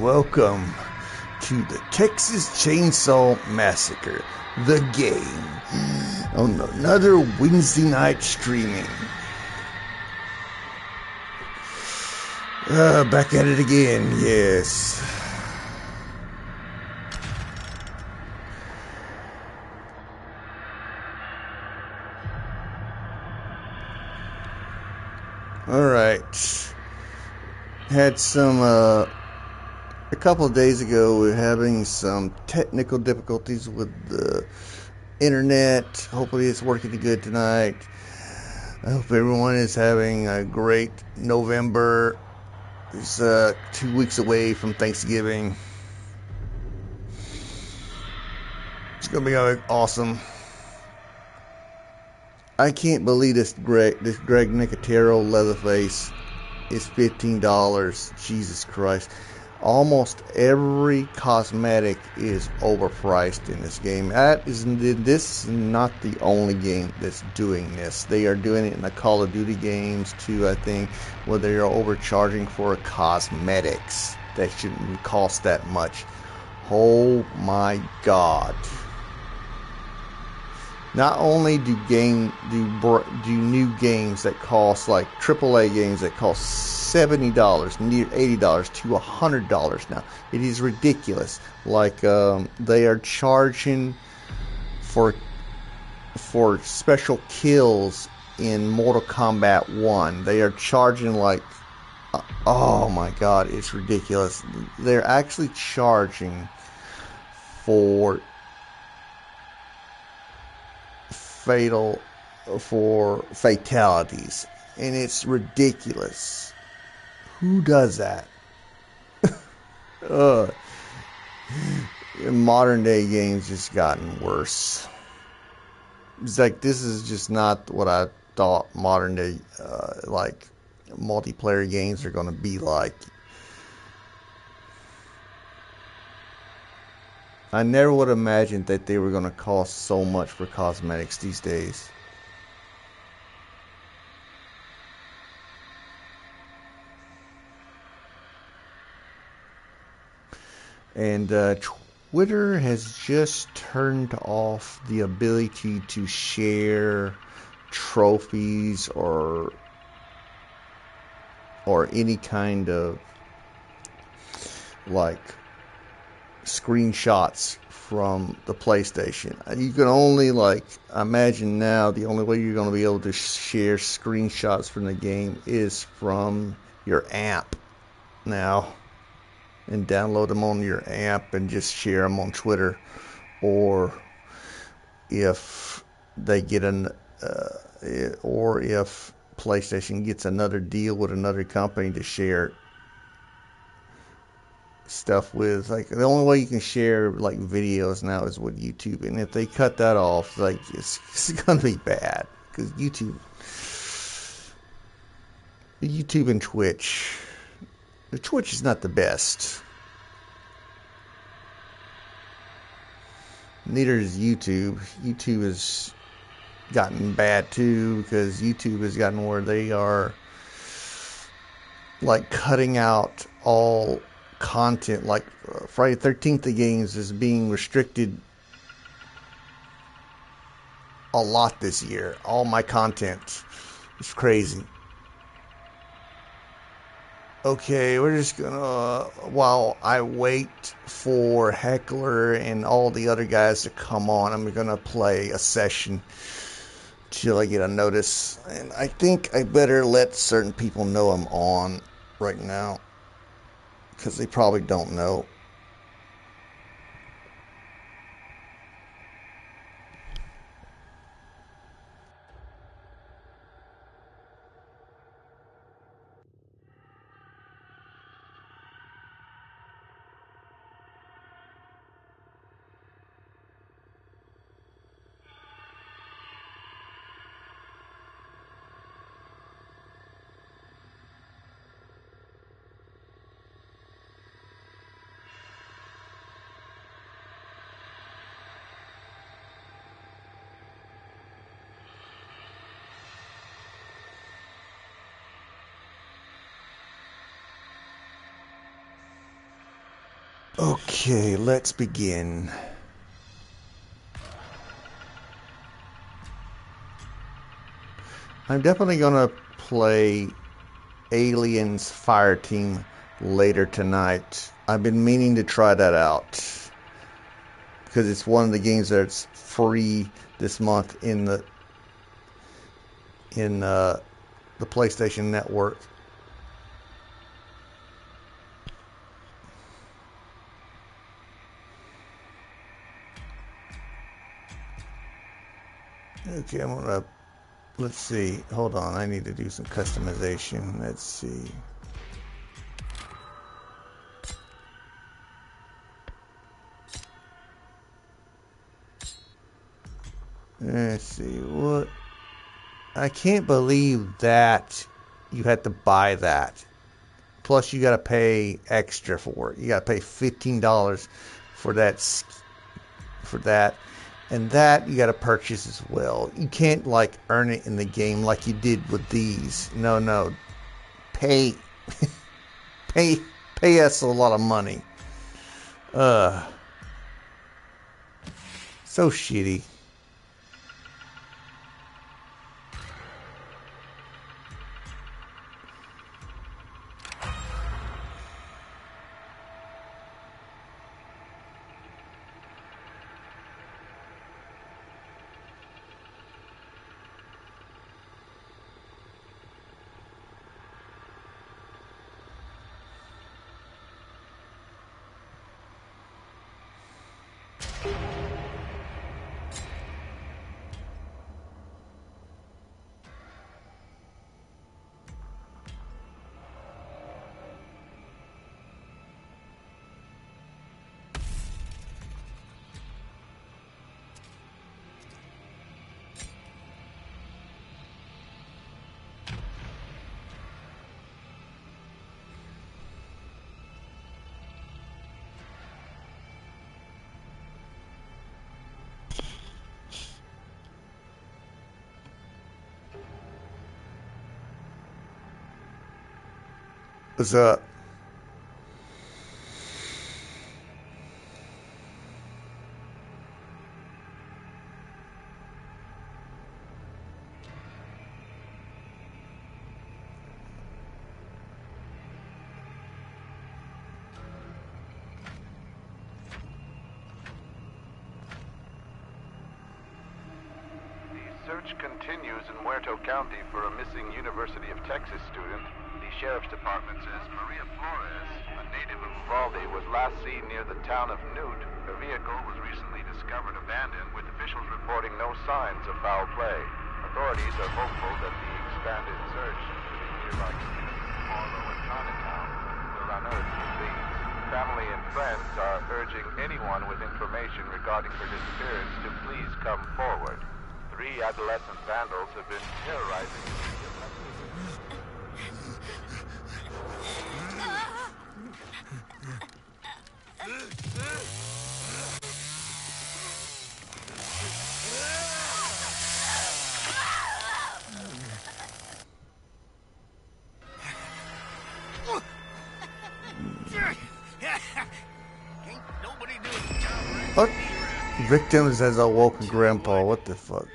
welcome to the Texas Chainsaw Massacre, the game, on another Wednesday night streaming. Uh, back at it again, yes. All right. Had some, uh, couple of days ago, we are having some technical difficulties with the internet. Hopefully, it's working good tonight. I hope everyone is having a great November. It's uh, two weeks away from Thanksgiving. It's gonna be awesome. I can't believe this Greg this Greg Nicotero Leatherface is fifteen dollars. Jesus Christ. Almost every cosmetic is overpriced in this game. That is this is not the only game that's doing this. They are doing it in the Call of Duty games too, I think, where they are overcharging for cosmetics that shouldn't cost that much. Oh my god. Not only do game do do new games that cost like AAA games that cost seventy dollars, eighty dollars to hundred dollars now. It is ridiculous. Like um, they are charging for for special kills in Mortal Kombat One. They are charging like uh, oh my god, it's ridiculous. They're actually charging for fatal for fatalities, and it's ridiculous. Who does that? uh, modern day games just gotten worse. It's like this is just not what I thought modern day uh, like multiplayer games are going to be like. I never would have imagined that they were going to cost so much for cosmetics these days. And uh, Twitter has just turned off the ability to share trophies or or any kind of like screenshots from the PlayStation. You can only like imagine now the only way you're going to be able to share screenshots from the game is from your app now and download them on your app and just share them on Twitter or if they get an uh, or if PlayStation gets another deal with another company to share stuff with like the only way you can share like videos now is with YouTube and if they cut that off like it's, it's gonna be bad because YouTube YouTube and Twitch the Twitch is not the best. Neither is YouTube. YouTube has gotten bad too because YouTube has gotten where they are like cutting out all content like uh, Friday 13th the games is being restricted a lot this year. All my content is crazy. Okay, we're just gonna while I wait for Heckler and all the other guys to come on, I'm gonna play a session till I get a notice. And I think I better let certain people know I'm on right now because they probably don't know. Okay, let's begin. I'm definitely gonna play Aliens Fireteam later tonight. I've been meaning to try that out because it's one of the games that's free this month in the in uh, the PlayStation Network. Okay, I'm gonna let's see. Hold on, I need to do some customization. Let's see. Let's see what I can't believe that you had to buy that. Plus, you got to pay extra for it. You got to pay fifteen dollars for that for that, and that you got to purchase as well. You can't like earn it in the game like you did with these. No, no, pay, pay, pay us a lot of money. Uh, so shitty. What's up? search continues in Muerto County for a missing University of Texas student. The Sheriff's Department says Maria Flores, a native of Uvalde, was last seen near the town of Newt. Her vehicle was recently discovered abandoned, with officials reporting no signs of foul play. Authorities are hopeful that the expanded search the nearby communities of Marlow and Chinatown will unearth new leads. Family and friends are urging anyone with information regarding her disappearance to please come forward. Three adolescent vandals have been terrorizing Victims as awoken grandpa. What the fuck?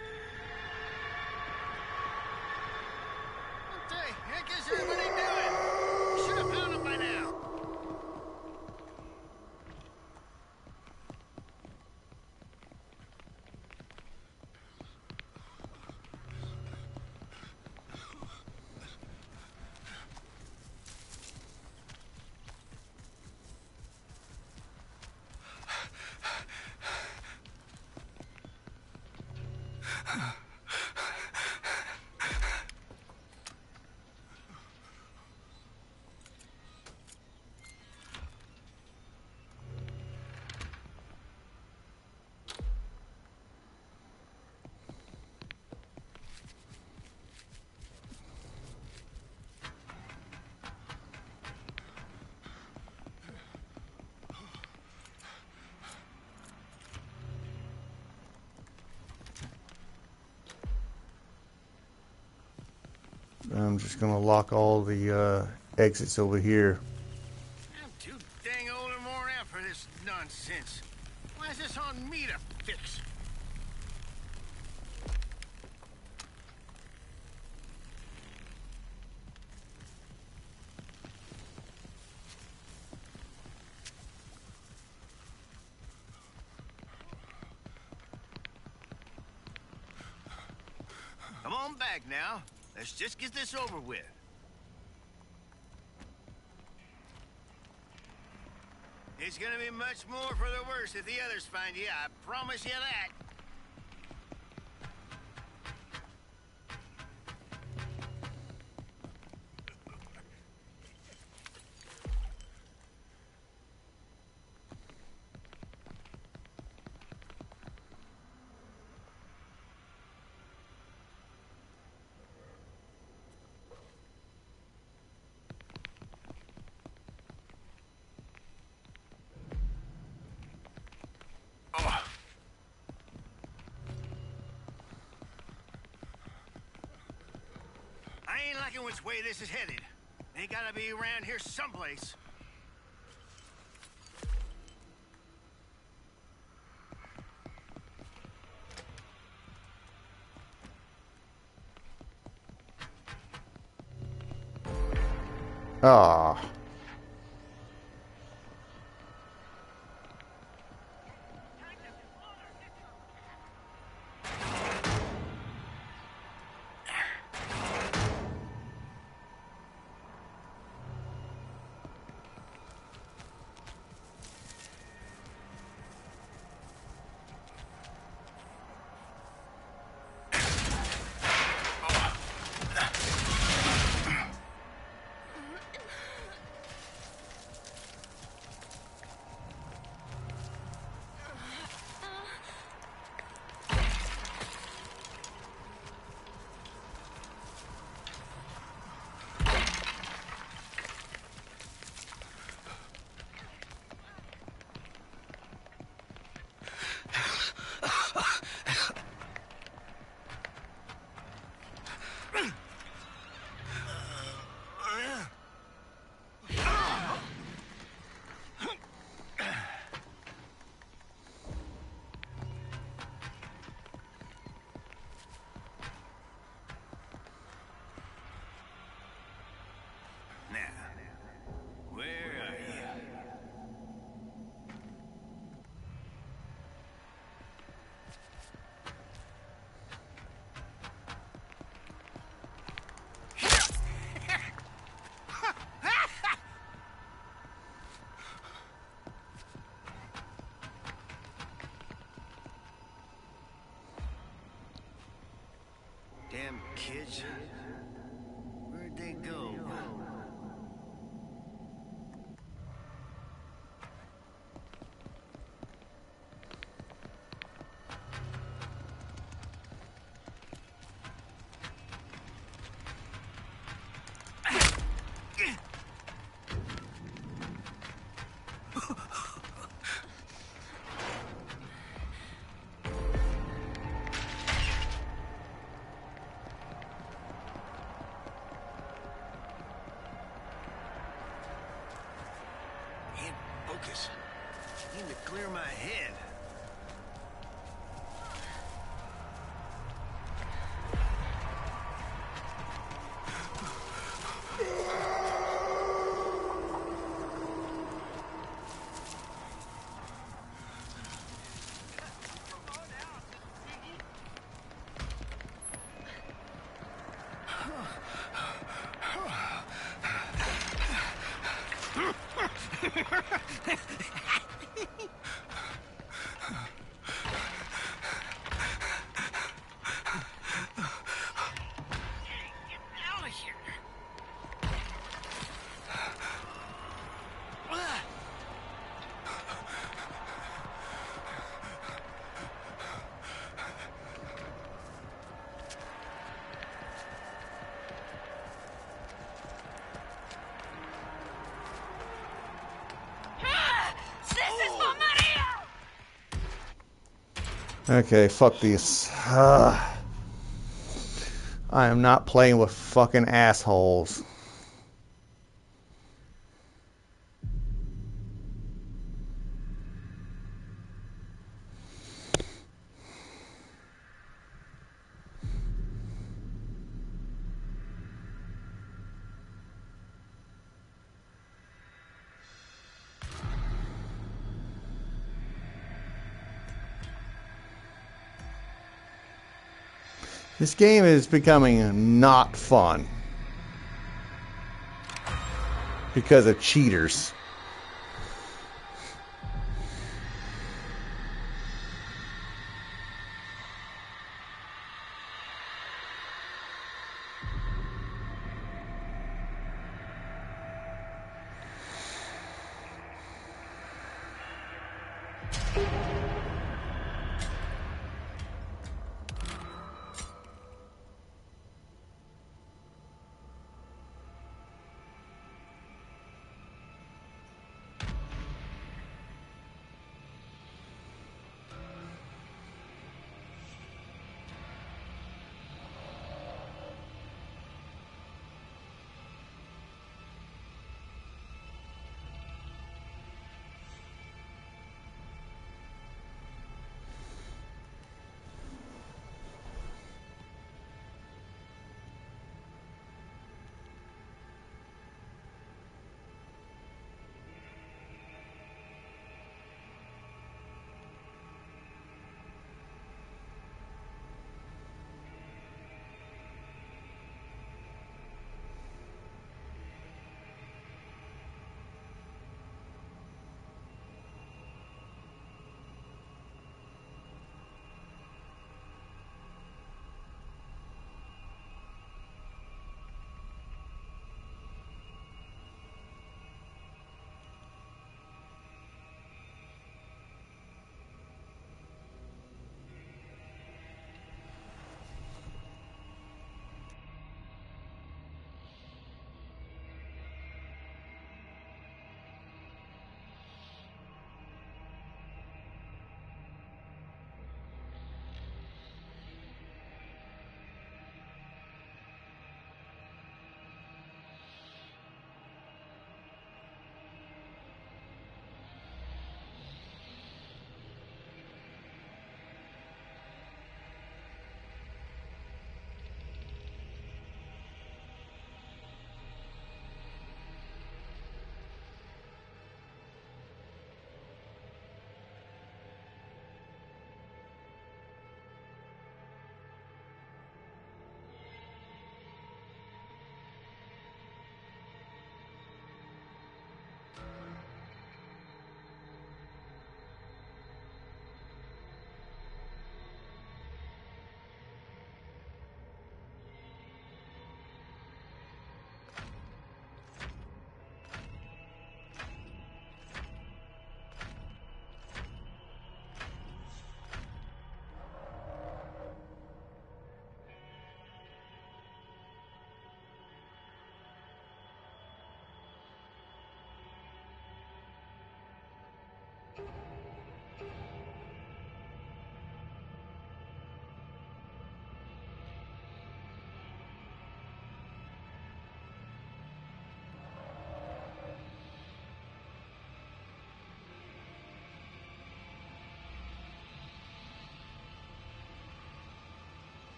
Just gonna lock all the uh, exits over here. I'm too dang old and worn out for this nonsense. Why is this on me to fix? Come on back now. Get this over with. It's gonna be much more for the worse if the others find you, I promise you that. I ain't liking which way this is headed. They gotta be around here someplace. Kids. Can't. Need to clear my head. Okay, fuck these. Ah. I am not playing with fucking assholes. This game is becoming not fun because of cheaters.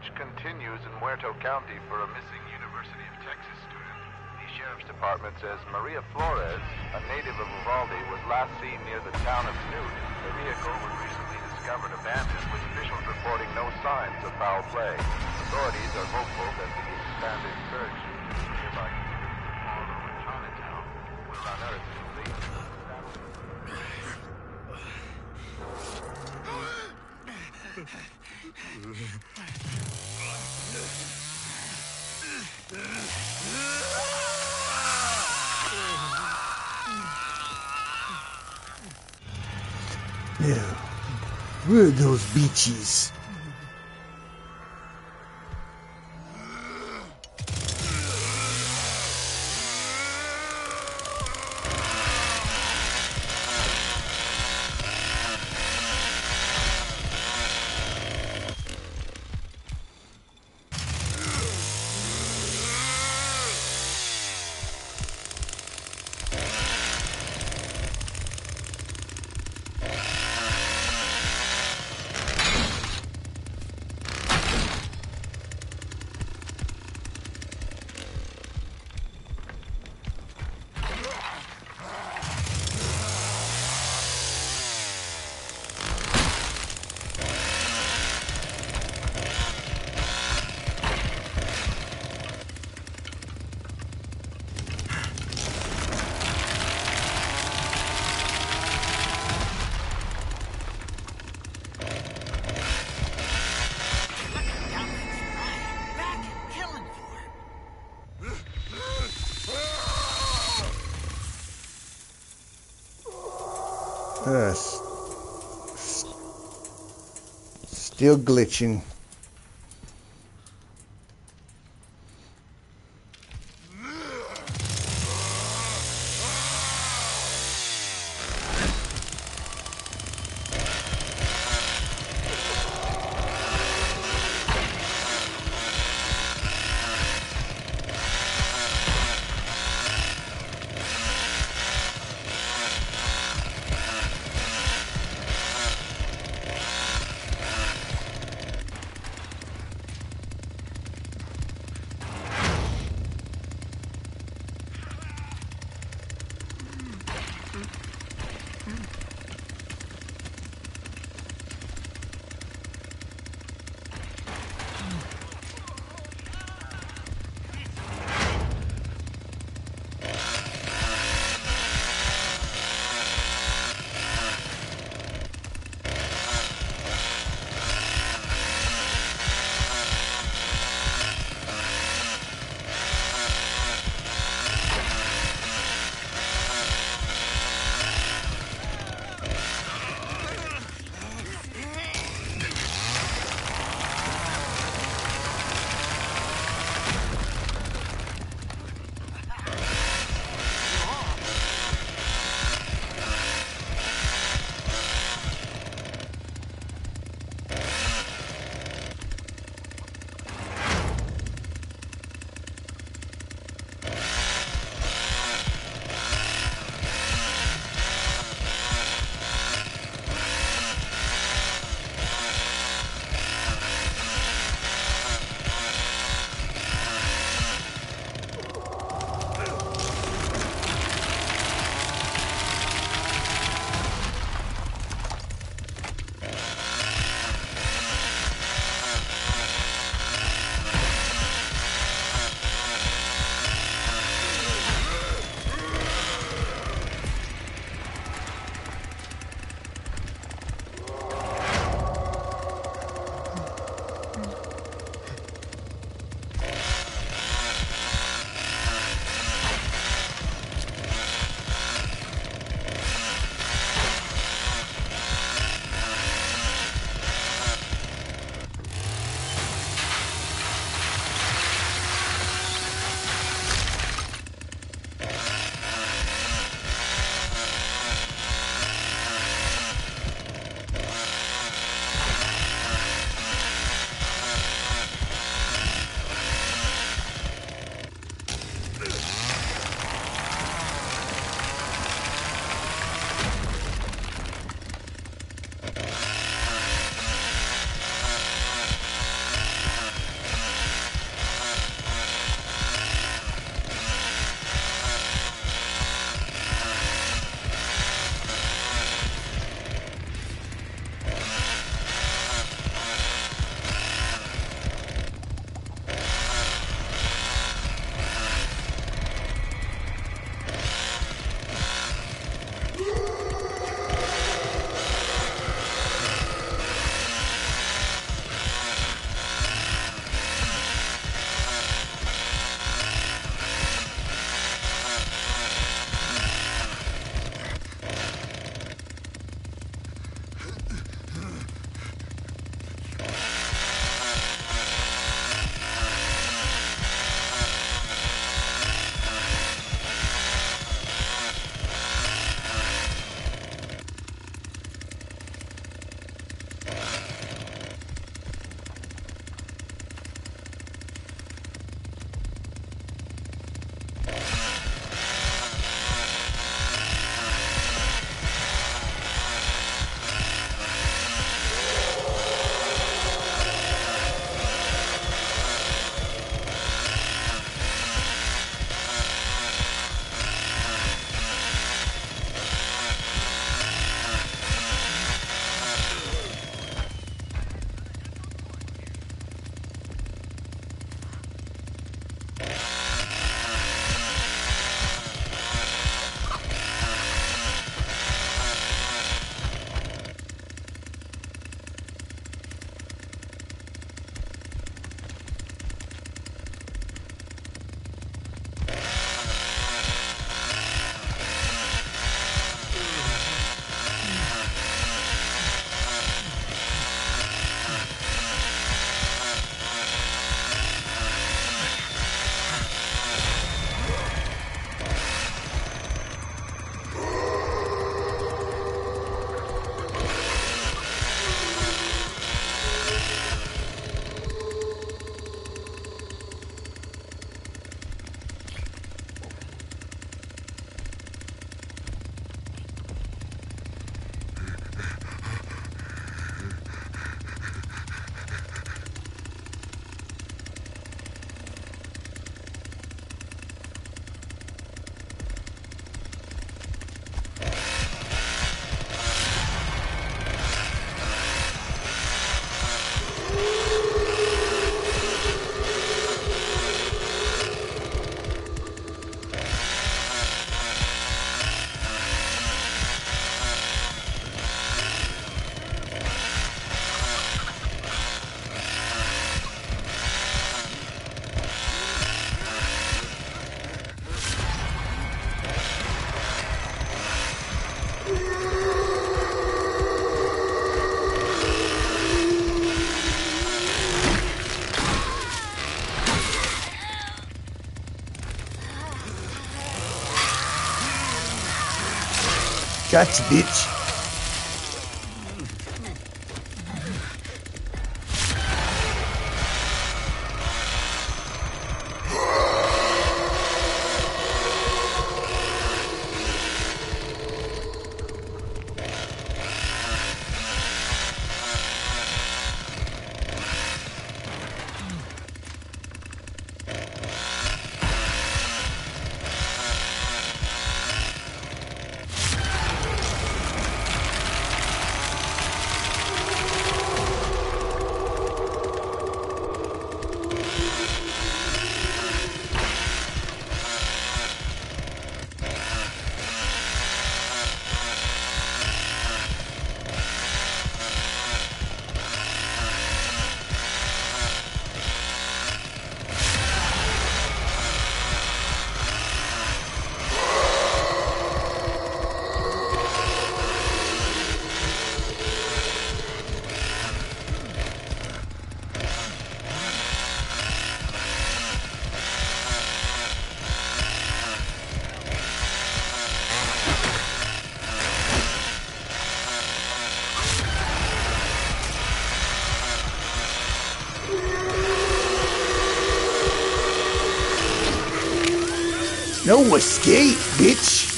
Search continues in Muerto County for a missing University of Texas student. The sheriff's department says Maria Flores, a native of Uvalde, was last seen near the town of Newt. The vehicle was recently discovered abandoned, with officials reporting no signs of foul play. Authorities are hopeful that the expanded search nearby Harlow and Chinatown will unearth the lead. No. Where are those beaches? Still glitching. Gotcha, bitch. No escape, bitch.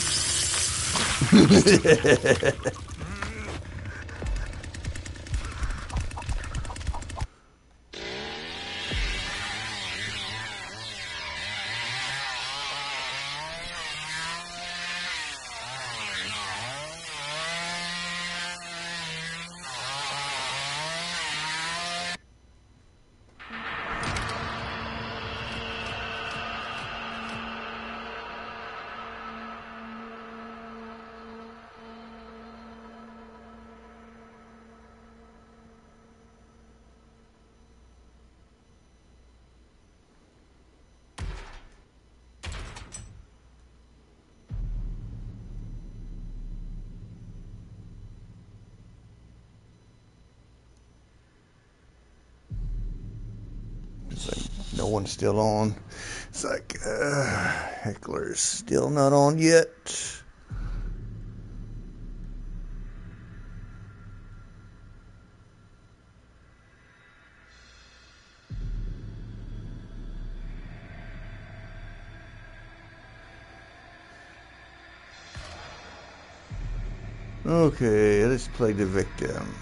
one's still on. It's like uh, heckler's still not on yet. Okay, let's play the victim.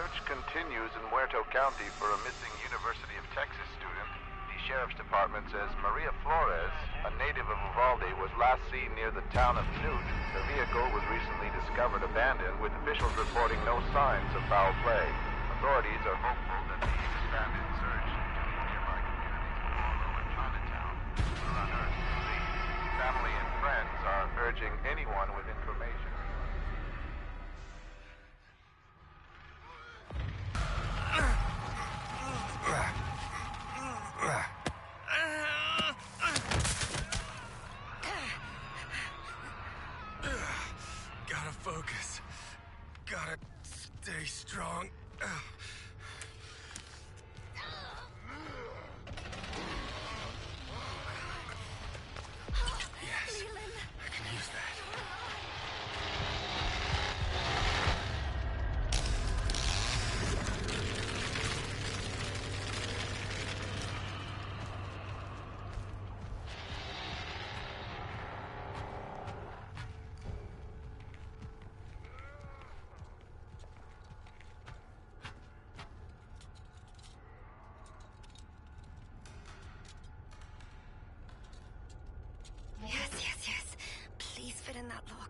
Search continues in Muerto County for a missing University of Texas student. The sheriff's department says Maria Flores, a native of Uvalde, was last seen near the town of Newt. Her vehicle was recently discovered abandoned, with officials reporting no signs of foul play. Authorities are hopeful Please fit in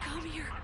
Come here.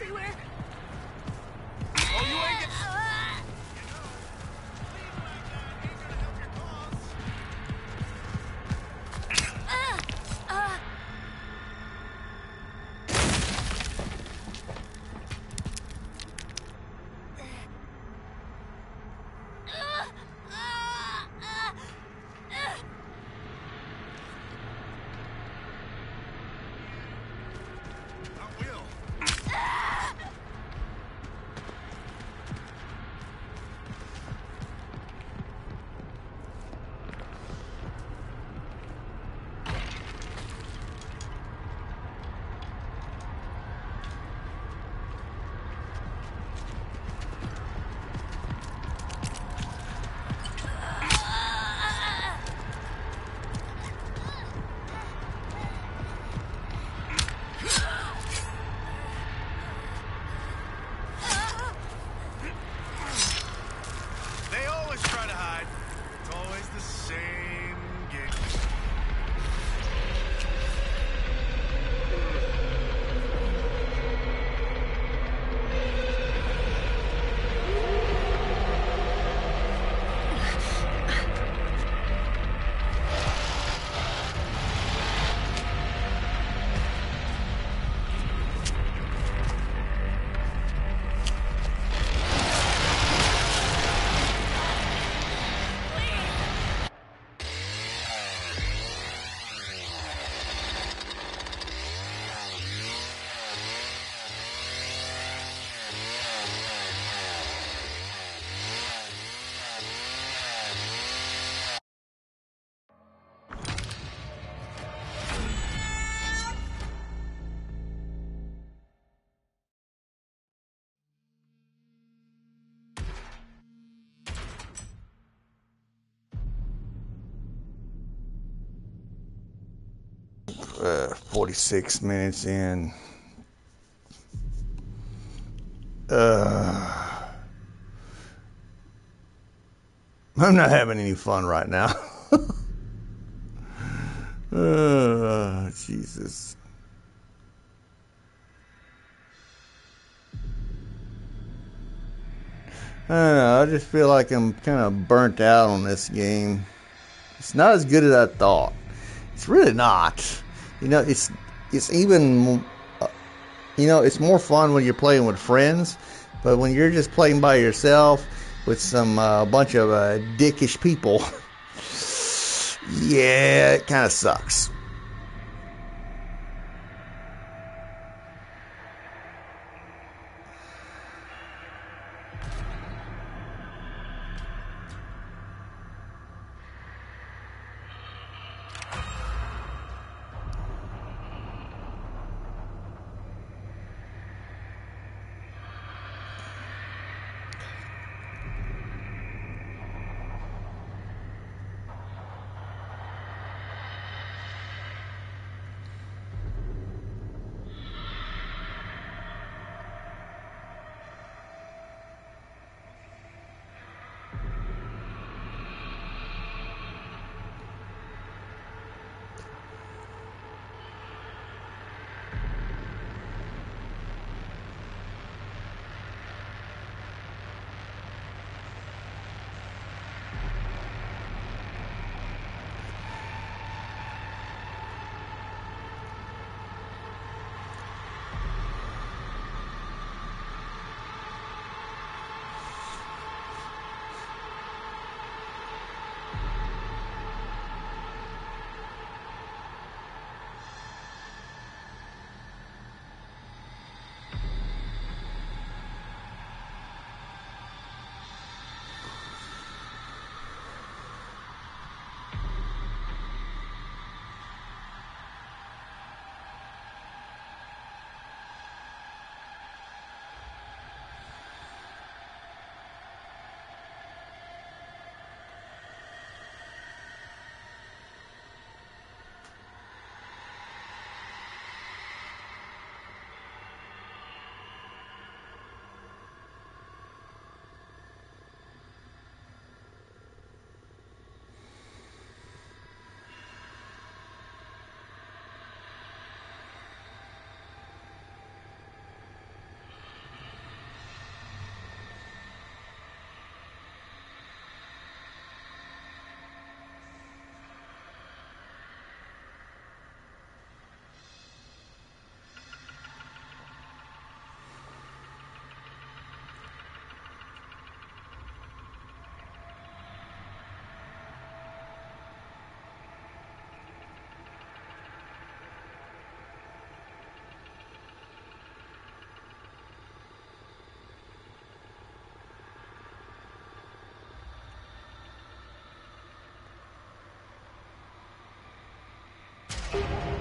everywhere. 46 minutes in. Uh, I'm not having any fun right now. uh, Jesus. I don't know. I just feel like I'm kind of burnt out on this game. It's not as good as I thought. It's really not. You know, it's it's even uh, you know, it's more fun when you're playing with friends, but when you're just playing by yourself with some uh, bunch of uh, dickish people, yeah, it kind of sucks. Uh,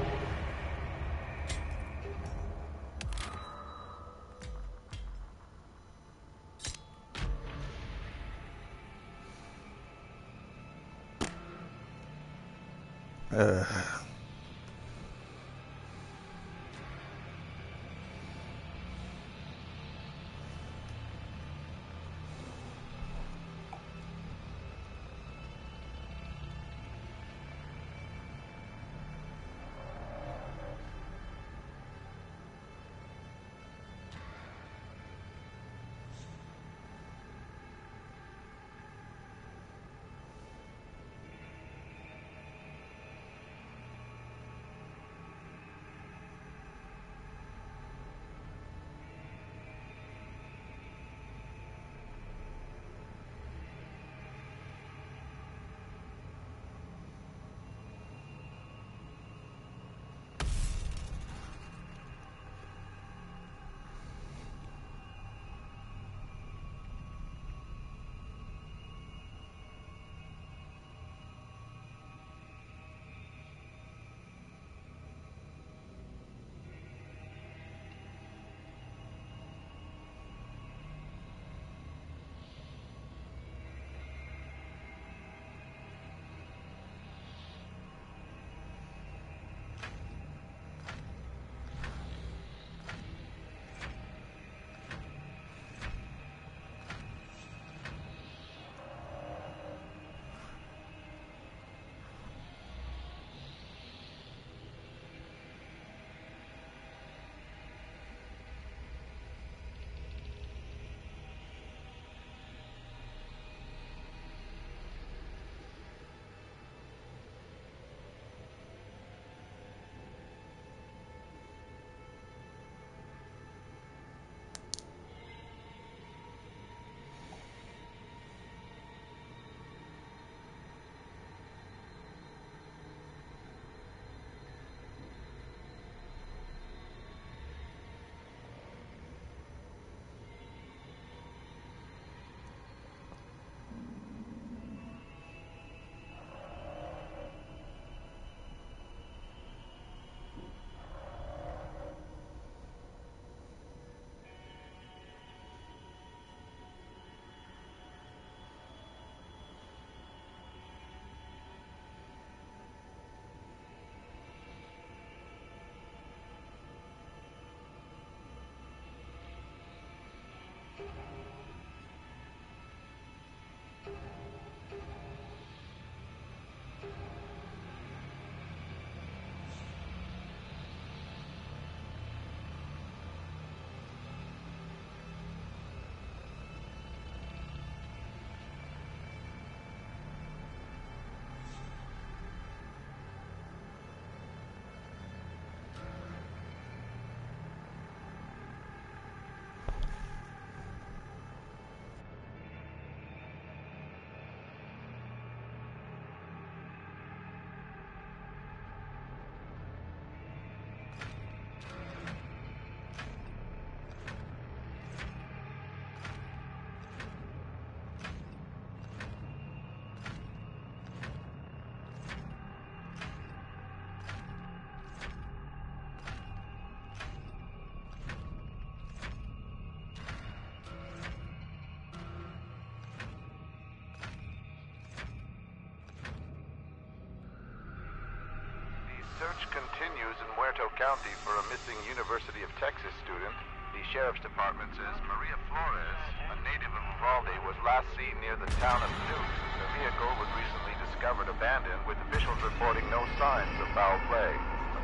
search continues in Muerto County for a missing University of Texas student. The sheriff's department says Maria Flores, a native of Uvalde, was last seen near the town of Newt. The vehicle was recently discovered abandoned, with officials reporting no signs of foul play.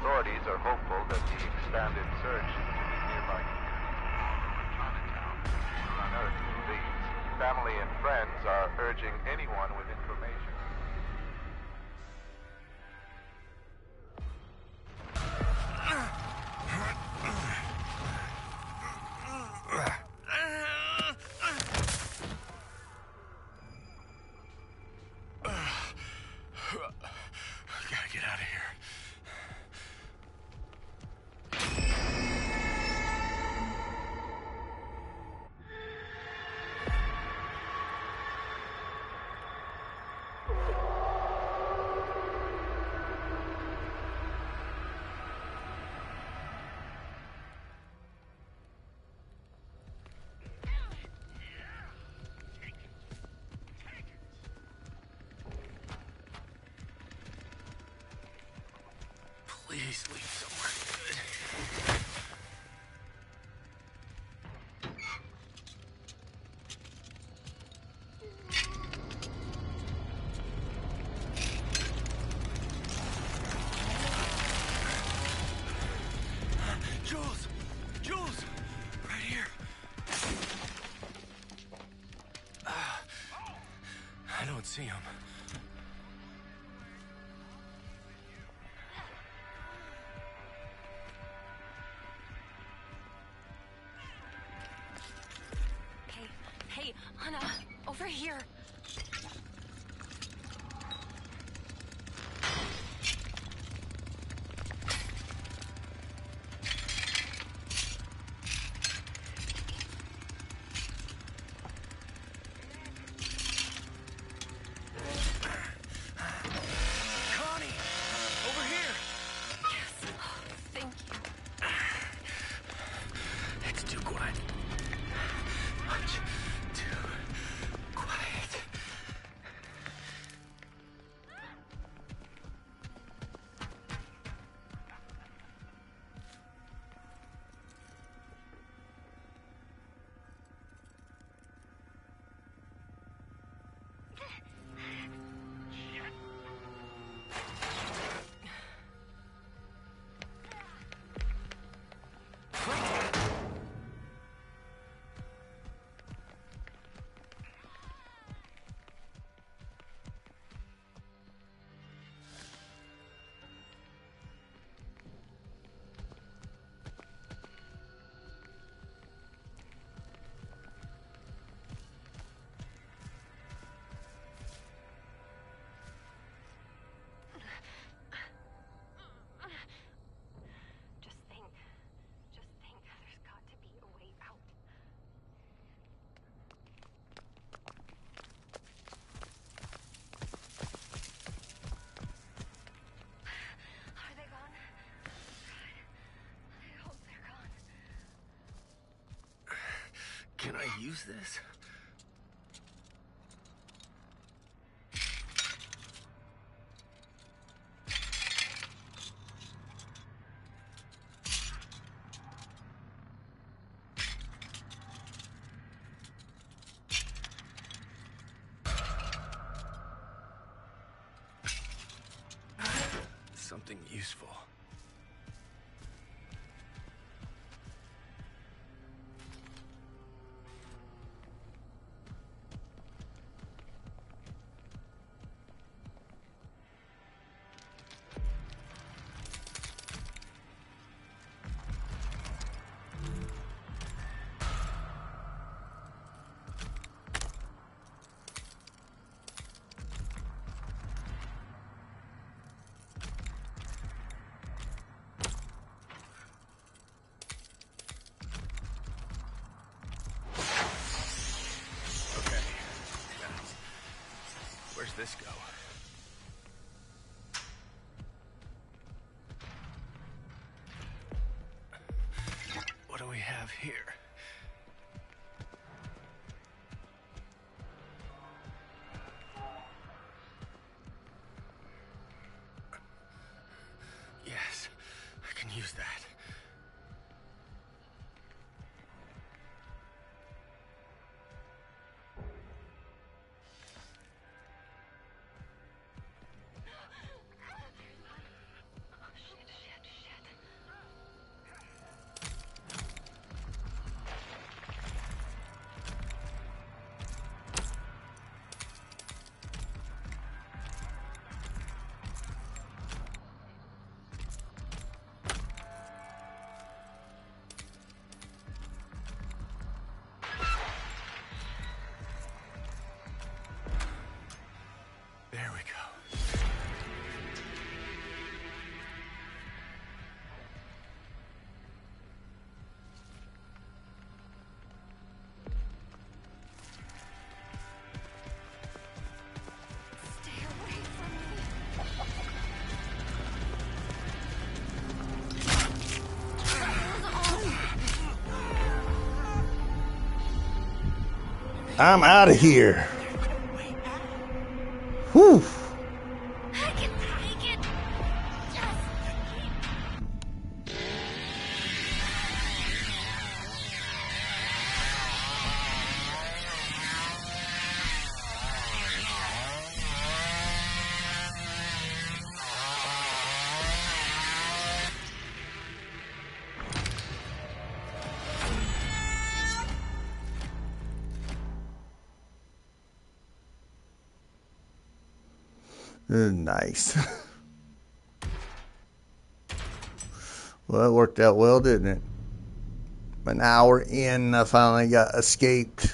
Authorities are hopeful that the expanded search into the nearby community Chinatown will unearth leads. Family and friends are urging anyone with. Please lead somewhere good. Ah. I don't see him. Ana, over here. Can I use this? This go? I'm out of here. Mm, nice. well, it worked out well, didn't it? An hour in, I finally got escaped.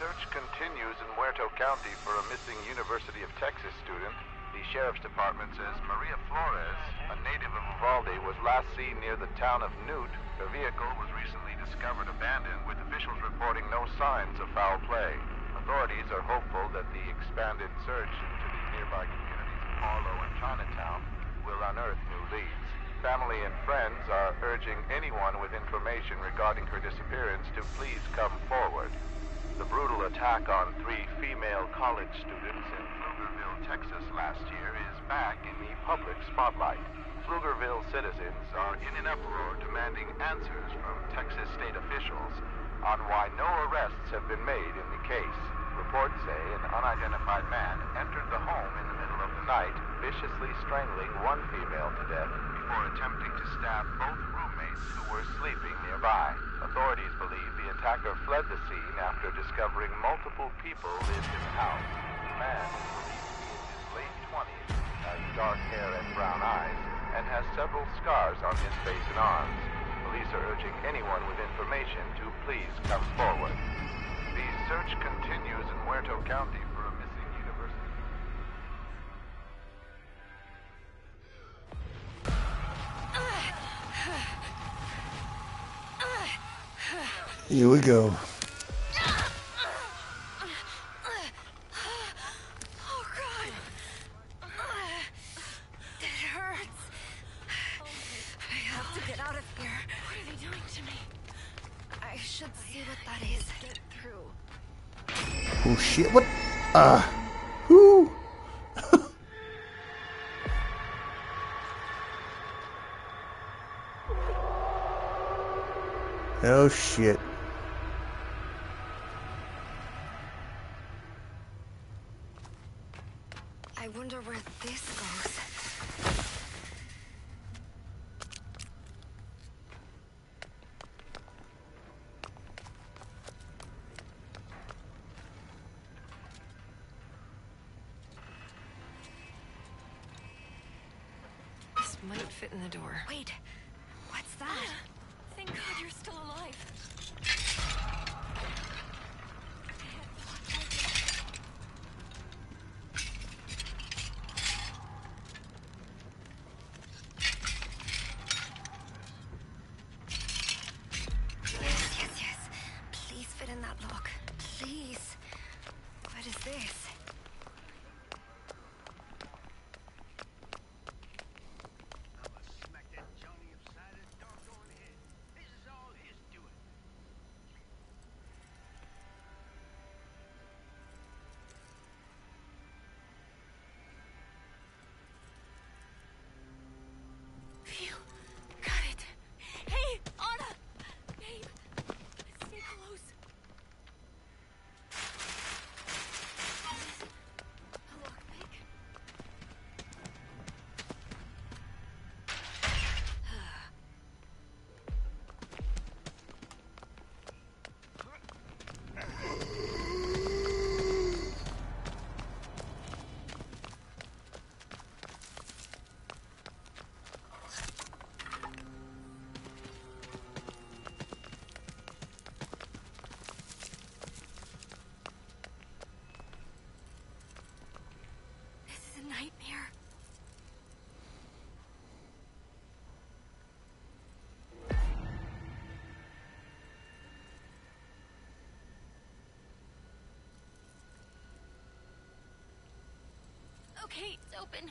Search continues in Muerto County for a missing University of Texas student. The sheriff's department says Maria Flores, a native of Uvalde, was last seen near the town of Newt. Her vehicle was recently discovered abandoned, with officials reporting no signs of foul play. Authorities are hopeful that the expanded search into the nearby communities of Harlow and Chinatown will unearth new leads. Family and friends are urging anyone with information regarding her disappearance to please come forward. The brutal attack on three female college students in Pflugerville, Texas last year is back in the public spotlight. Pflugerville citizens are in an uproar demanding answers from Texas state officials on why no arrests have been made in the case. Reports say an unidentified man entered the home in the middle of the night, viciously strangling one female to death before attempting to stab both roommates who were sleeping nearby. Authorities believe the attacker fled the scene after discovering multiple people in his house. The man is believed to be in his late 20s, has dark hair and brown eyes, and has several scars on his face and arms. Police are urging anyone with information to please come forward. The search continues in Muerto County Here we go. Nightmare. Okay, it's open.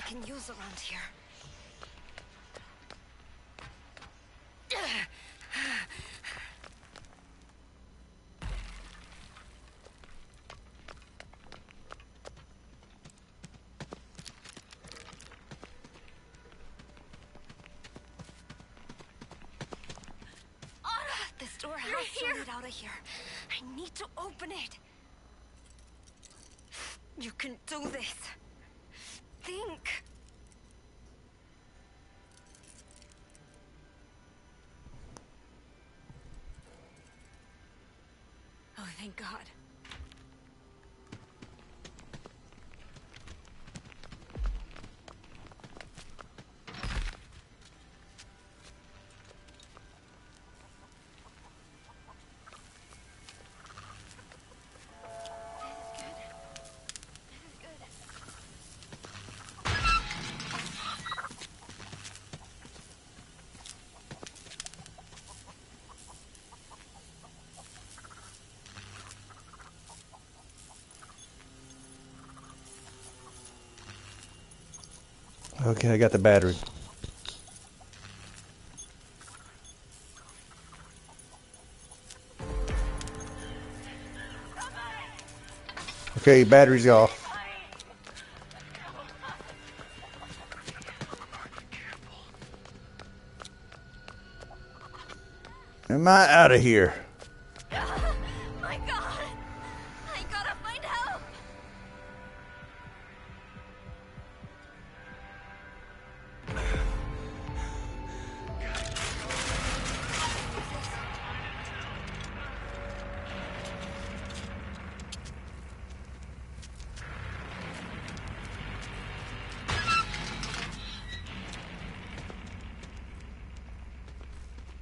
I can use around here. This door has You're to here. lead out of here. I need to open it. You can do this. Think. Thank God. This is good. This is good. Okay, I got the battery. Okay, battery's off. Am I out of here?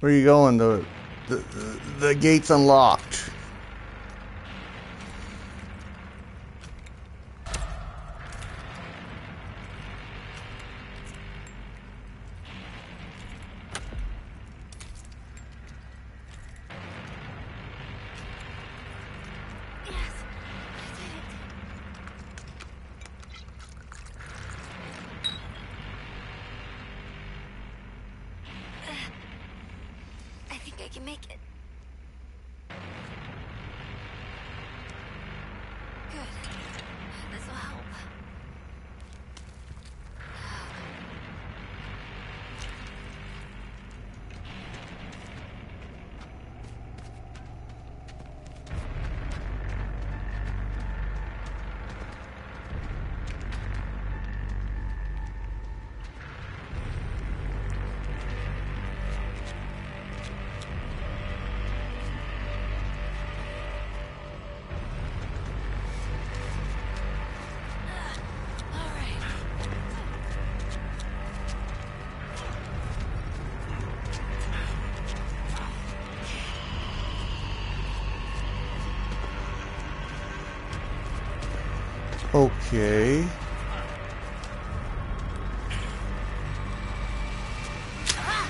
Where you going? The the, the, the gate's unlocked.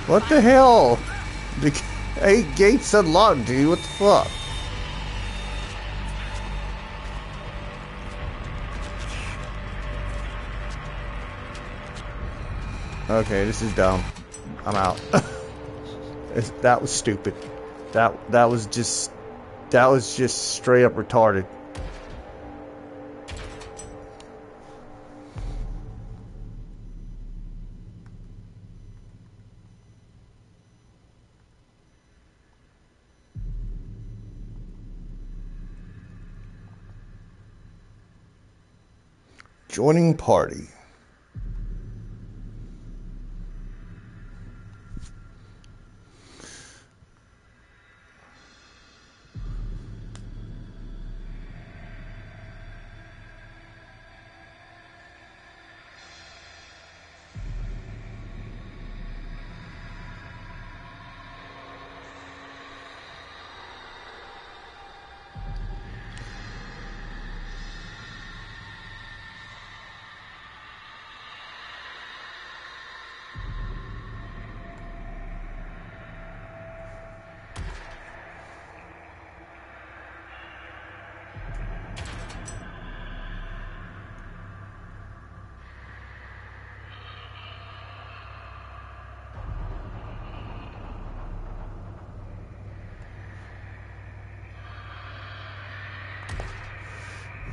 What the hell? The hey, gate's unlocked, dude. What the fuck? Okay, this is dumb. I'm out. That was stupid. That that was just that was just straight up retarded. Joining party.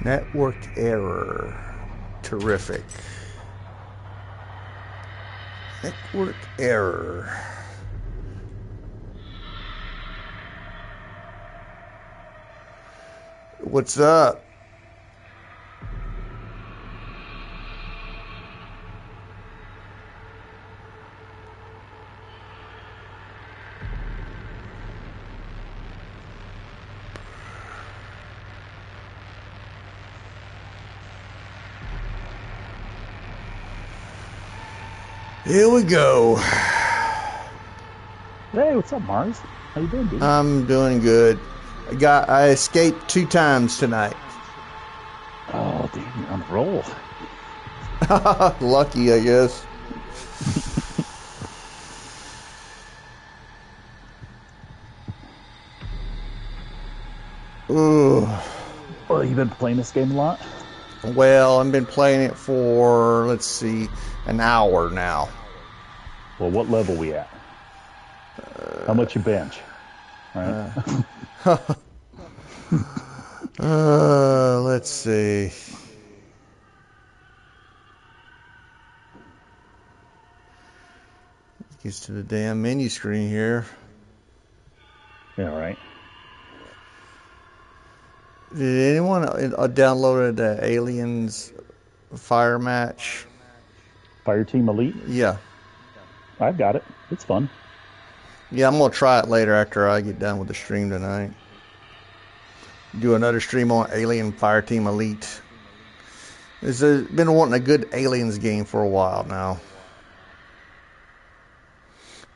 Network error. Terrific. Network error. What's up? Here we go. Hey, what's up, Mars? How you doing, dude? I'm doing good. I got I escaped two times tonight. oh, dude, you're on a roll. Lucky, I guess. Ooh. Well, you been playing this game a lot? Well, I've been playing it for let's see, an hour now. Well, what level we at? How much you bench? Right. Uh, let's see. Gets to the damn menu screen here. yeah, right. Did anyone uh, download the Aliens Fire Match? Fire Team Elite. Yeah, I've got it. It's fun. yeah. I'm gonna try it later after I get done with the stream tonight. Do another stream on Alien Fire Team Elite. There's a, been wanting a good Aliens game for a while now.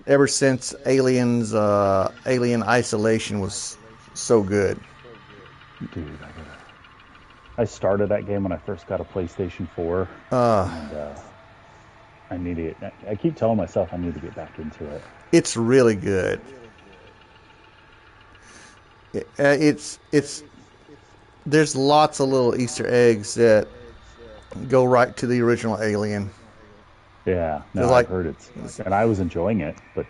Ever since Aliens, uh, Alien Isolation was so good. Dude, I gotta. I started that game when I first got a PlayStation 4, Uh, and uh, I need it. I- I keep telling myself I need to get back into it. it's really good. It- uh, It's it's there's lots of little Easter eggs that go right to the original Alien. Yeah, no, like- I've heard it's, and I was enjoying it, but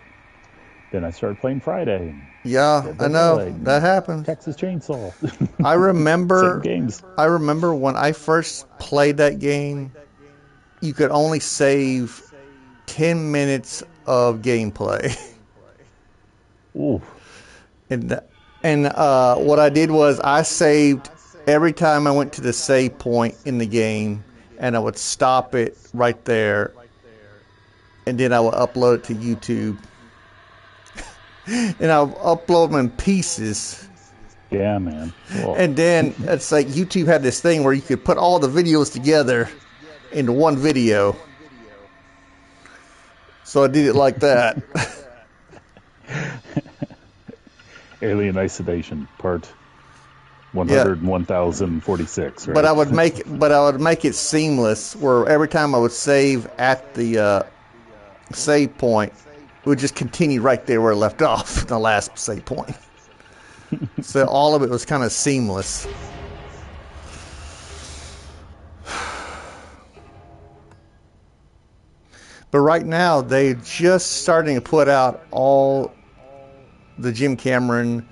then I started playing Friday, Yeah, I know that happened. Texas Chainsaw. I remember games. I remember when I first played that game, you could only save 10 minutes of gameplay. Ooh, And and uh, what I did was I saved every time I went to the save point in the game, and I would stop it right there, and then I would upload it to YouTube. and I'll upload them in pieces. yeah, man. And then it's like YouTube had this thing where you could put all the videos together into one video. So I did it like that. Alien Isolation Part 100 1046, right? But I would make but I would make it seamless where every time I would save at the uh, save point, it would just continue right there where it left off, the last save point. so all of it was kind of seamless. But right now they're just starting to put out all the Jim Cameron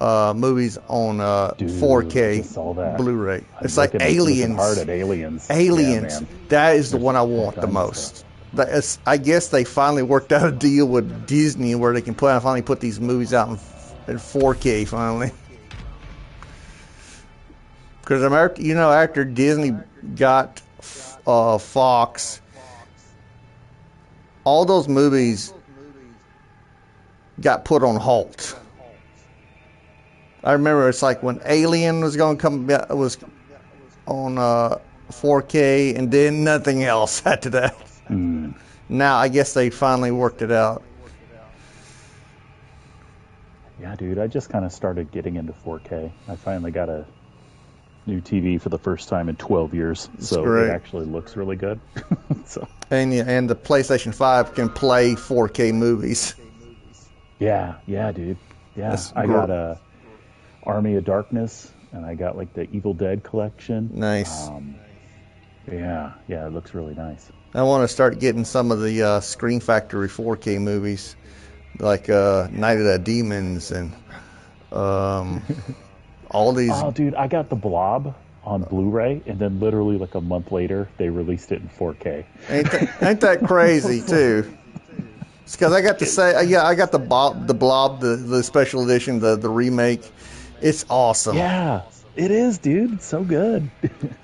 uh, movies on uh, Dude, 4K just saw that. Blu-ray. I'm It's like Aliens. Hard at Aliens. Aliens. Yeah, man. that is the one I want the most. That is, I guess they finally worked out a deal with Disney where they can put finally put these movies out in, in 4K finally. Because America, you know, after Disney got uh, Fox, all those movies got put on halt. I remember it's like when Alien was going to come was on uh, 4K, and then nothing else after that. Mm. Now I guess they finally worked it out. Yeah, dude, I just kind of started getting into 4K. I finally got a new TV for the first time in 12 years, so great. it actually looks really good. so, And and the PlayStation 5 can play 4K movies. yeah, yeah, dude. Yeah, That's I got a Army of Darkness, and I got like the Evil Dead collection. Nice. Um, yeah, yeah, it looks really nice. I want to start getting some of the uh, Scream Factory 4K movies, like uh, Night of the Demons and um, all these. Oh, dude, I got the Blob on Blu-ray, and then literally like a month later, they released it in 4K. Ain't that, ain't that crazy too? Because I got to say, uh, yeah, I got the Bob, the Blob, the, the special edition, the the remake. It's awesome. Yeah, it is, dude. It's so good.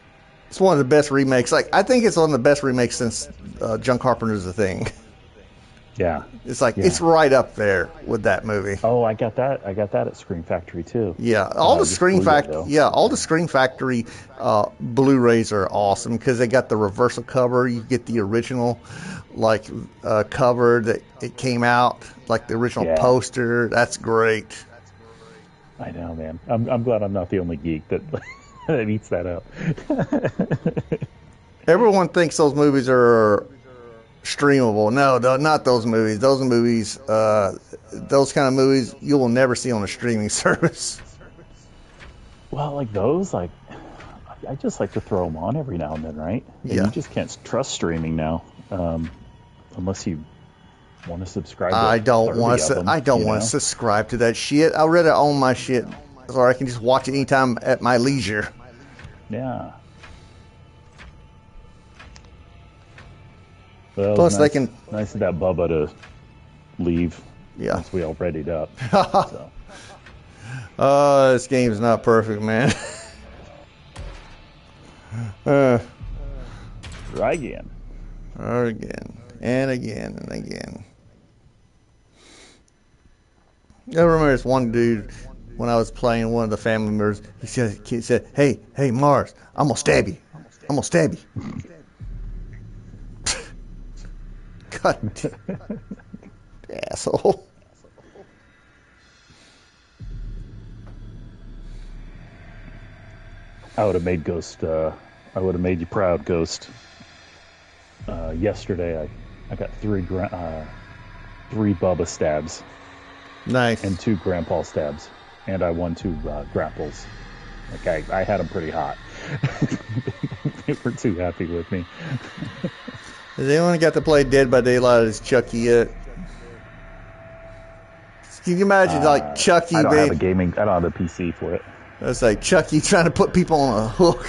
It's one of the best remakes. Like I think it's one of the best remakes since uh, John Carpenter's The Thing. Yeah. It's like Yeah. it's right up there with that movie. Oh, I got that. I got that at Scream Factory too. Yeah, all Uh, the Scream Factory. Yeah, all the Scream Factory uh, Blu-rays are awesome because they got the reversal cover. You get the original, like uh, cover that it came out, like the original Yeah. poster. That's great. I know, man. I'm I'm glad I'm not the only geek that that eats that up. Everyone thinks those movies are streamable. No, th- not those movies. Those movies, uh, those kind of movies, you will never see on a streaming service. Well, like those, like I- I just like to throw them on every now and then, right? And Yeah. You just can't trust streaming now, um, unless you want to subscribe. To I don't want to. I don't want to subscribe to that shit. I'd rather own my shit, so I can just watch it anytime at my leisure. Yeah. Well, Plus, they can- nice of that Bubba to leave Yeah. once we all readied up. so. Uh, this game's not perfect, man. uh, Try again. again and again and again. I remember this one dude when I was playing one of the family members. He said, he said, "Hey, hey, Mars, I'm gonna stab you. I'm gonna stab you." God, asshole. I would have made Ghost. Uh, I would have made you proud, Ghost. Uh, yesterday, I, I got three gra- uh, three Bubba stabs Nice. and two Grandpa stabs, and I won two uh, grapples. Like I, I had them pretty hot. they were too happy with me. Has anyone got to play Dead by Daylight as Chucky yet? Can you imagine Uh, like Chucky, I don't have a gaming. I don't have a PC for it. That's like Chucky trying to put people on a hook.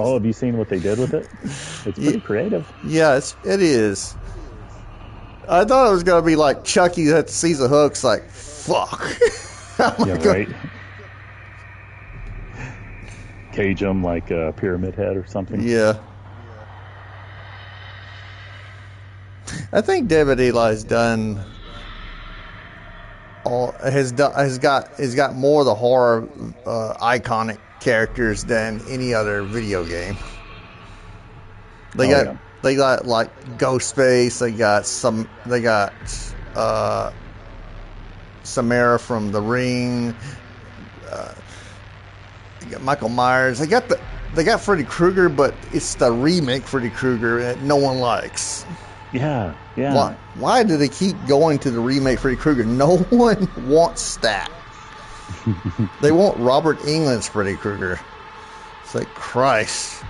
Oh, have you seen what they did with it? It's pretty Yeah. creative. Yeah, it's, it is. I thought it was gonna be like Chucky that sees the hooks, like fuck. Yeah, gonna- right. Cage him like a pyramid head or something. Yeah. I think Dead by Daylight's done all has done has got has got more of the horror uh, iconic characters than any other video game. They Oh, got yeah. They got like Ghostface. They got some. They got uh, Samara from The Ring. Uh, they got Michael Myers. They got the they got Freddy Krueger, but it's the remake Freddy Krueger that no one likes. Yeah, yeah. Why? Why do they keep going to the remake Freddy Krueger? No one wants that. they want Robert Englund's Freddy Krueger. It's like Christ.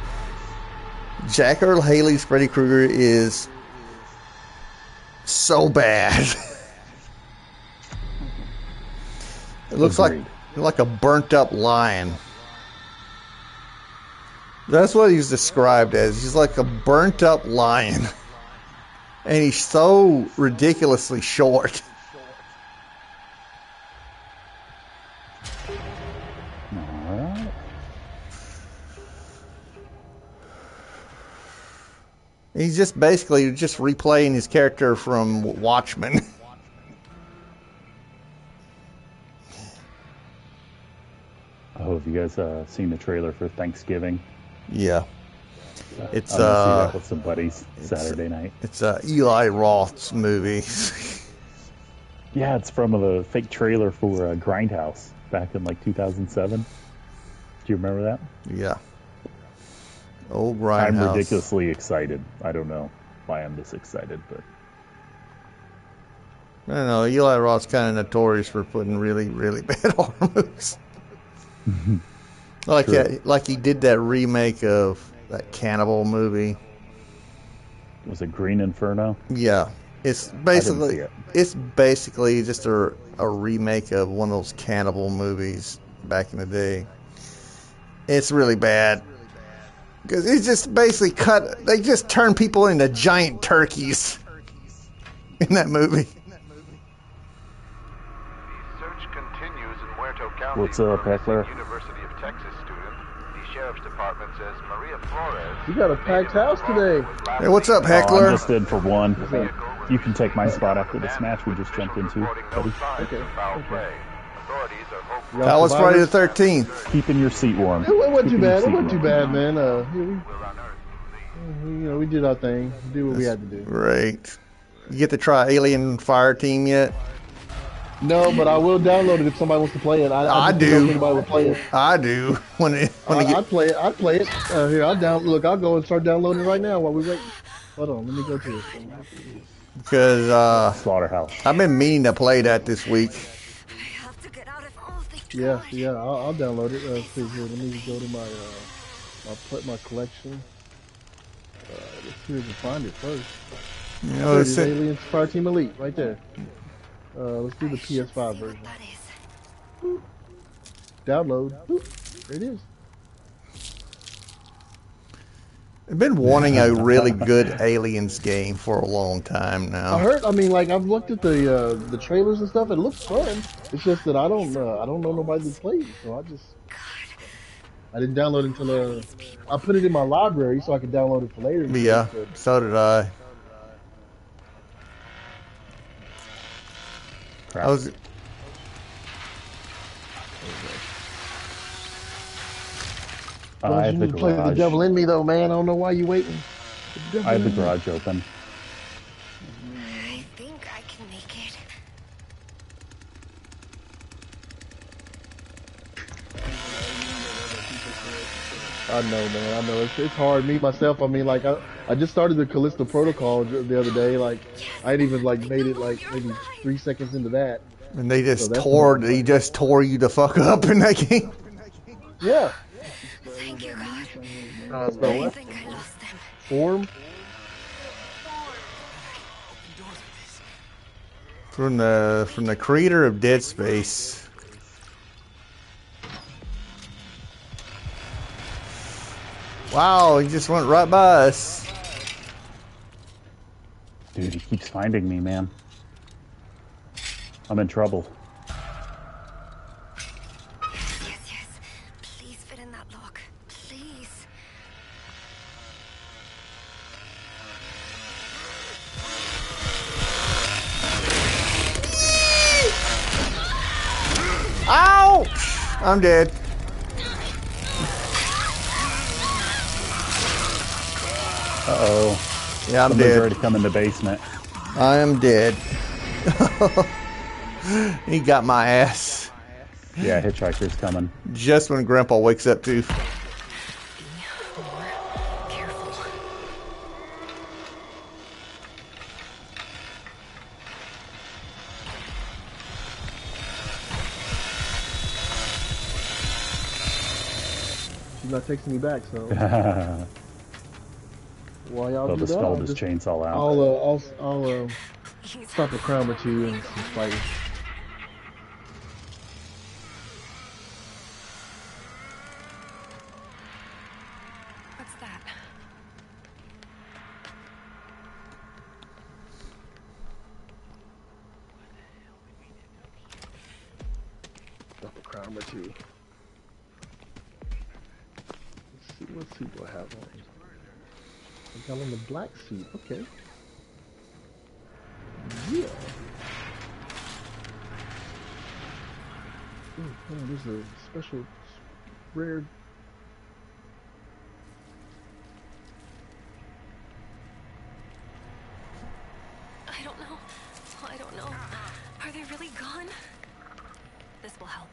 Jackie Earle Haley's Freddy Krueger is so bad. it looks Agreed. like like a burnt up lion. That's what he's described as. He's like a burnt up lion. And he's so ridiculously short. He's just basically just replaying his character from Watchmen. Oh, have you guys uh, seen the trailer for Thanksgiving? yeah. It's I'm gonna see uh that with some buddies Saturday night. it's uh Eli Roth's movie. Yeah, it's from a fake trailer for uh, Grindhouse back in like 2007. Do you remember that? yeah. Old I'm Grindhouse. ridiculously excited. I don't know why I'm this excited, but I don't know. Eli Roth's kind of notorious for putting really, really bad horror movies. like True. that, like he did that remake of that cannibal movie. was it Green Inferno? Yeah, it's basically it. it's basically just a a remake of one of those cannibal movies back in the day. It's really bad because it's just basically cut. They just turn people into giant turkeys in that movie. The search continues in Muerto County. What's up, Heckler? University of Texas student. The sheriff's department says Maria Flores. You got a packed house today. Hey, what's up, Oh, Heckler? I'm just in for one. The vehicle was You can take my spot after this match we just jumped into, Reporting buddy. Okay, of okay. Play. Authorities are hopeful That was Friday the 13th. Keeping your seat warm. It, it wasn't too bad. It wasn't too warm. bad, man. Uh, we, we, we'll unearth the you know, we did our thing. We did what we had to do. Right. You get to try Alien Fire Team yet? No, but I will download it if somebody wants to play it. I, I just do. Anybody will play it? I do. When it when I, I get I'd play it. I'd play it. Uh, here, I'll down. Look, I'll go and start downloading right now while we wait. Hold on, let me go to it. because uh, Slaughterhouse. I've been meaning to play that this week. I have to get out of all the Yeah, yeah, I'll, I'll download it. Uh, see here, let me go to my uh, my put my collection. Uh, let's see if we can find it first. You There know, it it's, is, Aliens Fire Team Elite, right there. Uh, let's do the PS5 version. Download. Boop. There it is. I've been wanting a really good Aliens game for a long time now. I heard. I mean, like I've looked at the uh, the trailers and stuff. It looks fun. It's just that I don't uh, I don't know nobody that plays it, so I just I didn't download it until uh, I put it in my library so I could download it for later. Yeah, so did I. Crap. I was Uh, Well, I you have the need play with the devil in me though, man. I don't know why you waiting. I have the in me. garage open. I think I can make it. I know, man. I know it's, it's hard. Me myself. I mean, like I, I just started the Callisto Protocol the other day. Like I ain't even like made it like maybe three seconds into that. and they just So tore not- he just tore you the fuck up in that game. Yeah. Thank you, God. Uh, so I what? think I lost them. Form. From the from the creator of Dead Space. Wow, he just went right by us. Dude, he keeps finding me, man. I'm in trouble. I'm dead. Uh oh. Yeah, I'm dead. ready to come in the basement. I am dead. he got my ass Yeah, Hitchhiker's coming. just when Grandpa wakes up too. She's not texting me back, so while y'all They'll do just that, stall I'll, this just, chainsaw out. I'll, uh, I'll, I'll uh, stop a crown or two and some spiders. What's that? Stop a crown or two. Let's see what suit do I have on. I got on the black suit. Okay. Yeah. Oh, there's a special rare I don't know. I don't know. Are they really gone? This will help.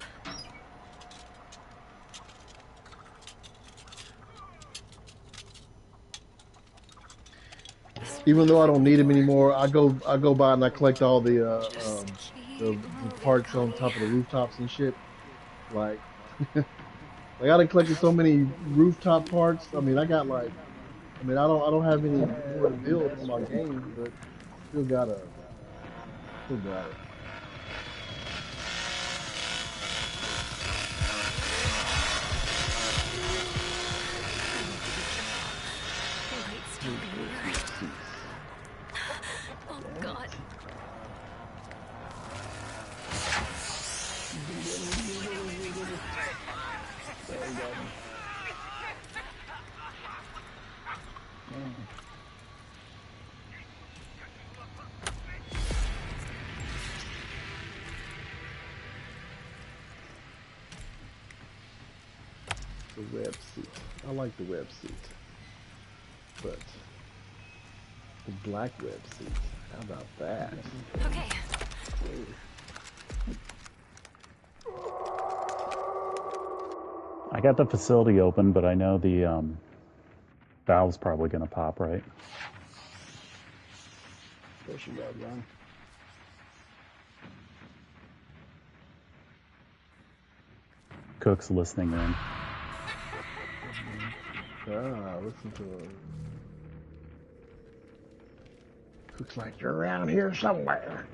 Even though I don't need them anymore, I go I go by and I collect all the uh, um, the, the parts on top of the rooftops and shit. Like, I done collected so many rooftop parts. I mean, I got like, I mean, I don't I don't have any more to build in my game, but still gotta, still got it. Like the web suit. But the black web suit. How about that? Okay. I got the facility open, but I know the um, valve's probably going to pop, right? Push your guard down. Cook's listening in. Ah, listen to him. Looks like you're around here somewhere.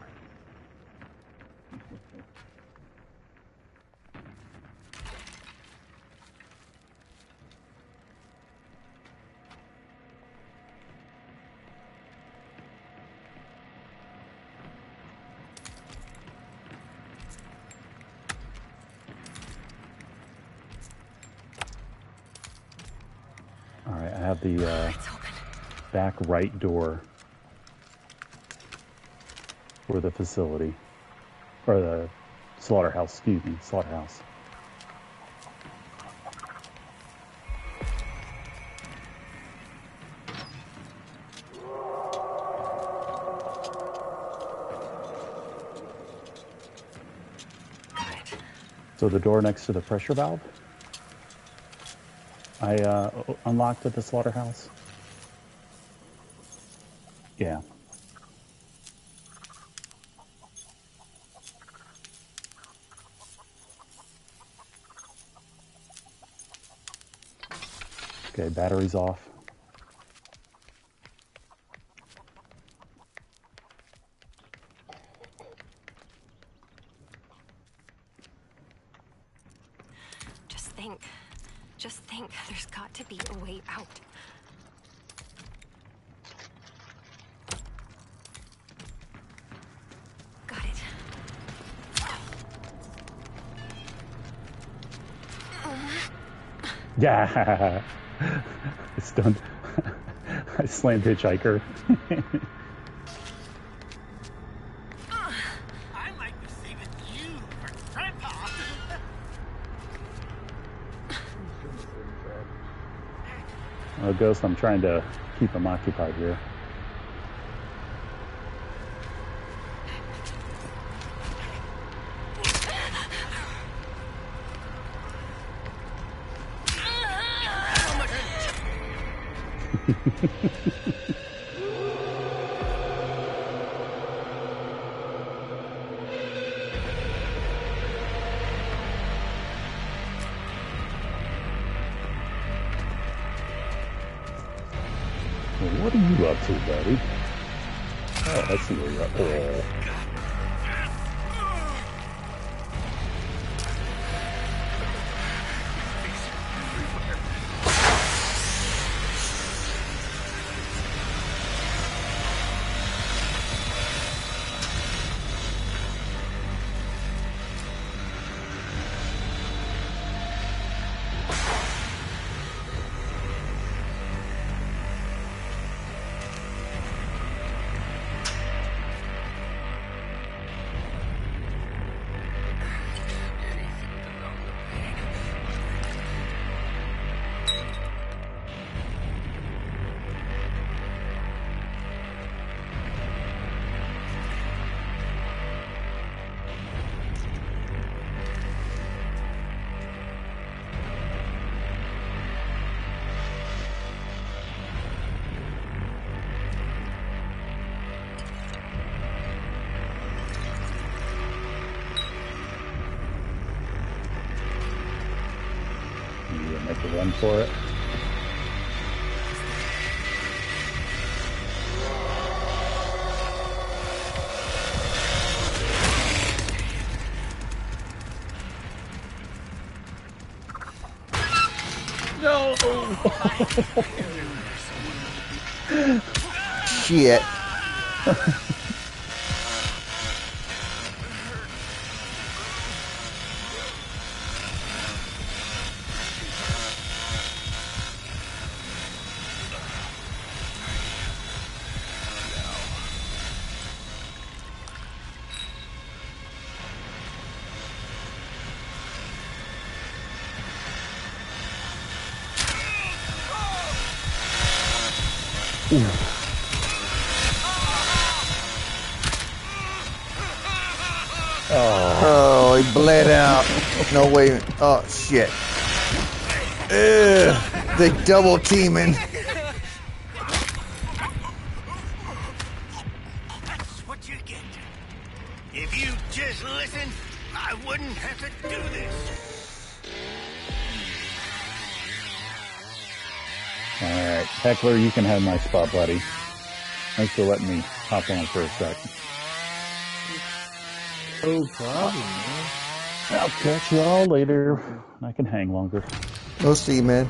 All right, I have the uh, It's open. Back right door for the facility, or the slaughterhouse. Excuse me, slaughterhouse. So the door next to the pressure valve. I uh, unlocked at the slaughterhouse. Yeah. Okay, batteries off. Just think. Just think. There's got to be a way out. Got it. Yeah. I stunned. I slammed Hitchhiker. Ah, I might be saving you for Grandpa. oh, Ghost, I'm trying to keep him occupied here. What are you up to, buddy? Oh, I see where you're at. Oh. Shit. Oh shit. Ugh, they double teaming. That's what you get. If you just listened, I wouldn't have to do this. All right, Heckler, you can have my spot, buddy. Thanks for letting me hop on for a sec. No problem, man. I'll catch y'all later. I can hang longer. We'll see, man.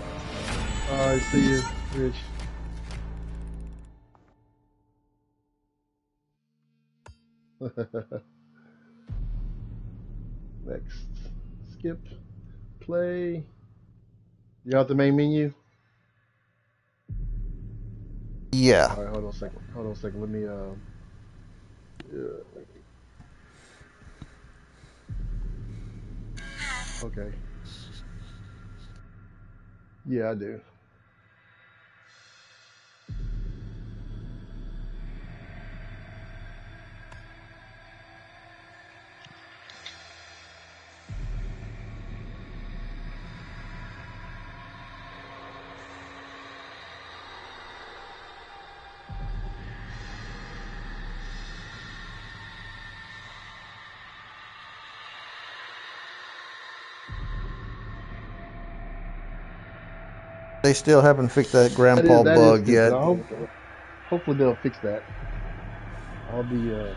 All right, see you, Rich. Next, skip, play. You got the main menu? Yeah. All right, hold on a second. Hold on a second. Let me. Uh, yeah. Okay. Yeah, I do. They still haven't fixed that That grandpa is- that is bug yet. Hope, hopefully they'll fix that. I'll be. Uh,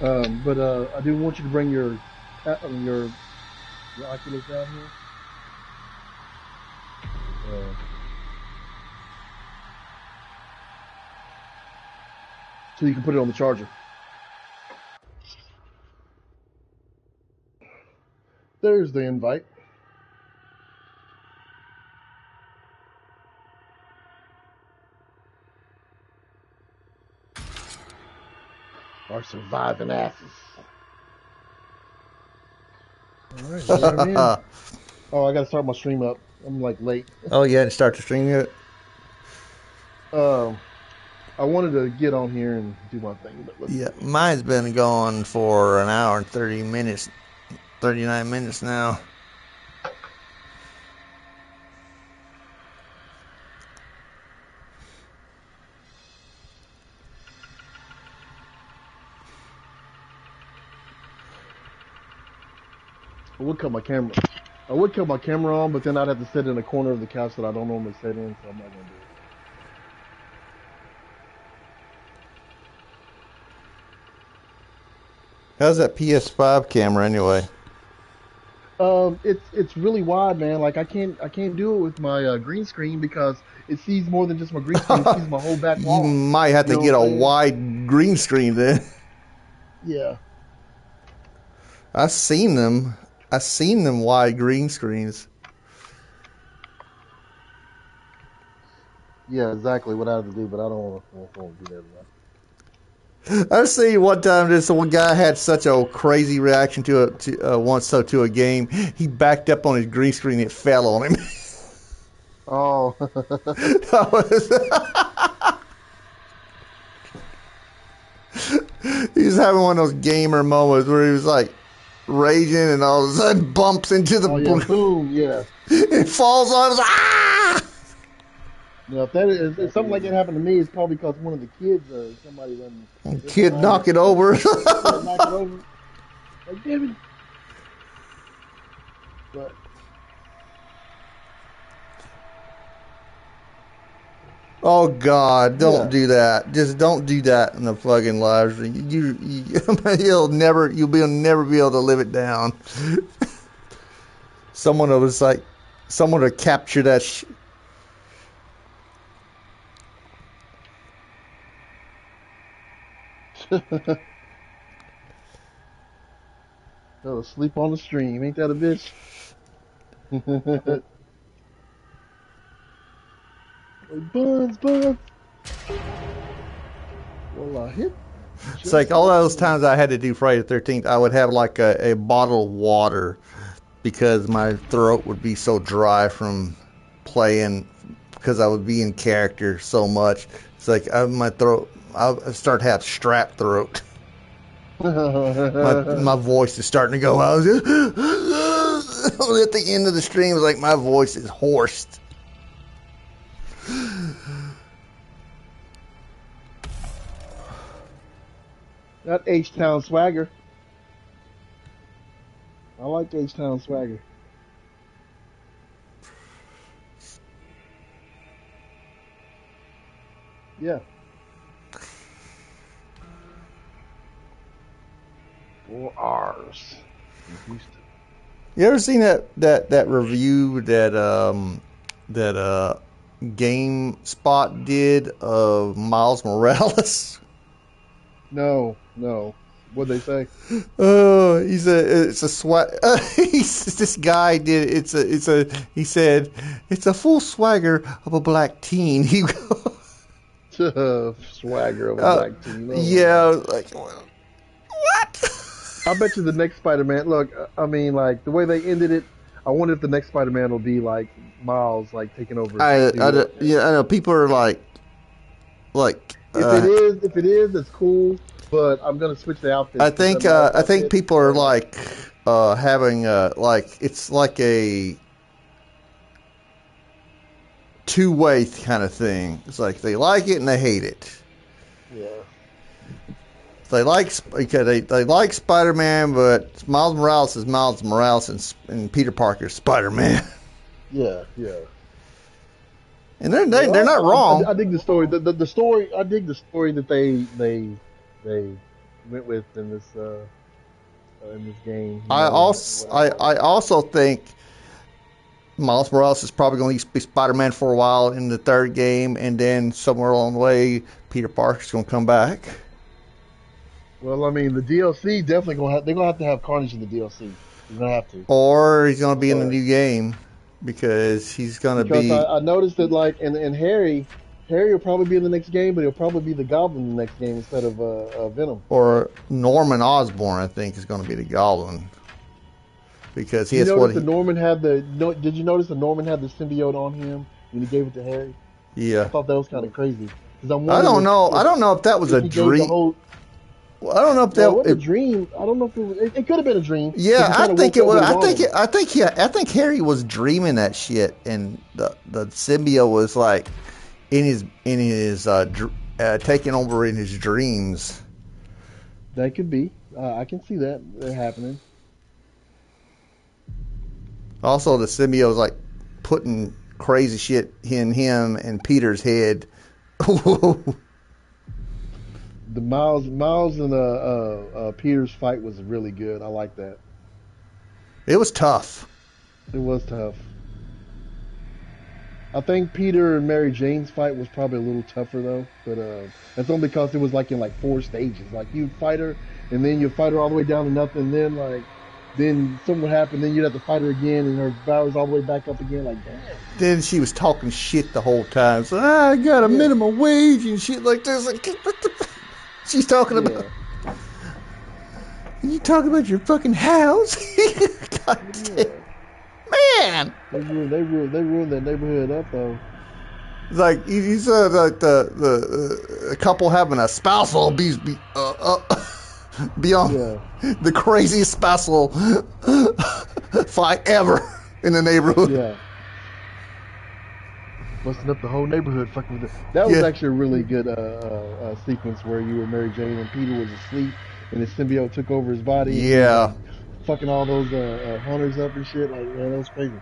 Um, but uh, I do want you to bring your uh, your your Oculus out here. Uh, so you can put it on the charger. There's the invite. Surviving asses. All right, let. Oh, I gotta start my stream up. I'm like late. oh yeah, and start to stream yet. Um, I wanted to get on here and do my thing, but let's Yeah, mine's been going for an hour and thirty minutes, thirty nine minutes now. Would cut my camera. I would cut my camera on, but then I'd have to sit in a corner of the couch that I don't normally sit in, so I'm not gonna do it. How's that PS5 camera anyway? Um, it's it's really wide, man. Like I can't I can't do it with my uh, green screen because it sees more than just my green screen. It sees my whole back wall. You might have to You know get a what I'm saying? wide green screen then. Yeah. I've seen them. I've seen them wide green screens. Yeah, exactly what I have to do, but I don't want to, do that. I've seen one time this one guy had such a crazy reaction to a to uh, once so to a game. He backed up on his green screen. It fell on him. Oh, That was- he was having one of those gamer moments where he was like raging and all of a sudden bumps into the Oh yeah, boom, yeah. it falls on his ah! Know, if that is if something like that happened to me, it's probably because one of the kids or somebody done Kid knock it over. knock it over. Like damn it. But Oh God! Don't Yeah. do that. Just don't do that in the fucking live stream. You, you, you'll never, you'll be, never be able to live it down. someone was like, someone to capture that. Sh- fell asleep on the stream. Ain't that a bitch? Like, Buns, buns. Well, I hit. it's like all those times I had to do Friday the Thirteenth. I would have like a, a bottle of water because my throat would be so dry from playing because I would be in character so much. It's like I, my throat. I start to have strap throat. my, my voice is starting to go out. At the end of the stream, it's like my voice is hoarse. That H Town swagger. I like H Town swagger. Yeah. Four R's. You ever seen that that that review that um that uh GameSpot did of Miles Morales? No, no. What'd they say? Oh, he's a it's a swag. Uh, he's this guy did it's a it's a he said it's a full swagger of a black teen. He swagger of a Uh, black team. Oh. yeah, like what? I bet you the next Spider-Man. Look, I mean, like the way they ended it. I wonder if the next Spider-Man will be like Miles, like taking over. I, I yeah I know people are like like If uh, it is, if it is, it's cool. But I'm gonna switch the outfit. I think uh, I think people are like uh, having uh, like it's like a two way kind of thing. It's like they like it and they hate it. Yeah. They like okay, they they like Spider Man, but Miles Morales is Miles Morales and, and Peter Parker is Spider Man, Yeah, yeah. and they're they, they're not I- I- wrong. I, dig the story. The, the the story. I dig the story that they they they went with in this uh uh, in this game. I know, also I, I also think Miles Morales is probably going to be Spider Man for a while in the third game, and then somewhere along the way, Peter Parker's going to come back. Well, I mean, the DLC definitely gonna have. They're gonna have to have Carnage in the DLC. You're gonna have to. Or he's going to be in the new game because he's going to Because be. I, I noticed that, like, and, and Harry, Harry will probably be in the next game, but he'll probably be the Goblin in the next game instead of uh, uh, Venom. or Norman Osborn, I think, is going to be the Goblin because he you has what he. Norman had the? No, did you notice the Norman had the symbiote on him when he gave it to Harry? Yeah, I thought that was kind of crazy. I don't know. if- I don't know if that was a the dream. whole- I don't know if that. was a dream. I don't know if it was. It, it could have been a dream. Yeah, I think it was. I think it, I think yeah, I think Harry was dreaming that shit, and the the symbiote was like in his in his uh, dr- uh taking over in his dreams. That could be. Uh, I can see that happening. Also, the symbiote was like putting crazy shit in him and Peter's head. The Miles, Miles and uh, uh, uh, Peter's fight was really good. I like that. it was tough. It was tough. I think Peter and Mary Jane's fight was probably a little tougher though, but uh, that's only because it was like in like four stages. Like you fight her, and then you fight her all the way down to nothing, and then like, then something would happen, then you'd have to fight her again, and her powers all the way back up again. Like, damn. Then she was talking shit the whole time. So "Ah, I got a minimum wage and shit like this. Like, what the? She's talking about. You talking about your fucking house? God damn. Man. They ruined, they ruined, they ruined that neighborhood up though. Like you, you said like the the uh, a couple having a spousal abuse be, uh, uh, beyond Yeah. the craziest spousal fight ever in the neighborhood. Yeah. Busting up the whole neighborhood, fucking with it. That was Yeah. actually a really good uh, uh, uh, sequence where you were Mary Jane and Peter was asleep and the symbiote took over his body. Yeah. Fucking all those uh, uh, hunters up and shit. Like, man, that was crazy.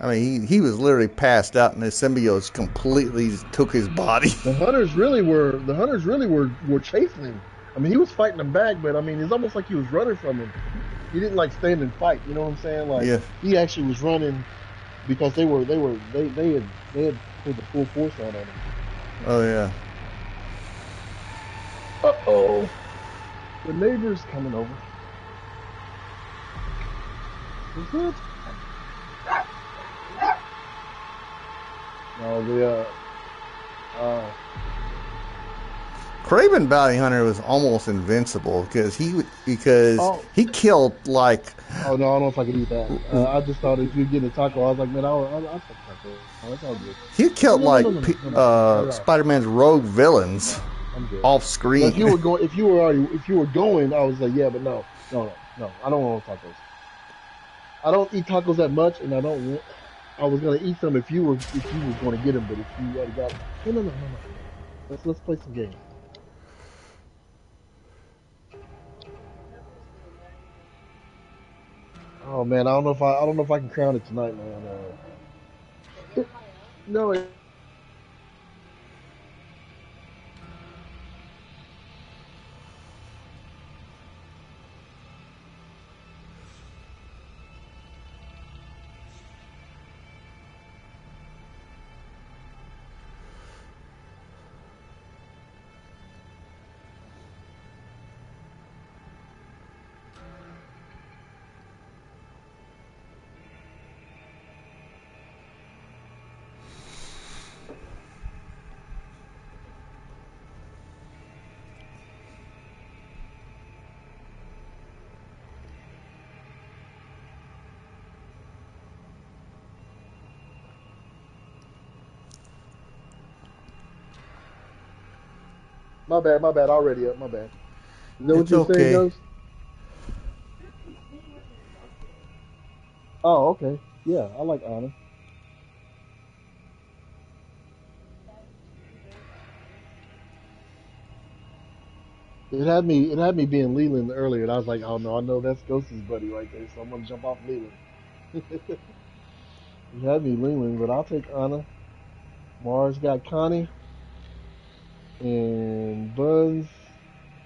I mean, he, he was literally passed out, and the symbiote completely took his body. The hunters really were. The hunters really were were chasing him. I mean, he was fighting them back, but I mean, it's almost like he was running from him. He didn't like stand and fight. You know what I'm saying? Like Yeah. he actually was running because they were they were they they had they had put the full force out on him. Oh yeah. Uh oh. The neighbor's coming over. Is it? No, the uh, uh, Kraven Bounty Hunter was almost invincible because he because Oh. he killed like oh no, I don't know if I could eat that. Uh, I just thought if you get a taco, I was like, man, I'll, I'll, I'll take taco. Oh, that's all good. he killed No, like no, no, no, pe- no, no. uh. Spider-Man's rogue villains off But screen. if you were going, if you were already, if you were going, I was like, yeah, but no, no, no, no. I don't want tacos. I don't eat tacos that much, and I don't. Want, I was gonna eat some if you were, if you were going to get them, but if you already got, no, no, no, no, no. Let's let's play some games. Oh man, I don't know if I, I don't know if I can crown it tonight, man. Uh, no, My bad, my bad. Already up, my bad. That what It's you're okay. saying, Ghost? Oh, okay. Yeah, I like Ana. It had me. It had me being Leland earlier, and I was like, "Oh no, I know that's Ghost's buddy right there, so I'm gonna jump off Leland." it had me Leland, but I'll take Ana. Mars got Connie and Buns.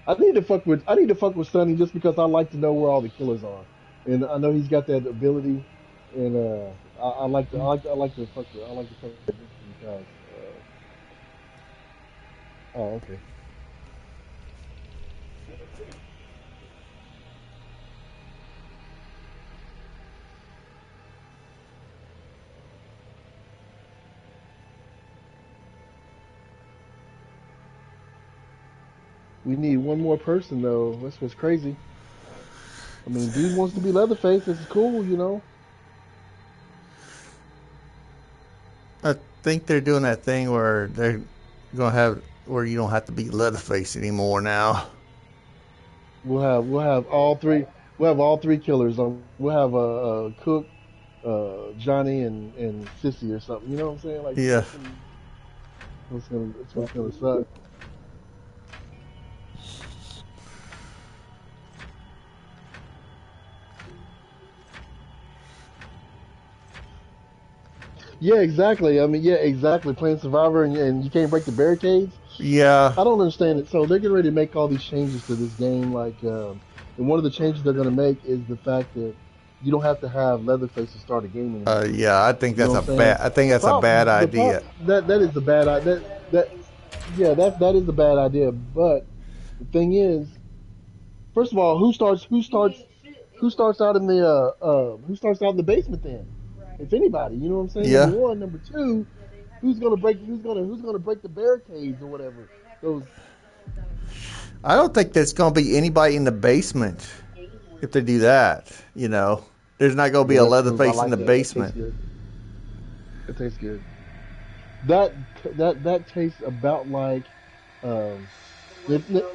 I need to fuck with I need to fuck with Sonny just because I like to know where all the killers are, and I know he's got that ability, and uh, I, I like to I like to, I like to fuck with I like to fuck with because. Uh, oh, okay. We need one more person though. That's what's crazy. I mean, dude wants to be Leatherface. It's cool, you know. I think they're doing that thing where they're gonna have where you don't have to be Leatherface anymore now. We'll have we'll have all three. We'll have all three killers. On we'll have uh, uh, Cook, uh, Johnny, and and Sissy or something. You know what I'm saying? Like Yeah. What's gonna it's gonna suck. Yeah, exactly. I mean, yeah, exactly. Playing Survivor and, and you can't break the barricades. Yeah. I don't understand it. So they're getting ready to make all these changes to this game. Like, um, and one of the changes they're going to make is the fact that you don't have to have Leatherface to start a game anymore. Uh, yeah, I think You that's know a bad. I think that's a bad idea. prob- that that is a bad idea. That, that yeah, that that is a bad idea. But the thing is, first of all, who starts who starts who starts out in the uh, uh who starts out in the basement then? If anybody, you know what I'm saying? Yeah. Number one, number two, who's gonna break who's gonna who's gonna break the barricades or whatever? Those I don't think there's gonna be anybody in the basement if they do that. You know, there's not gonna be a Yeah, that's cool. I Leatherface like in the that. That tastes basement. It tastes good. That that that tastes about like um, it- it-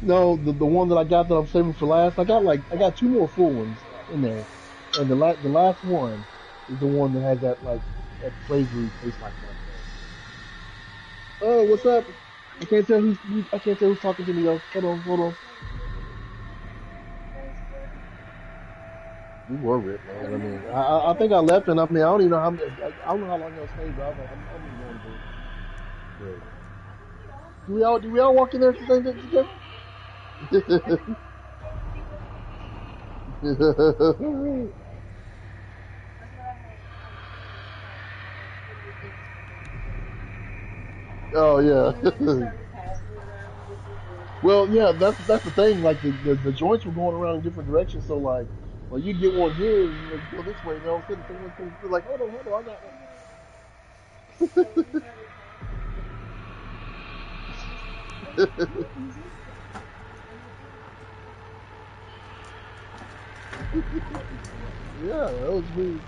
No, the the one that I got that I'm saving for last. I got like I got two more full ones in there, and the la- the last one is the one that has that like that flavory taste like that. Oh, what's up? I can't tell who's who, I can't tell who's talking to me though. Hold on, hold on. You were ripped, man. I mean, I, I I think I left, and I mean, I don't even know how I, I don't know how long y'all stayed, but I'm, I'm, I'm going to. But, do we all do we all walk in there at the same time together? oh yeah. well, yeah, that's that's the thing. Like the, the the joints were going around in different directions, so like, well, you get one here, and you go this way, and all of a sudden someone comes through, like, hold on, hold on, I got one. yeah, that was me.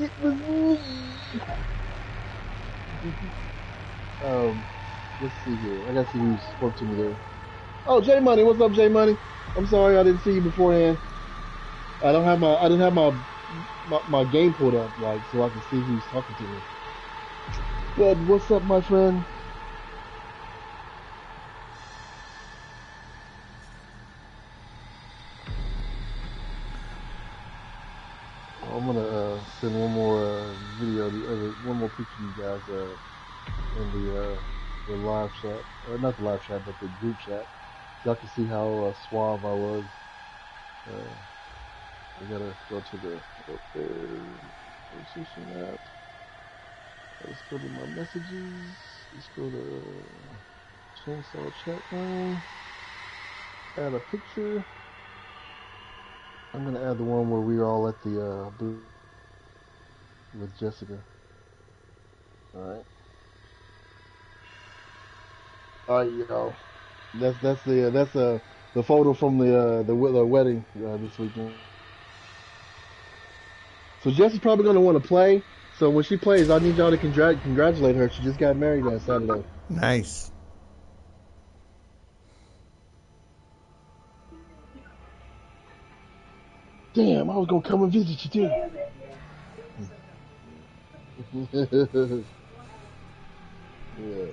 It was me. um, let's see here. I gotta see who spoke to me there. Oh, J Money, what's up, J Money? I'm sorry I didn't see you beforehand. I don't have my I didn't have my my, my game pulled up like so I can see who's talking to me. But what's up, my friend? I'm gonna uh, send one more uh, video, other one more picture to you guys uh, in the uh, the live chat, or not the live chat, but the group chat. Y'all can see how uh, suave I was. Uh, I gotta go to the position app. Let's go to my messages. Let's go to chainsaw chat line. Add a picture. I'm gonna add the one where we were all at the uh, booth with Jessica. All right. All right, y'all. That's that's the uh, that's uh, the photo from the uh, the, the wedding uh, this weekend. So Jess is probably gonna want to play. So when she plays, I need y'all to congrat- congratulate her. She just got married on Saturday. Nice. Damn, I was gonna come and visit you too. yeah.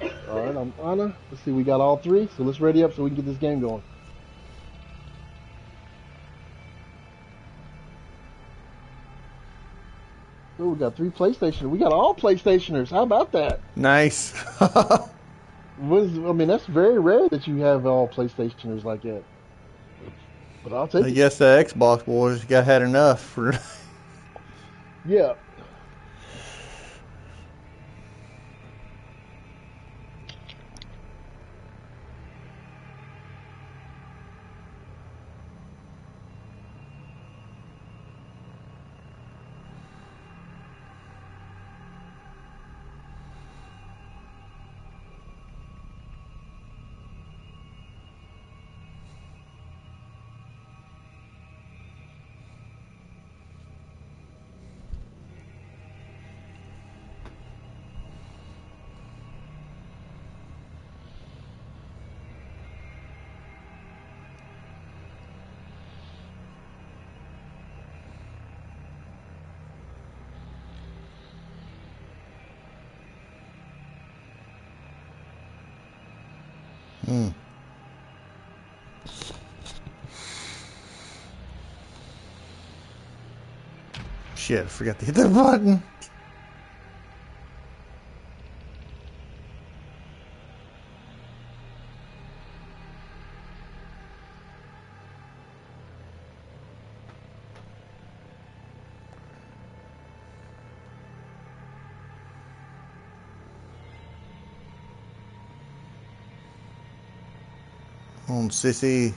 All right, I'm Ana. Let's see, we got all three, so let's ready up so we can get this game going. Oh, we got three PlayStation. We got all PlayStationers. How about that? Nice. What is, I mean, that's very rare that you have all PlayStationers like that. But I'll take I it. guess the Xbox boys got had enough for. Yeah. Shit, I forgot to hit the button. On sissy.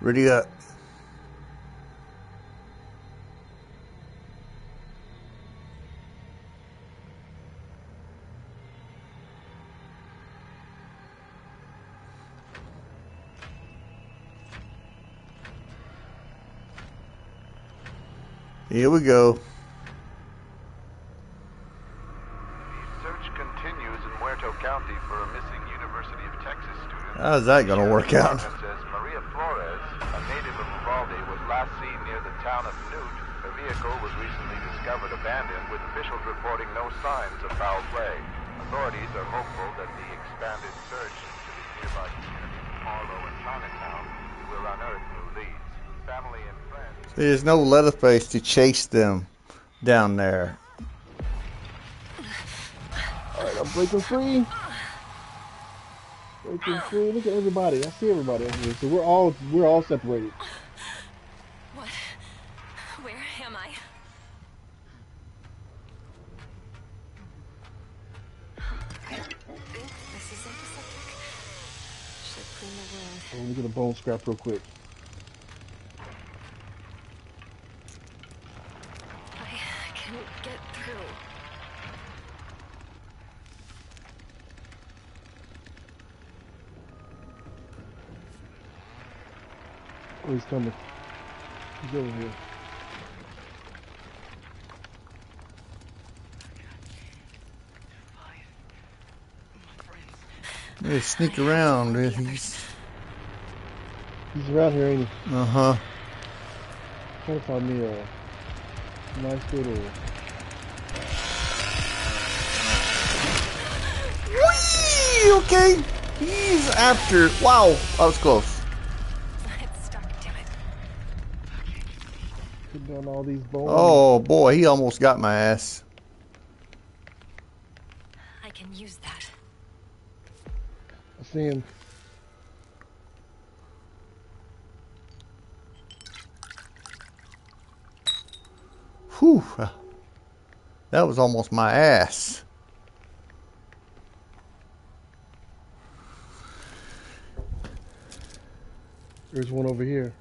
Ready up. Here we go. Search continues in Muerto County for a missing University of Texas student. How's that going to work out? Says Maria Flores, a native of Uvalde, was last seen near the town of Newt. Her vehicle was recently discovered abandoned, with officials reporting no signs of foul play. Authorities are hopeful that the expanded search There's no Leatherface to chase them down there. Alright, I'm breaking free. Breaking free. Look at everybody. I see everybody out here. So we're all we're all separated. What? Where am I? I this is antiseptic. Should clean the wound. Oh, let me get a bone scrap real quick. I can get through. Oh, he's coming. He's over here. They sneak around. He's He's around here, ain't he? uh huh. Trying to find me a nice little. Whee! Okay. He's after. Wow, that was close. It's stuck, damn it. Put down all these bones. Oh boy, he almost got my ass. I can use that. I see him. Whew. That was almost my ass. There's one over here.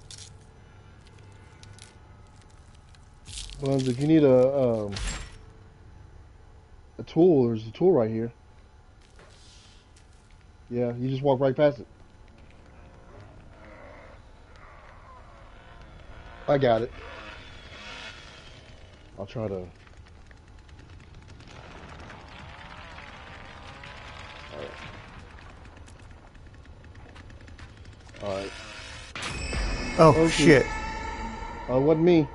Buns, if you need a um, a tool, there's a tool right here. Yeah, you just walk right past it. I got it. I'll try to. Alright. Alright. Oh Okay. shit. Uh, wasn't me.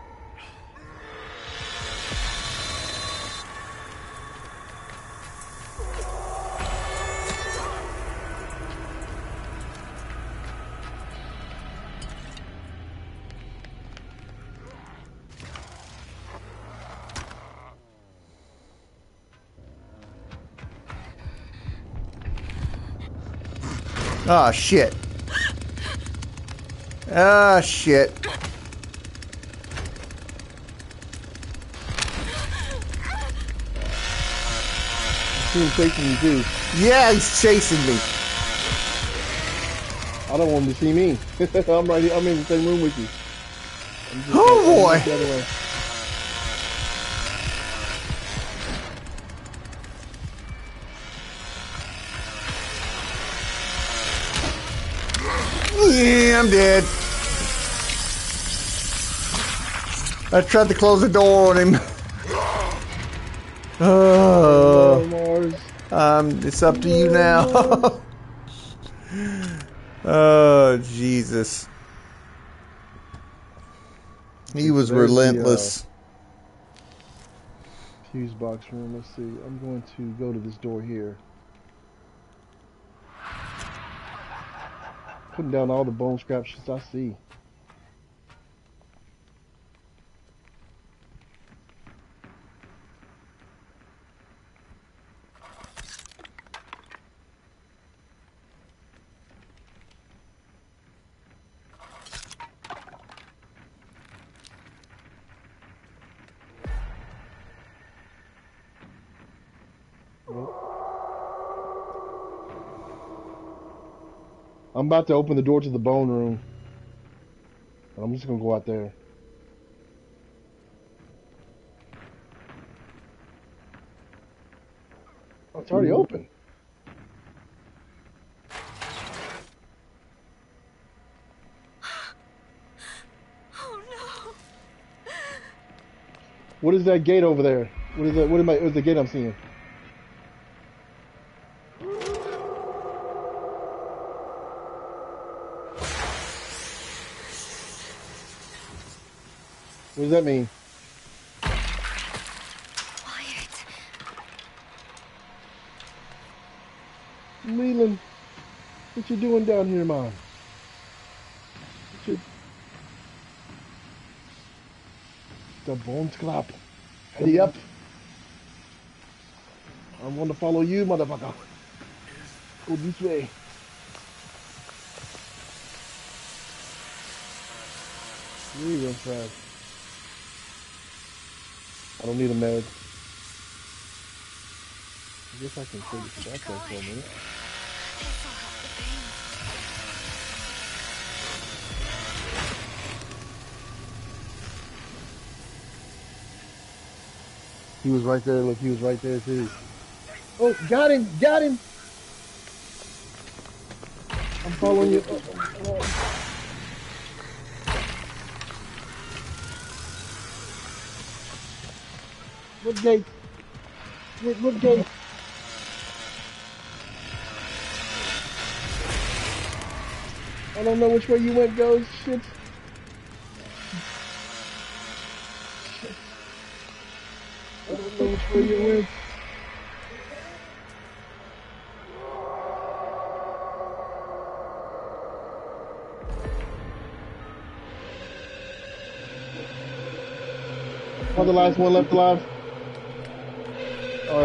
Ah shit. Ah shit. See him chasing you too. Yeah, he's chasing me. I don't want him to see me. I'm right here. I'm in the same room with you. Oh, boy. the other way. Yeah, I'm dead. I tried to close the door on him. Oh, Oh, um, it's up to you now. oh, Jesus. He was There's the, uh, relentless. Fuse box room. Let's see. I'm going to go to this door here. Putting down all the bone scrap shits I see. I'm about to open the door to the bone room. I'm just gonna go out there. Oh, it's already open. Oh no! What is that gate over there? What is that? What am I? What is the gate I'm seeing? Does that mean? Quiet. Leland, what you doing down here? What you... The bones clap. Hurry up. I'm gonna follow you, motherfucker. Go this way. Real fast. I don't need a med. I guess I can take this back there for a minute. This will help the pain. He was right there. Look, he was right there too. Oh, got him! Got him! I'm following you. Oh, oh, oh. What gate? What, what gate? I don't know which way you went, goes. Shit. I don't know which way you went. Oh, the last one left alive.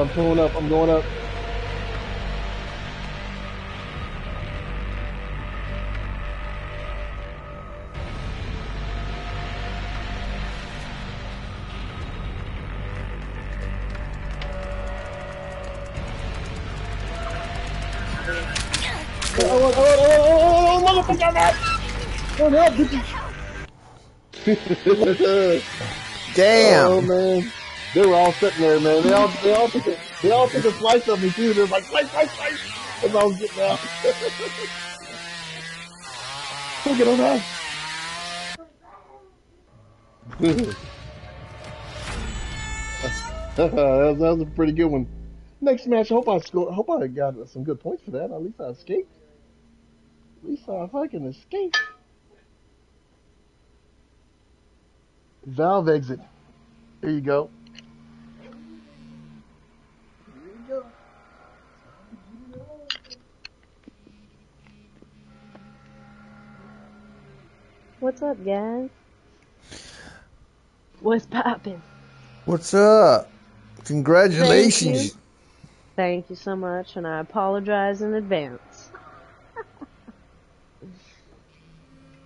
I'm pulling up. I'm going up. Motherfucker, man! No, bitches. Damn. Oh man, they were all sitting there, man. They all they all took a, they all took a slice of me too. They're like slice, slice, slice. As I was getting out. Look at them that, was, that was a pretty good one. Next match, I hope I scored. I hope I got some good points for that. At least I escaped. At least I fucking escaped. Valve exit. There you go. What's up, guys? What's poppin'? What's up? Congratulations. Thank Thank you so much, and I apologize in advance.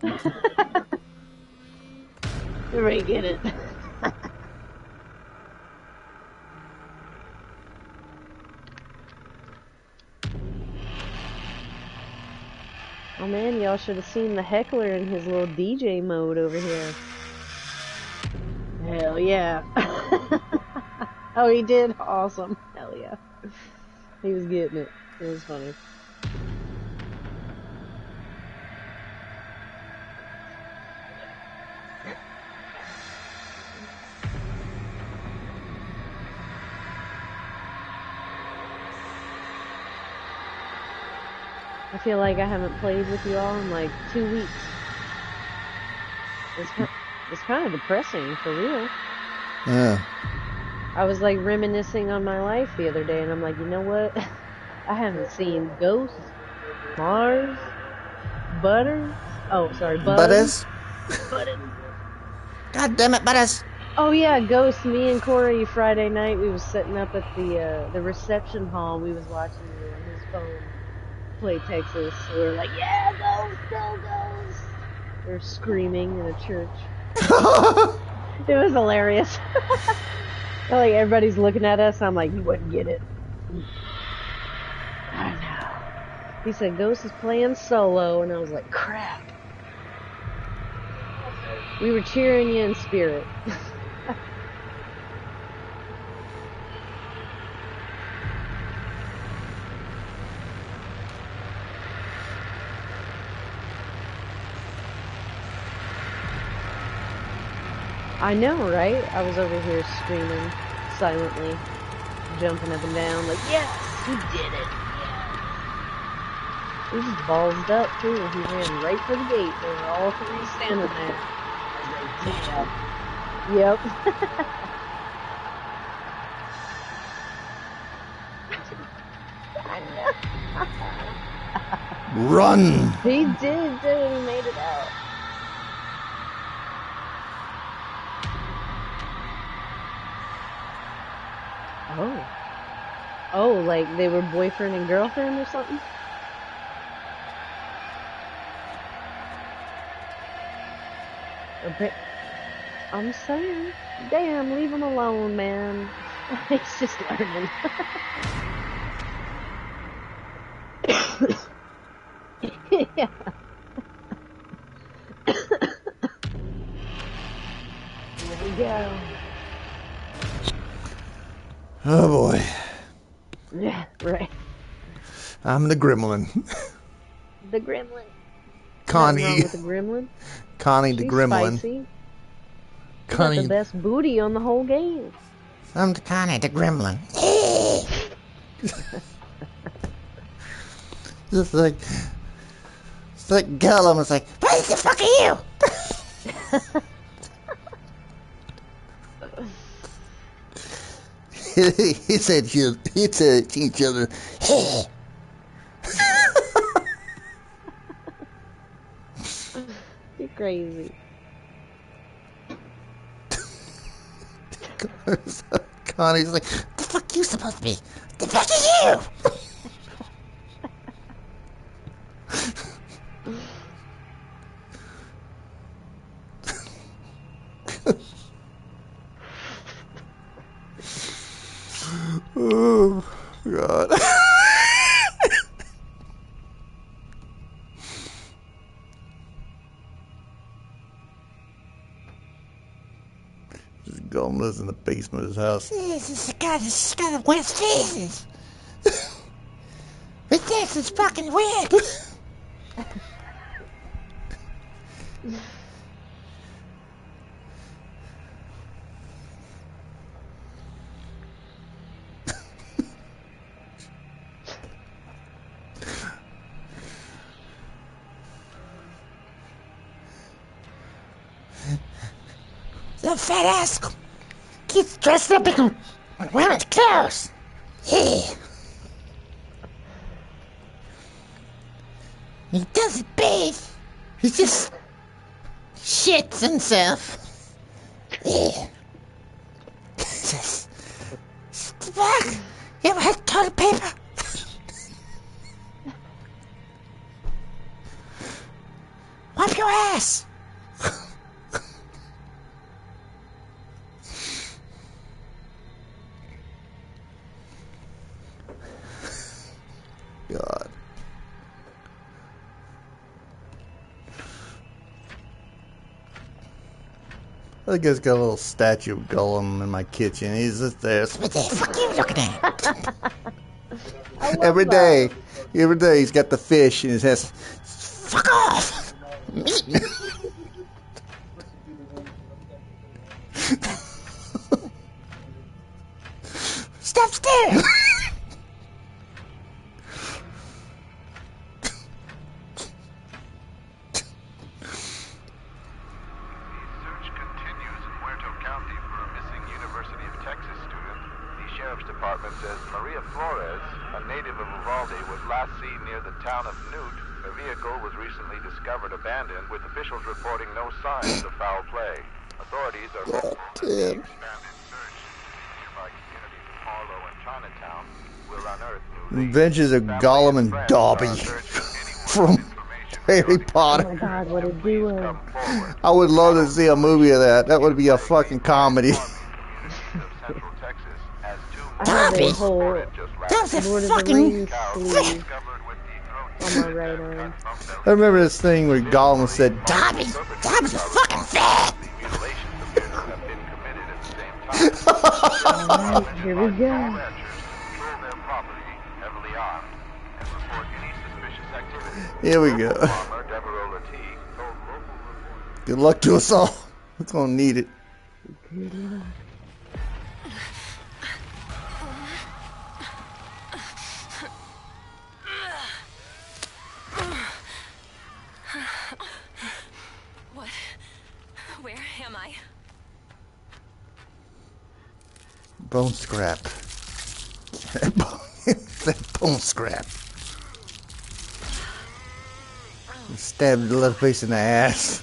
Everybody get it. Oh man, y'all should have seen the heckler in his little DJ mode over here. Hell yeah. oh, he did? Awesome. Hell yeah. He was getting it. It was funny. I feel like I haven't played with you all in like two weeks. It's kind, it's kind of depressing, for real. Yeah. I was like reminiscing on my life the other day, and I'm like, you know what? I haven't seen Ghosts, Marz, Butters. Oh, sorry, Butters. Butters? Butters. God damn it, Butters. Oh yeah, Ghost. Me and Corey Friday night we was sitting up at the uh, the reception hall. We was watching on his phone play Texas. We were like, yeah, Ghost, go Ghost. We were screaming in a church. it was hilarious. like everybody's looking at us. I'm like, you wouldn't get it. I don't know. He said Ghost is playing solo, and I was like, crap. We were cheering you in spirit. I know, right? I was over here screaming silently, jumping up and down, like, yes, he did it. He was ballsed up too. He ran right for the gate. They were all three standing there. Like. Yep. Run! he did, dude. He made it out. Oh. Oh, like they were boyfriend and girlfriend or something? Bit. I'm saying, damn, leave him alone, man. He's just learning. yeah. There we go. Oh boy. Yeah, right. I'm the gremlin. The gremlin. Connie. Nothing wrong with the gremlin. Connie the She's gremlin. Spicy. She got the best booty on the whole game. I'm the Connie the gremlin. Just like, it's like Gollum is like, what the fuck are you? he said he, he said to each other, You're crazy. Connie's like, the fuck you supposed to be? The fuck are you? Oh God. Just Gollum lives in the basement of his house. This is the guy that's got the worst faces. but this is fucking weird. ass gets dressed up in women's clothes. Yeah. He doesn't bathe. He just shits himself. Yeah. Fuck. You had toilet paper? I think I've got a little statue of Gollum in my kitchen. He's just there. What the fuck are you looking at? Every day, every day he's got the fish in his head. New a Adventures Gollum and Dobby from Harry Potter. Oh Potter. my god, what a duo. I would love to see a movie of that. That would be a fucking comedy. I Dobby. whole That's a Lord of the fucking Rings sleeve on my right arm. I remember this thing where Gollum said, Dobby. Dobby's a fucking fat. Alright, here we go. Here we go. Good luck to us all. We're gonna need it. Good luck. What? Where am I? Bone scrap. that bone scrap. Stabbed the little face in the ass.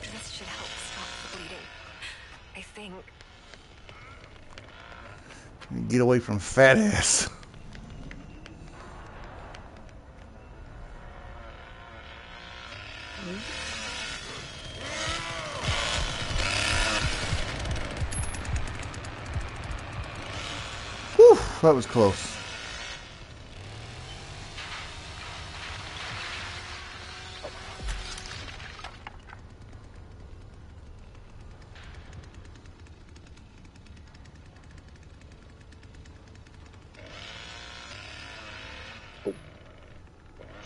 This should help stop the bleeding. I think. Get away from fat ass. Whew, that was close.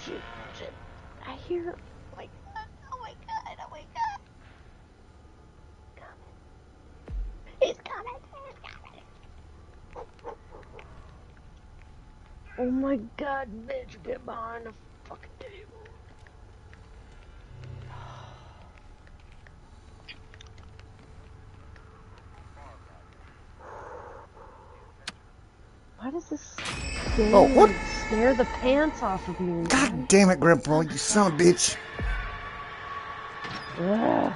Shit, shit. I hear. Oh my god, oh my god, oh my god. Coming. He's coming, he's coming. Oh my god, bitch, get behind the fucking table. Why does this scare, Oh, what? scare the pants off of me? God damn it, Grandpa, you son of a bitch. Ugh.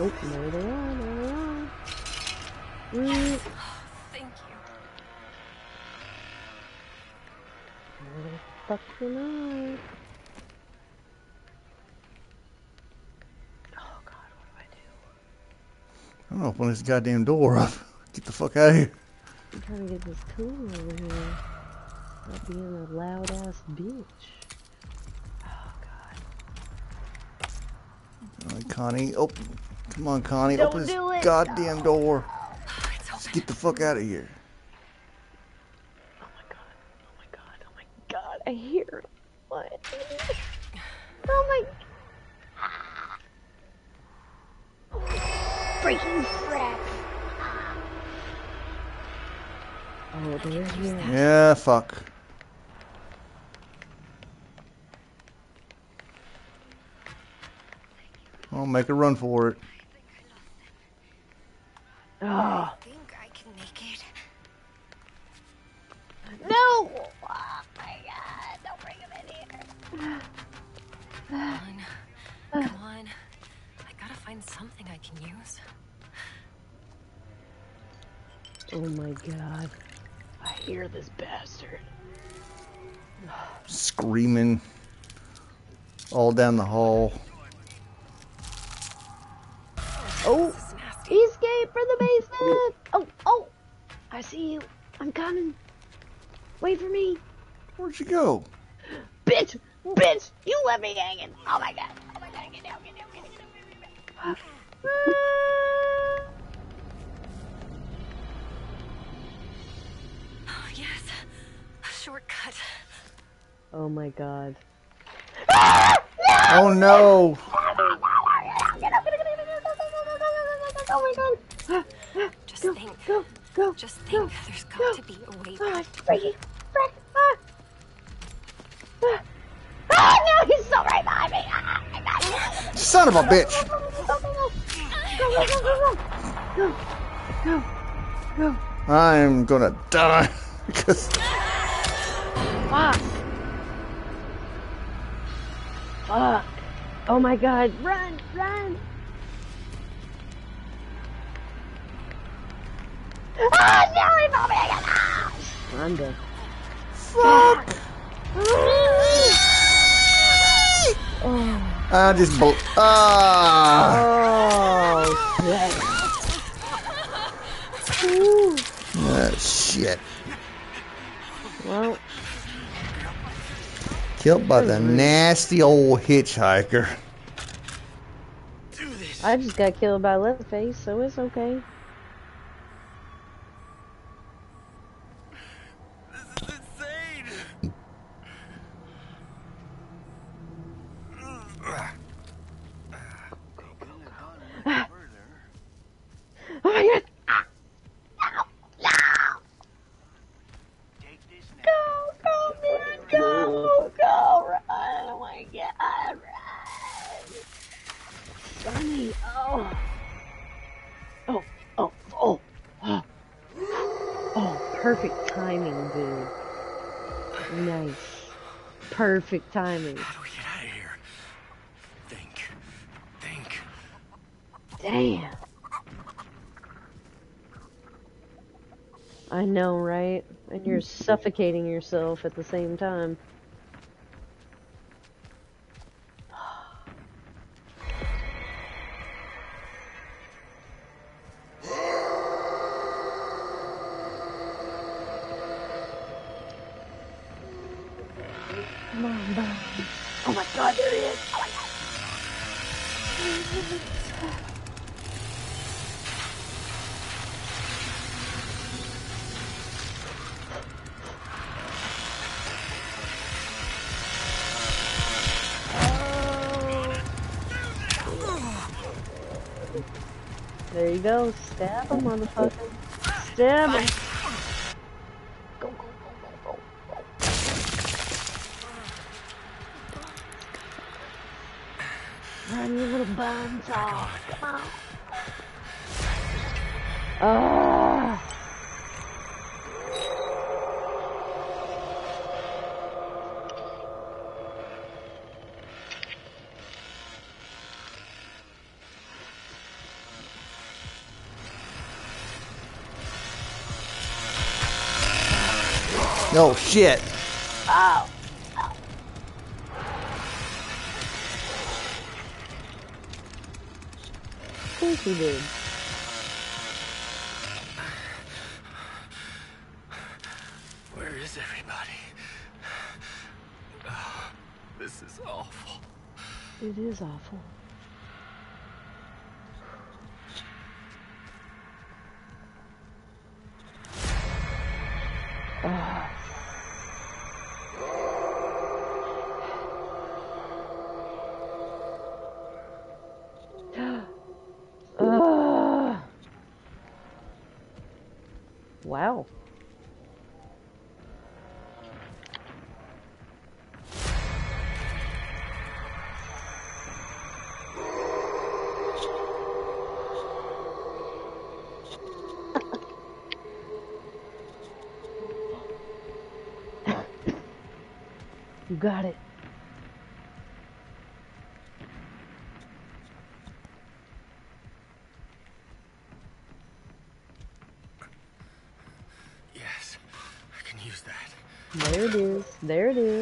Oh, there they are, there they are. Mm, Thank you. fuck I? Oh god, what do I do? I don't open this goddamn door up. Get the fuck out of here. I'm trying to get this tool over here. Not being a loud ass bitch. Oh god. All right, Connie, open. Come on, Connie, Don't open this do goddamn door. Oh, it's Let's get the fuck out of here. Oh my god. Oh my god. Oh my god. I hear what? Oh my freaking crap. Oh, there's your Yeah, fuck. I'll make a run for it. I'm gonna die because Fuck. Fuck. Oh my god, run, run. Ah, no, he found me again. Ah. I'm dead. Fuck. Oh. I just bl- ah Oh, shit. Ooh. ah, shit. Well, Killed by the nasty old hitchhiker. I just got killed by Leatherface, so it's okay. Perfect timing. How do we get out of here? Think. Think. Damn. I know, right? And you're suffocating yourself at the same time. Go. Stab him, motherfucker. Stab him. Go, go, go, go, go, go. Run, you little bum off. Come on. Ah. No shit. Ow. Of course he did. Where is everybody? Oh, this is awful. It is awful. Got it. Yes, I can use that. There it is. There it is.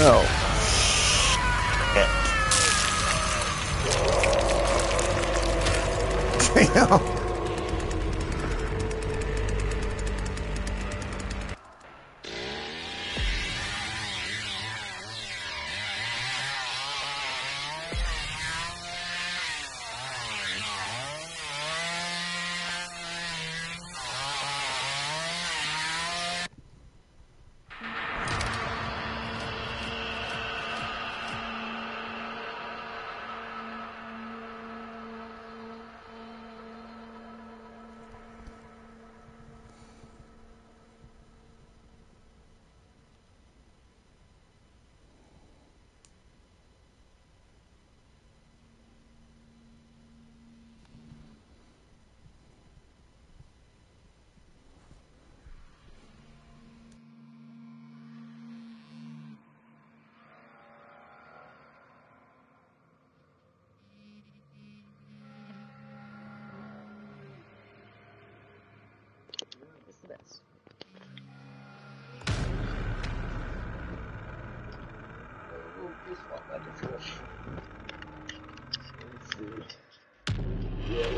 No.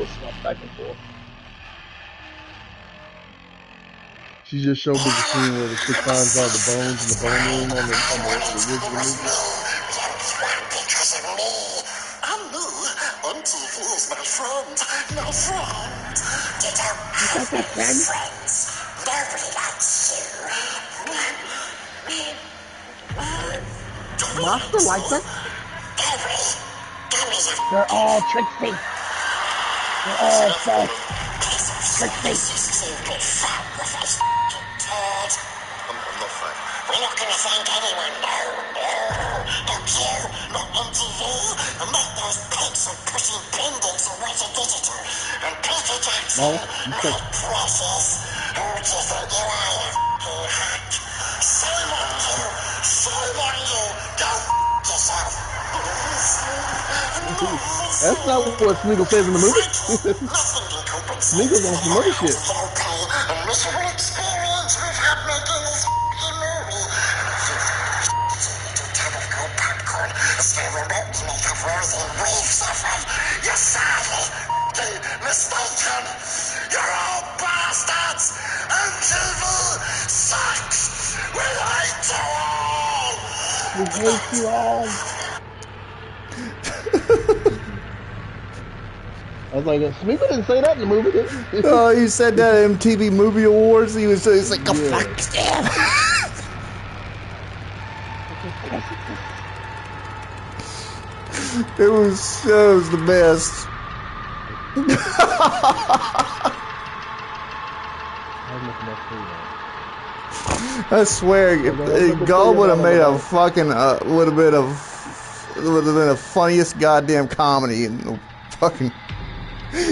Yeah, we'll back and forth. She just showed me the scene where the chick finds all the bones in the bone room on the on the, the original movie. Because of me. I'm new on TV is my friend. My friend. You don't have any friends. Nobody likes you. Master likes it. Gary. Gary's a They're all tricksy. They're all a f***ing turd. I'm, I'm not fat. We're not gonna thank anyone, no, no. Not you, not MTV, and not those pigs pussy pendants and Digital, and Peter Jackson, No, precious. Who do you think you are, you hack? Shame on you, shame on you, go f*** yourself. That's not what Smeagol says in the movie. Smeagol's on some other shit. Was like, Smeagol didn't say that in the movie, did he? Oh, he said that at MTV Movie Awards. He was, he's like, "Go Yeah. fuck yourself." It was, it was the best. I'm looking up for you. I swear, if, if would have made a fucking uh, would have been a would have been the funniest goddamn comedy in the fucking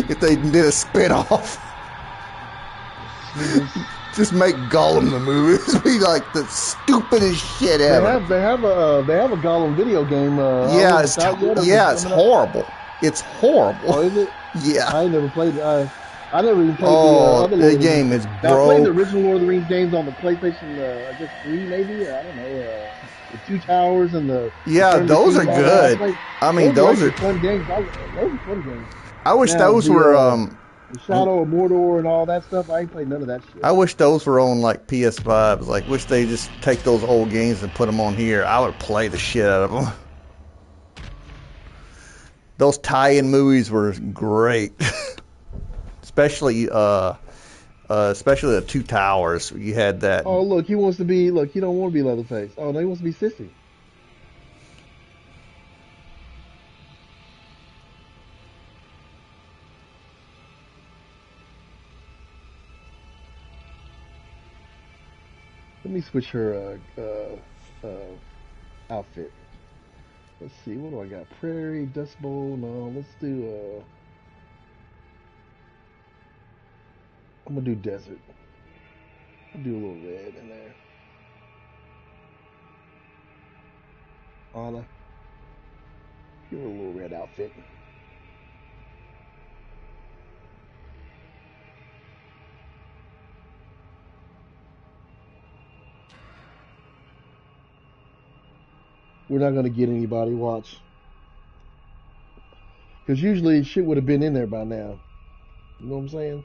if they did a spit off. Just make Gollum the movie. It'd be like the stupidest shit They ever. have they have a uh, they have a Gollum video game. Uh, I yeah, it's out yet or if yeah, it's coming up. horrible. It's horrible. Oh, is it? Yeah. I ain't never played it. I I never even played Oh, the uh, other the game is Now, I played the original Lord of the Rings games on the PlayStation. Uh, I guess three, maybe. I don't know. Uh, the Two Towers and the Yeah, those are good. played- I mean, those were are. actually fun games. I, those are fun games. I wish Now, those were. uh, um Shadow of Mordor and all that stuff. I ain't played none of that shit. I wish those were on like PS5s. Like, wish they just take those old games and put them on here. I would play the shit out of them. Those tie-in movies were great, especially uh, uh, especially the Two Towers. You had that. Oh, look, he wants to be. Look, he don't want to be Leatherface. Oh, no, he wants to be Sissy. Let me switch her uh, uh, uh, outfit. Let's see, what do I got? Prairie, Dust Bowl. No, let's do. Uh, I'm gonna do desert. I'll do a little red in there. Ana, give her a little red outfit. We're not gonna get anybody. Watch. Because usually shit would have been in there by now. You know what I'm saying?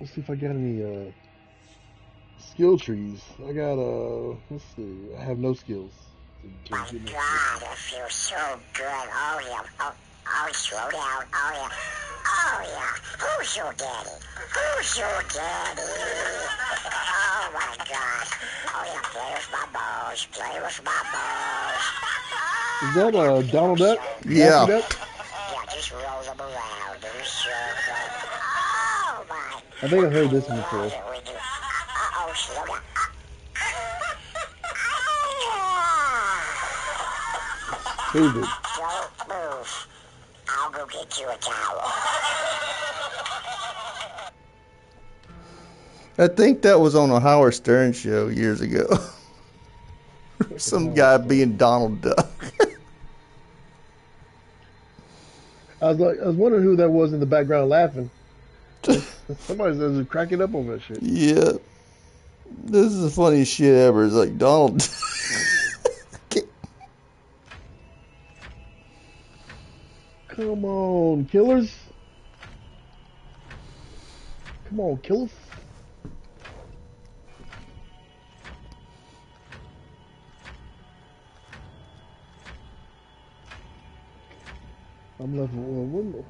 Let's see if I got any uh, skill trees. I got uh, let's see. I have no skills. My God, I feel so good. Oh yeah. Oh, oh, slow down. Oh yeah. Oh yeah. Who's your daddy? Who's your daddy? Oh my God. Oh yeah. Play with my balls. Play with my balls. Is that uh, Donald Duck? Yeah. Daffy Duck? Yeah, just roll them around in a circle. Oh my. I think I've heard this one before. Uh oh, slow down. Stupid. Don't move. I'll go get you a towel. I think that was on a Howard Stern show years ago. Some guy being Donald Duck. I was like, I was wondering who that was in the background laughing. Somebody says cracking up on that shit. yeah. This is the funniest shit ever. It's like Donald. Come on, killers. Come on, killers. I'm level well, one.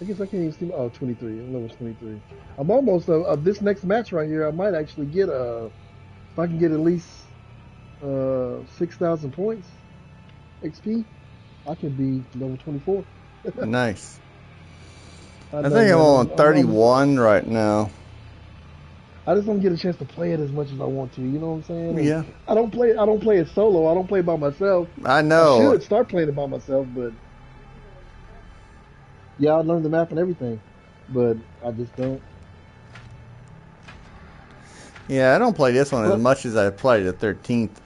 I guess I can't even see. Oh, 23. I'm level 23. I'm almost uh, uh, this next match right here. I might actually get uh, if I can get at least uh 6,000 points XP, I can be level 24. nice. I know, think I'm on I'm- 31 right now. I just don't get a chance to play it as much as I want to. You know what I'm saying? Yeah. I don't play. I don't play it solo. I don't play by myself. I I know. should start playing it by myself, but yeah, I learned the map and everything, but I just don't. Yeah, I don't play this one as much as I played the 13th.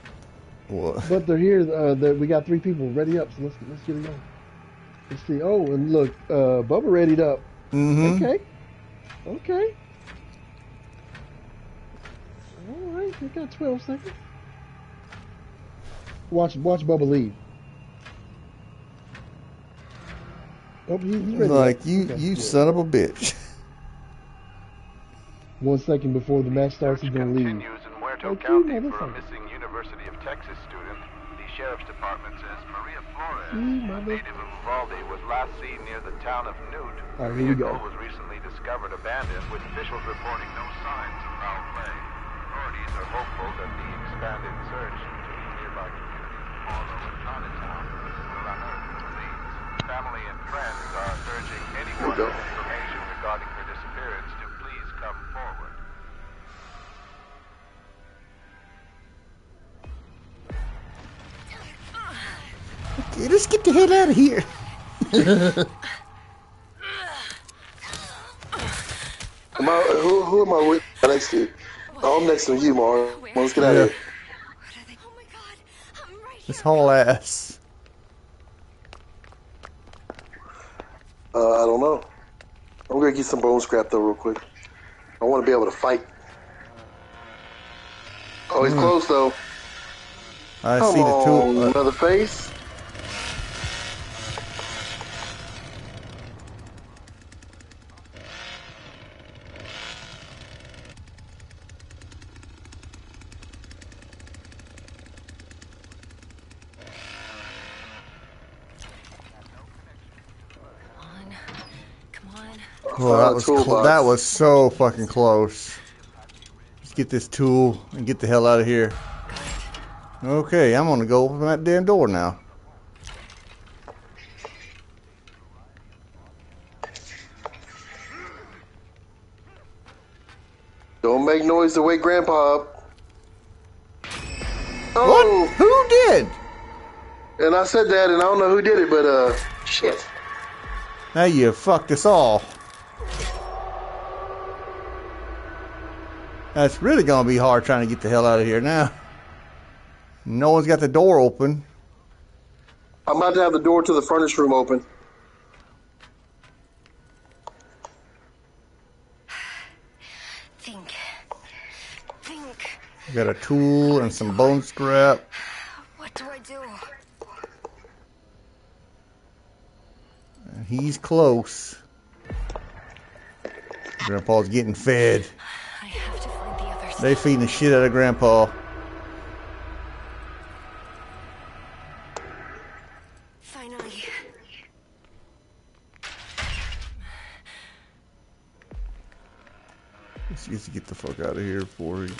But they're here. Uh, that we got three people ready up, so let's let's get it going. Let's see. Oh, and look, uh, Bubba readied up. hmm Okay. Okay. All right, we got 12 seconds. Watch, watch Bubba leave. Oh, he's he's ready. Like you, Okay, you good. son of a bitch. One second before the match starts, he's gonna leave. In Muerto Okay, County now for a missing University of Texas student. The sheriff's department says Maria Flores, See, a native of Uvalde, was last seen near the town of Newt. All right, Her here we go. was recently discovered abandoned, with officials reporting no signs of foul play. Authorities are hopeful that the expanded search into the nearby communities of Paulo and Chinatown will unearth the leads. Family and friends are urging anyone with information regarding her disappearance to please come forward. Okay, let's get the hell out of here. Am I, who, who am I with next to? Oh, I'm next to you, Mara. Let's get out of here. This whole ass. Uh, I don't know. I'm gonna get some bone scrap though, real quick. I want to be able to fight. Oh, he's Hmm. close though. I Come see the tool. Uh, another face. well, that was cl- that was so fucking close. Let's get this tool and get the hell out of here. Okay, I'm gonna go open that damn door now. Don't make noise to wake Grandpa up. Oh, Who did? and I said that, and I don't know who did it, but uh, shit. Now you fucked us all. That's really going to be hard trying to get the hell out of here now. No one's got the door open. I'm about to have the door to the furnace room open. Think. Think. We got a tool and some bone scrap. What do I do? He's close. Grandpa's getting fed. They feeding the shit out of Grandpa. Finally. Let's just get the fuck out of here before he...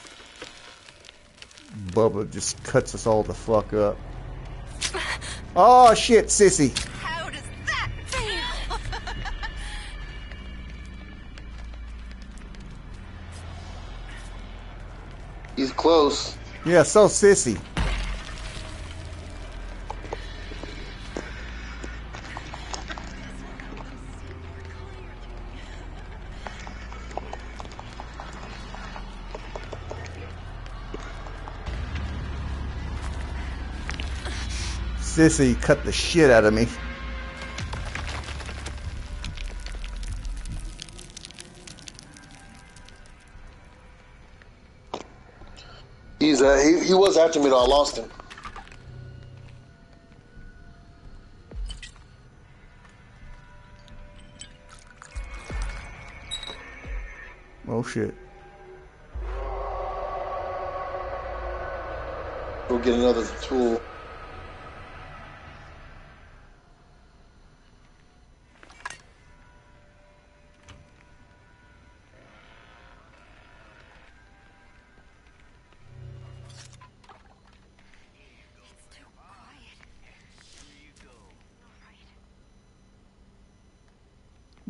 Bubba just cuts us all the fuck up. Oh shit, sissy. Close. Yeah, so sissy. Sissy cut the shit out of me. After me though. I lost him. Oh shit. Go get another tool.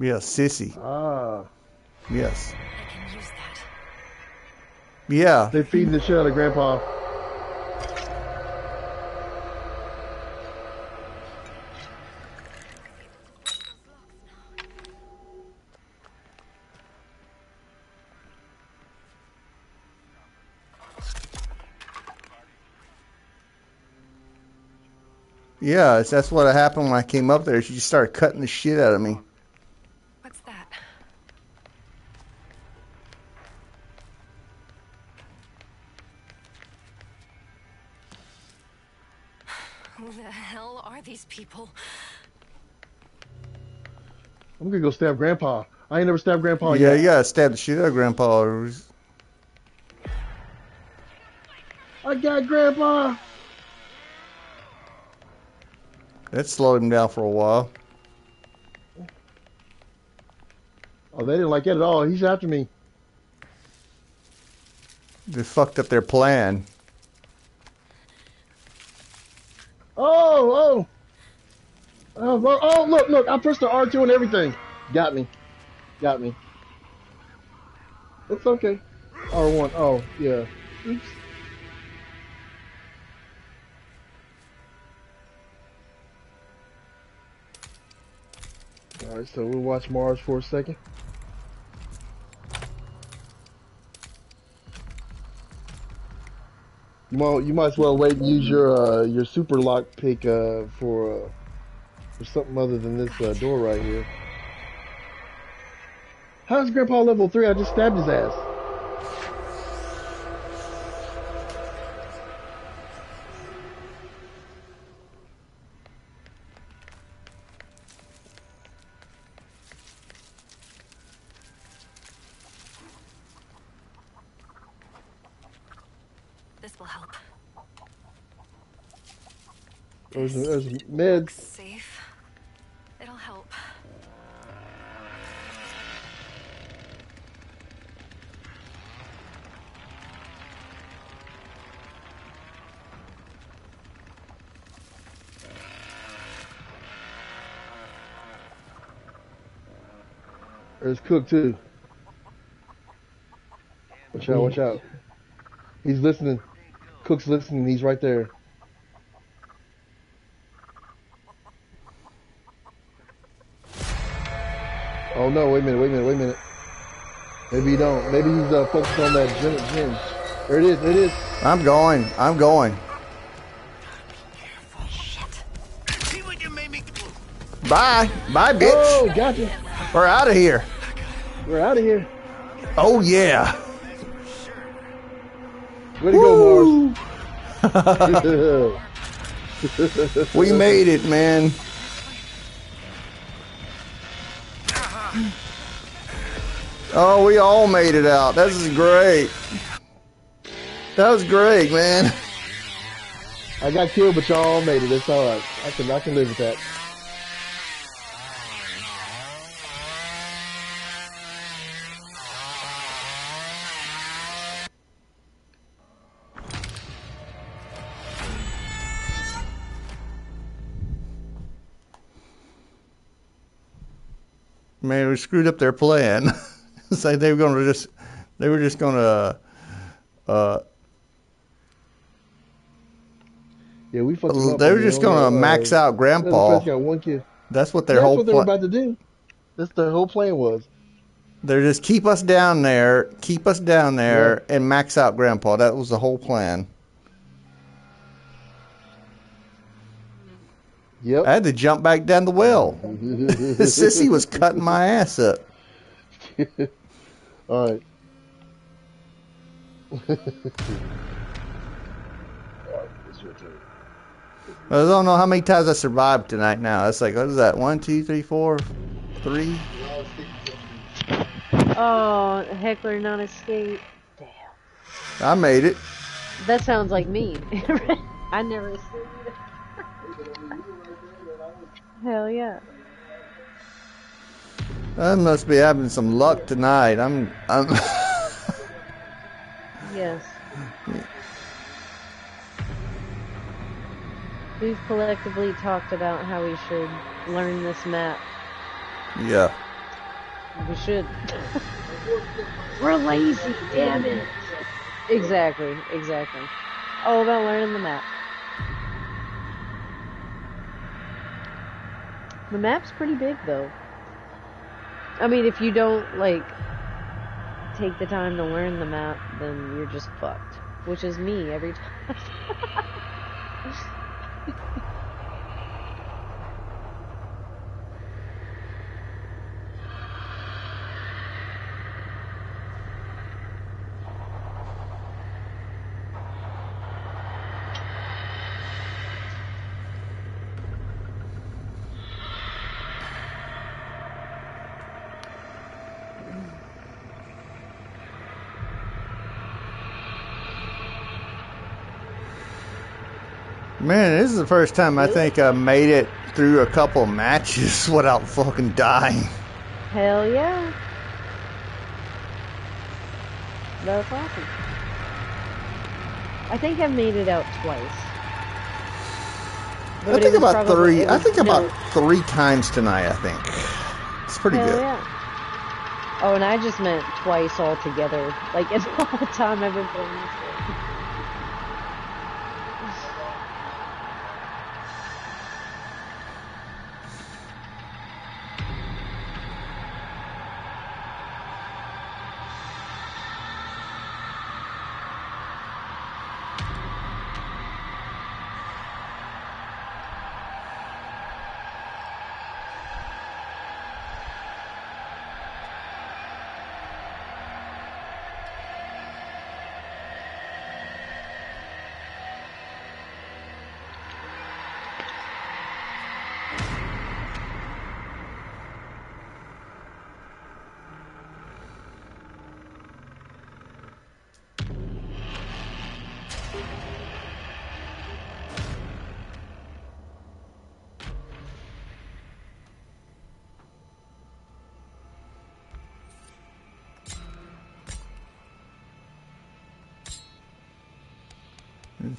Yeah, sissy. Ah. Yes. I can use that. Yeah. They're feeding the shit out of Grandpa. Yeah, that's what happened when I came up there. She just started cutting the shit out of me. Stab Grandpa. I ain't never stabbed Grandpa yeah, yet. you gotta stab the shit out of Grandpa. I got Grandpa. That slowed him down for a while. Oh, they didn't like it at all. He's after me. They fucked up their plan. Oh, oh. Oh, oh, look, look. I pressed the R2 and everything. Got me. Got me. It's okay. R1. Oh, yeah. Oops. Alright, so we'll watch Marz for a second. You might, you might as well wait and use your uh, your super lock pick uh, for uh, for something other than this uh, door right here. How's Grandpa level three? I just stabbed his ass. This will help. There's there's meds. Safe. It'll help. There's Cook too. Watch out! Watch out! He's listening. Cook's listening. He's right there. Oh no! Wait a minute! Wait a minute! Wait a minute! Maybe you don't. Maybe he's uh, focused on that gin. gin. There it is. There it is. I'm going. I'm going. See what you made me do? Bye. Bye, bitch. Oh, gotcha. We're out of here. We're out of here. Oh, yeah. Way to go, Marz. we made it, man. Oh, we all made it out. This is great. That was great, man. I got killed, but y'all made it. It's all right. I can I can live with that. Man, we screwed up their plan. it's like they were gonna just, they were just gonna, uh, Yeah, we fucked they were just gonna uh, max out Grandpa. got one kid. That's what their That's whole what they were about to do. That's their whole plan was. They're just keep us down there, keep us down there, and max out Grandpa. That was the whole plan. Yep. I had to jump back down the well. The sissy was cutting my ass up. All right. I don't know how many times I survived tonight. Now it's like what is that? One, two, three, four, three. Oh, heckler not escape. Damn. I made it. That sounds like me. I never escaped. Hell yeah. I must be having some luck tonight. I'm. I'm. Yes. We've collectively talked about how we should learn this map. yeah. We should. We're lazy, damn it. Exactly, exactly. All about learning the map. The map's pretty big though. I mean, if you don't like take the time to learn the map, then you're just fucked. Which is me every time. Man, this is the first time I think I made it through a couple matches without fucking dying. Hell yeah. That's awesome. I think I've made it out twice. I But it think about three. I think about three times tonight. I think it's pretty hell good. yeah. Oh, and I just meant twice altogether. Like in all the time I've been playing this game.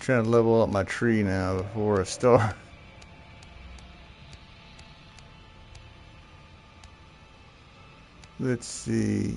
Trying to level up my tree now before I start. Let's see.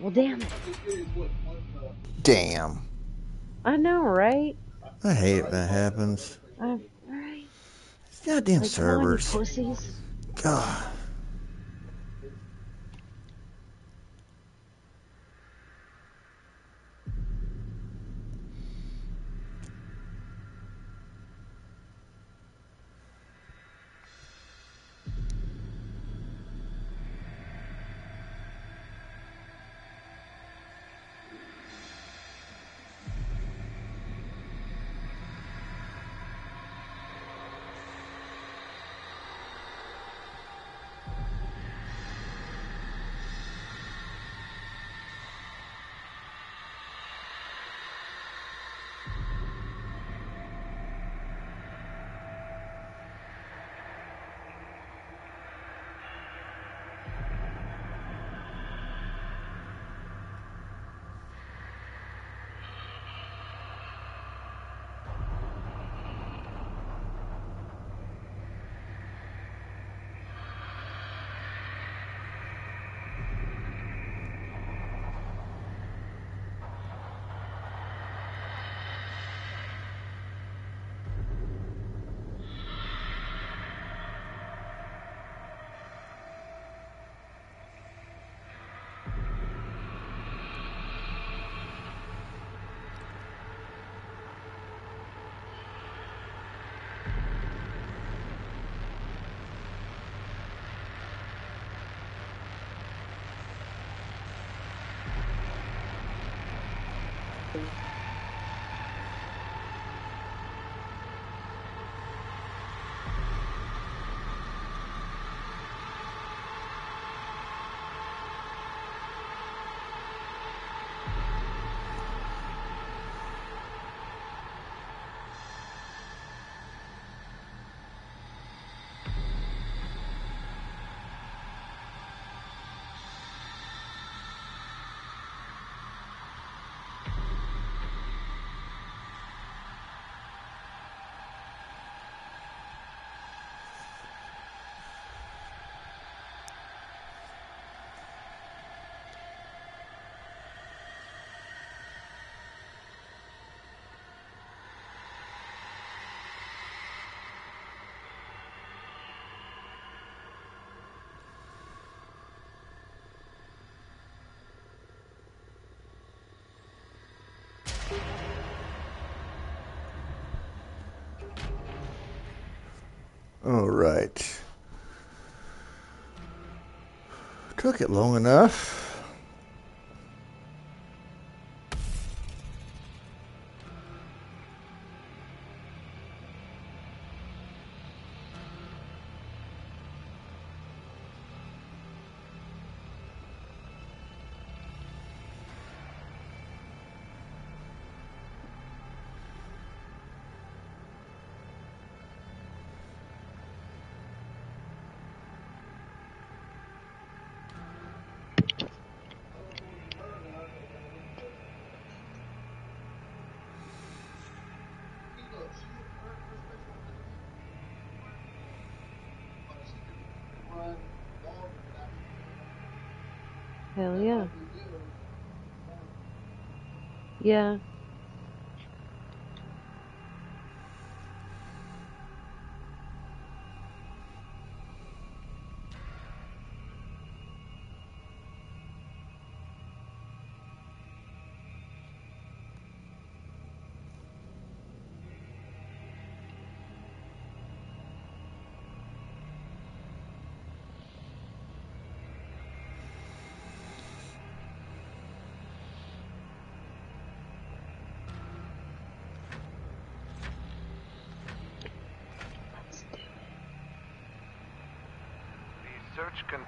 Well, damn it. Damn. I know, right? I hate when that happens. I, right. Goddamn Like, come on, you servers. pussies. God. happen All right. Took it long enough. Yeah. Yeah.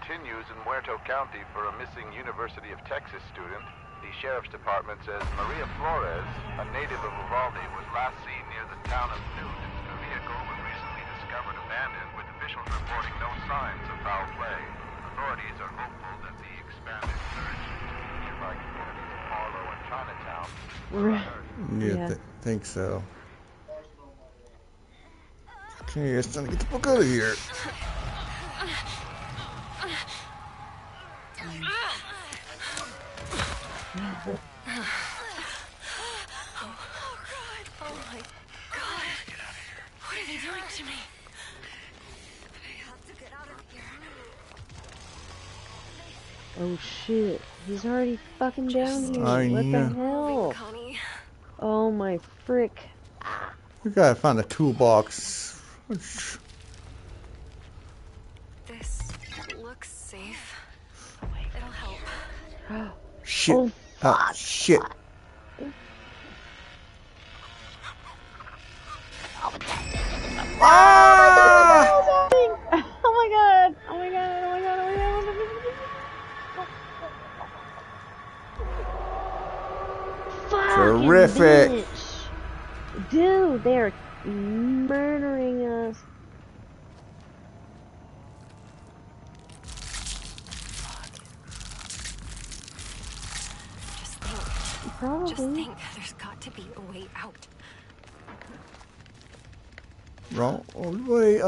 Continues in Muerto County for a missing University of Texas student. The sheriff's department says Maria Flores, a native of Uvalde, was last seen near the town of Newt. Her vehicle was recently discovered abandoned, with officials reporting no signs of foul play. Authorities are hopeful that the expanded search in nearby communities of Harlow and Chinatown Right. Yeah, Yeah. Th- think so. Okay, it's time to get the fuck out of here. Oh, oh my god. What are they doing to me? I have to get out of here. Oh shit. He's fucking down here. I what know. the hell? Oh my frick. We gotta find a toolbox. This looks safe. It'll help. Shit. Oh, Ah, shit.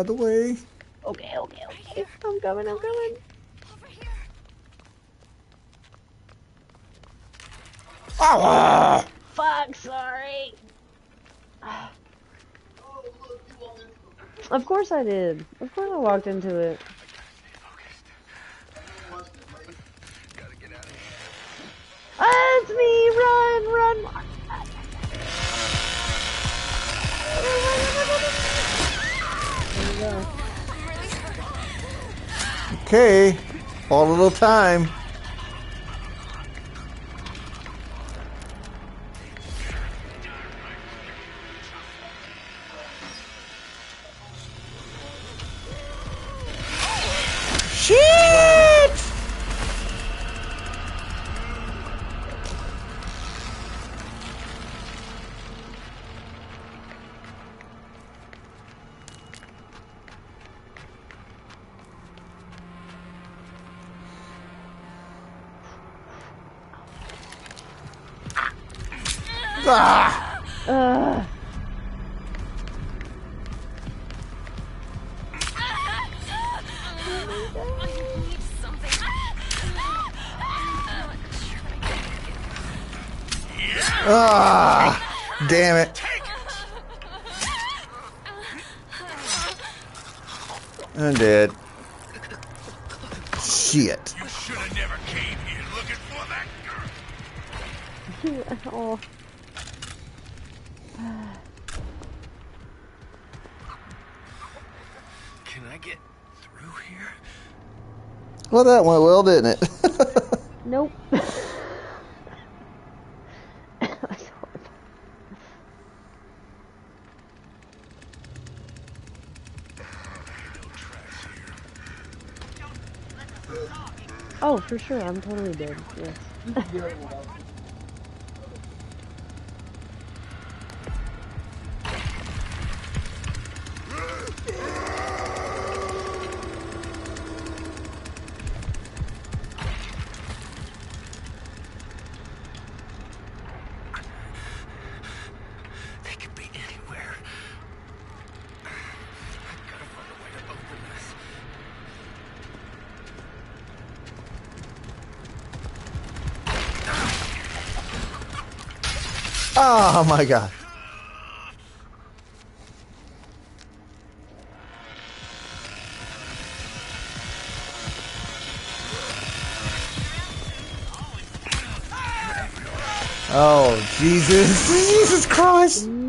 Other way. Okay, okay, okay. I'm coming, I'm coming. Ah! Fuck, sorry. Of course I did. Of course I walked into it. Okay. All little time. Ah! Ugh. I need something. Ah! Damn it. I'm dead. Shit. You should have never came here looking for that girl. oh. Can I get through here? Well, that went well, didn't it? Nope. oh, for sure. I'm totally dead. Yes. Oh my god. Oh, Jesus. Jesus Christ.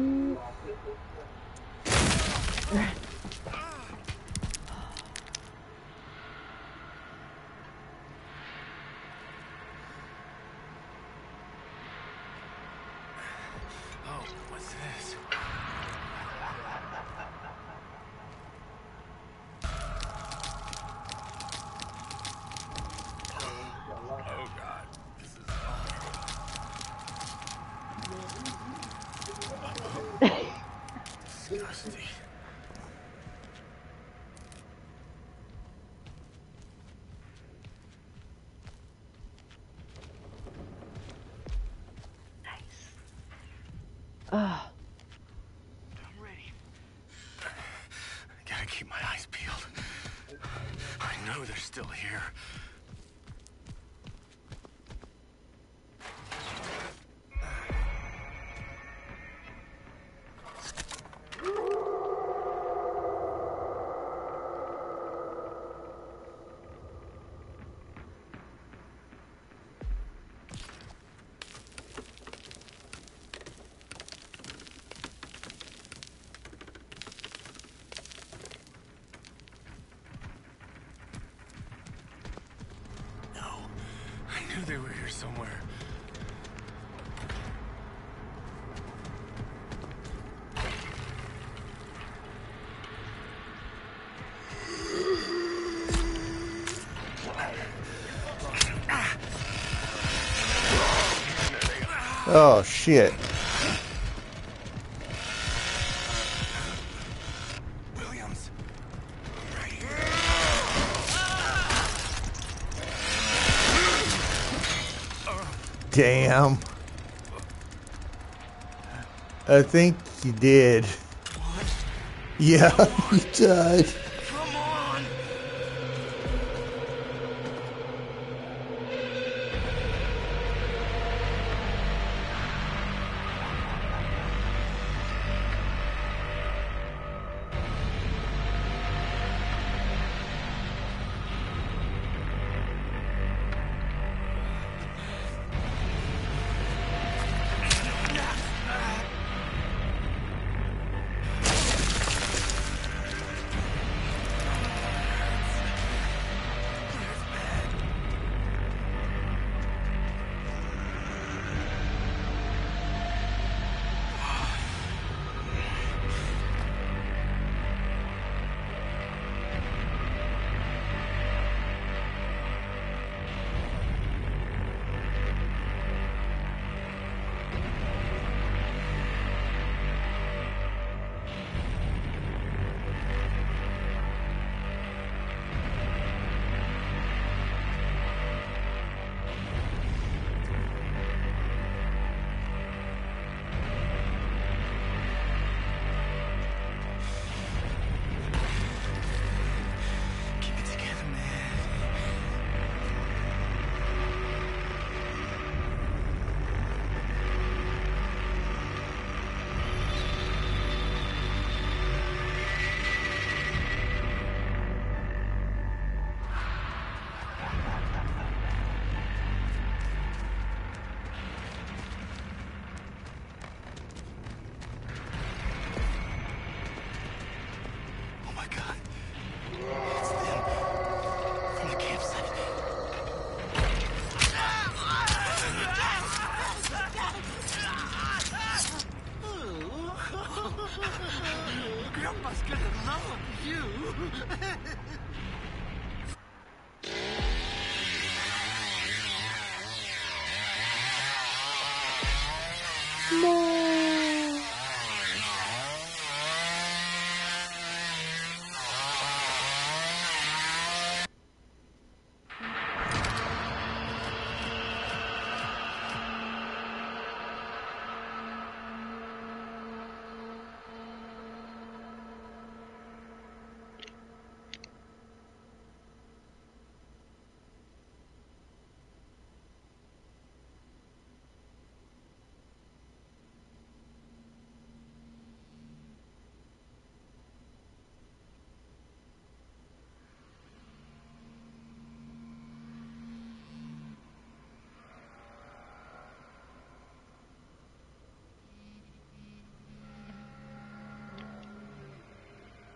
Oh shit. Williams. Damn. I think you did. Yeah, you died.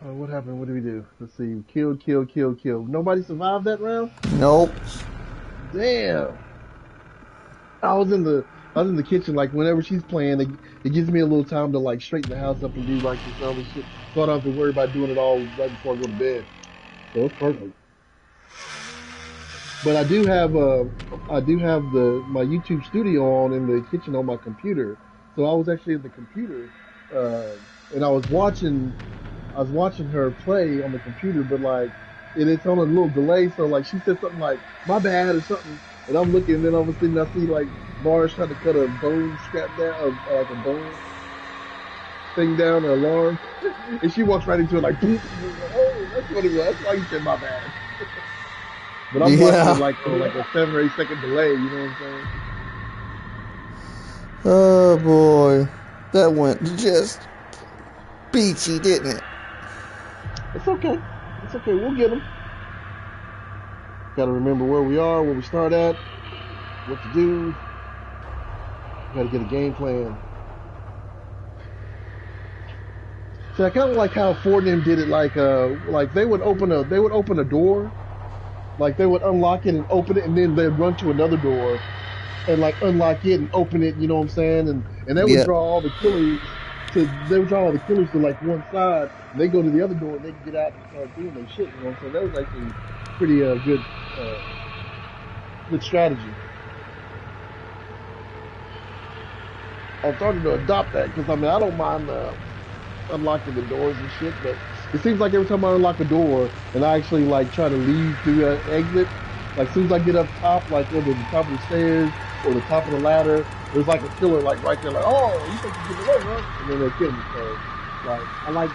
Uh, what happened? What did we do? Let's see. Kill, kill, kill, kill. Nobody survived that round? Nope. Damn. I was in the I was in the kitchen like whenever she's playing, it, it gives me a little time to like straighten the house up and do like this other shit. So I don't have to worry about doing it all right before I go to bed. So it's perfect. But I do have uh I do have the my YouTube studio on in the kitchen on my computer. So I was actually in the computer uh and I was watching I was watching her play on the computer but like and it's on a little delay so like she said something like my bad or something and I'm looking and then all of a sudden I see like Marz trying to cut a bone scrap down uh, like a bone thing down an alarm and she walks right into it like oh that's what it was that's why you said my bad but I'm Yeah. watching like on like a seven or eight second delay you know what I'm saying Oh boy. That went just beachy, didn't it? It's okay. It's okay. We'll get them. Got to remember where we are, where we start at, what to do. Got to get a game plan. So I kind of like how Ford and them did it. Like, uh, like they would open a they would open a door, Like they would unlock it and open it, and then they'd run to another door, and like unlock it and open it. You know what I'm saying? And and they would Yeah. draw all the killers to they would draw all the killers to like one side, they go to the other door, and they can get out and start doing their shit. You know so That was like actually pretty uh, good uh, good strategy. I'm starting to adopt that because I mean I don't mind uh, unlocking the doors and shit, but it seems like every time I unlock a door and I actually like try to leave through an exit, like as soon as I get up top, like over the top of the stairs or the top of the ladder, there's like a killer like right there, like oh you think you get away, huh? And then they kill me. So like I like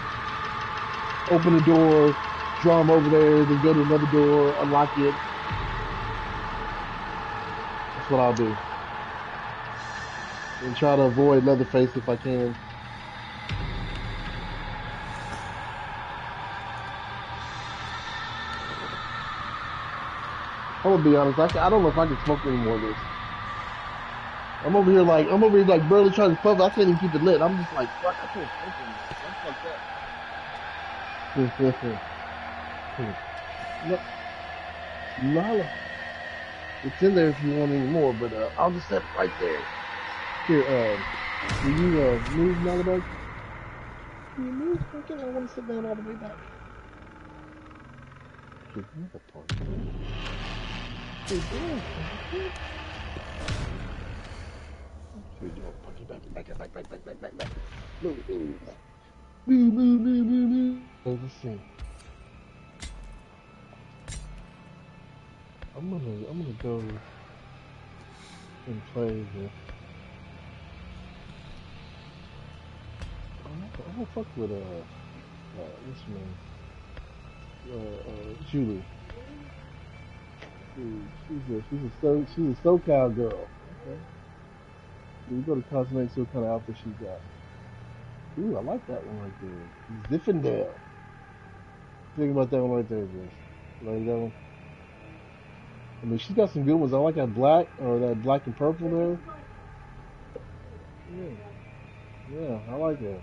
open the door, draw them over there, then go to another door, unlock it. That's what I'll do. And try to avoid Leatherface if I can. I'm gonna be honest. I, I don't know if I can smoke any more of this. I'm over here like I'm over here like barely trying to puff. I can't even keep it lit. I'm just like fuck. I can't. I'm like that. no, Nala. It's in there if you want any more, but uh, I'll just set it right there. Here, uh, will you uh, move Nala back? Can you move? Okay, I want to sit down all the way back. Give me the part. Hey, boy. Uh. I'm gonna, I'm gonna go and play the. I'm gonna, I'm gonna fuck with uh, uh what's her? Uh, uh, Julie. She, she's a she's a so she's a SoCal girl. Okay. We go to cosmetics, see what kind of outfit she got. Ooh, I like that one right there. Ziffendale. Think about that one right there, Jess. Like that one. I mean, she's got some good ones. I like that black or that black and purple there. Yeah, yeah, I like that.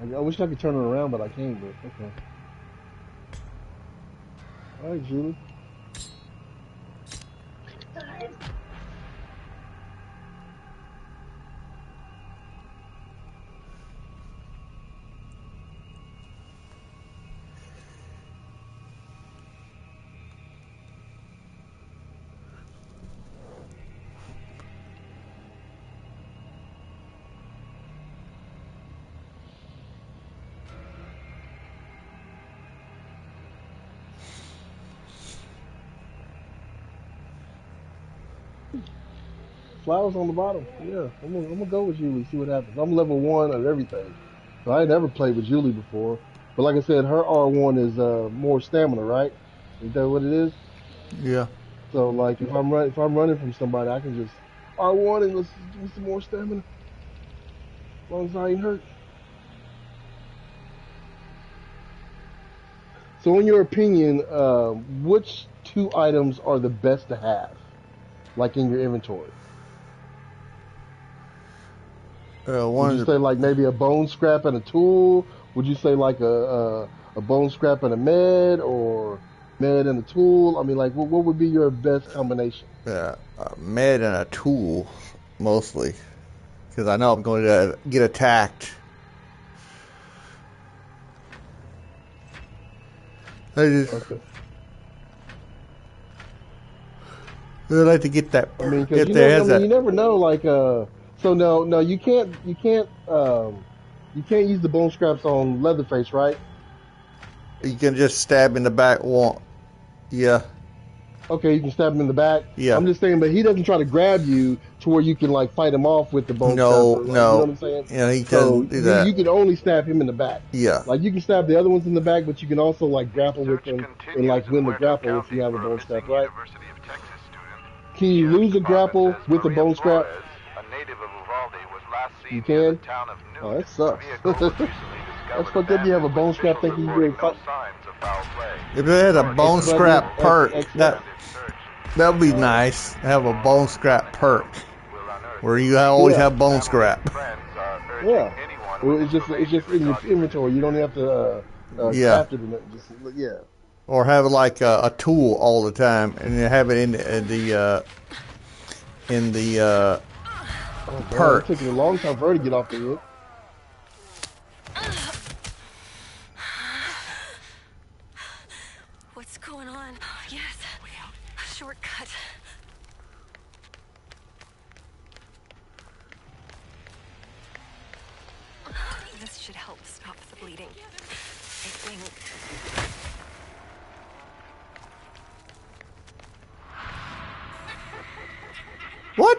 I, I wish I could turn it around, but I can't. But okay. All right, Julie. Flowers on the bottom. Yeah, I'm gonna, I'm gonna go with Julie. See what happens. I'm level one of everything, so I ain't never played with Julie before. But like I said, her R1 is uh, more stamina, right? Is that what it is? Yeah. So like, if I'm run, if I'm running from somebody, I can just R1 and let's do some more stamina. As long as I ain't hurt. So, in your opinion, uh, which two items are the best to have, like in your inventory? Uh, Would you say like maybe a bone scrap and a tool? Would you say like a a, a bone scrap and a med, or med and a tool? I mean, like what, what would be your best combination? uh, a med and a tool, mostly, because I know I'm going to get attacked. I just Okay. I like to get that. I mean, because you, there know, I mean, you never know. Like, uh, so no, no, you can't, you can't, um, you can't use the bone scraps on Leatherface, right? You can just stab him in the back. One, yeah, Okay, you can stab him in the back. Yeah. I'm just saying, but he doesn't try to grab you to where you can like fight him off with the bone No, scraper, like, no. You know what I'm saying? Yeah, he So doesn't do you, that. you can only stab him in the back. yeah. Like you can stab the other ones in the back, but you can also like grapple with them and like win the grapple if you have a bone scrap, right? Can you lose a grapple with a bone scrap? A native of Uvalde was last seen You can? town of Newt. Oh, that sucks. The vehicle was recently That's discovered fucked up. You have a bone scrap officials thinking you reporting can fight. no signs of foul play. If it had a bone scrap perk, that that would be nice. Have a bone scrap perk where you always Yeah. have bone scrap. Yeah. Well, it's just it's just in your inventory. You don't have to uh, uh, Yeah. craft it. In it. Just yeah. or have like a, a tool all the time, and you have it in the in the, uh, in the uh, Oh, man, perk. It took me a long time for her to get off the hook. What's going on? Yes. A shortcut. This should help stop the bleeding. I think. What?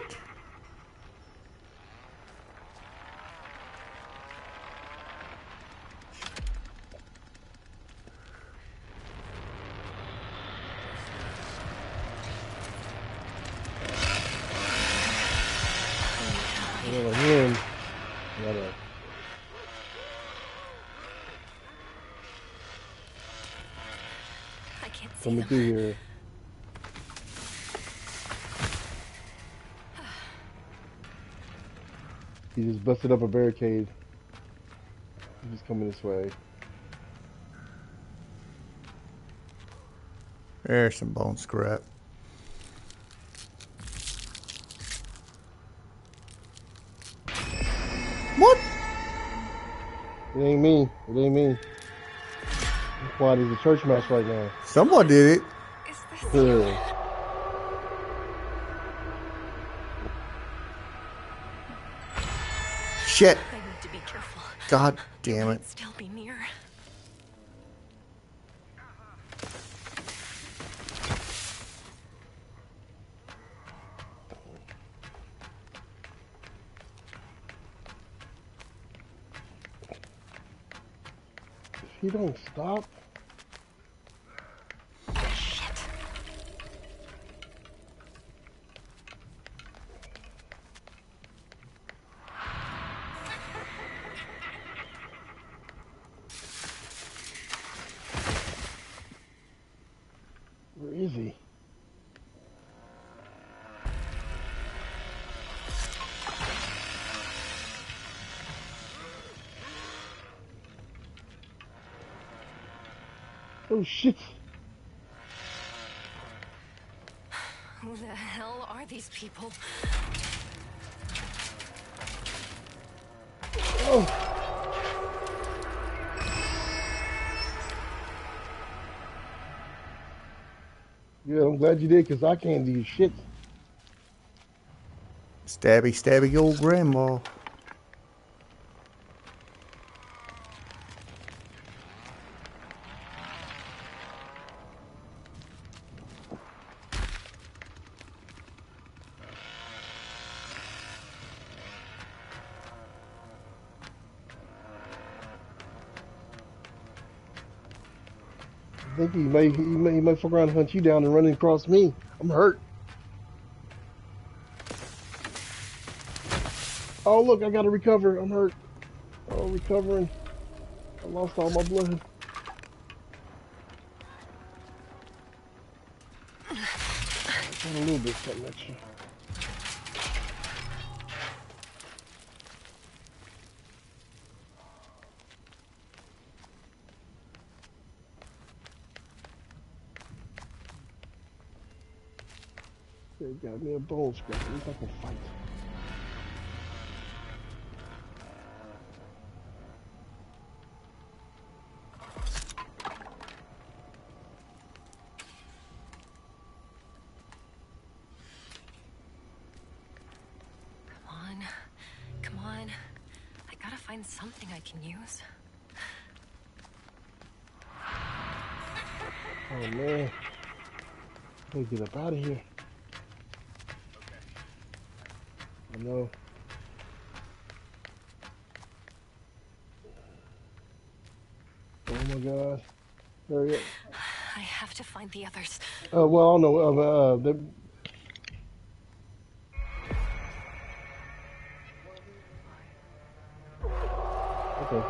You know, him. Gotta. Coming through here. He just busted up a barricade. He's coming this way. There's some bone scrap. Church mouse right now. Someone did it. Good. Shit. I need to be careful. God damn it. Still be near. If he don't stop, Oh shit! Who the hell are these people? Oh! Yeah, I'm glad you did, because I can't do shit. Stabby, stabby old grandma. I he may, he may, he may fuck around and hunt you down and run across me. I'm hurt. Oh, look, I gotta recover. I'm hurt. Oh, recovering. I lost all my blood. Got a little bit something extra. Got me a bone scrap. At least I can fight. Come on. Come on. I gotta find something I can use. Oh man. Let me get up out of here. I know. Oh my god. Hurry up. I have to find the others. Uh, well, know. Uh, uh, the, okay.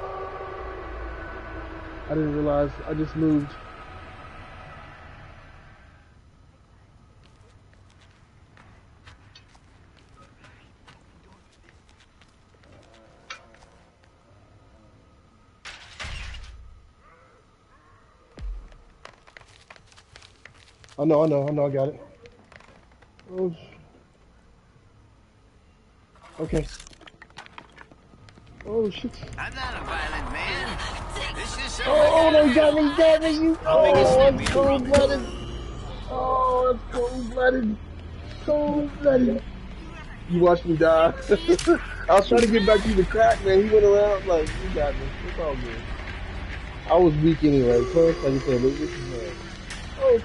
I didn't realize. I just moved. Know, I know, I know, I got it. Oh. Okay. Oh shit. I'm not a violent man. This is Oh, oh he got me, got me, you. I'll make a Oh, it's cold blooded. Oh, it's cold blooded. Cold blooded. You watched me die. I was trying to get back to the crack, man. He went around like, you got me. It's all good. I was weak anyway. First, like I said, look, this is uh, Oh,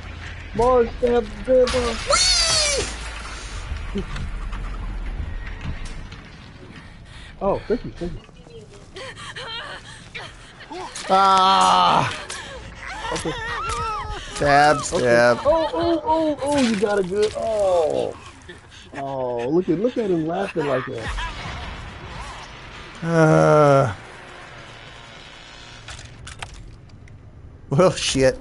Marz stabbed Grandpa. oh, thank you, thank you. Ah! Okay. Stab, Okay. stab. Oh, oh, oh, oh, you got a good. Oh. Oh, look at look at him laughing like that. Uh, well, shit.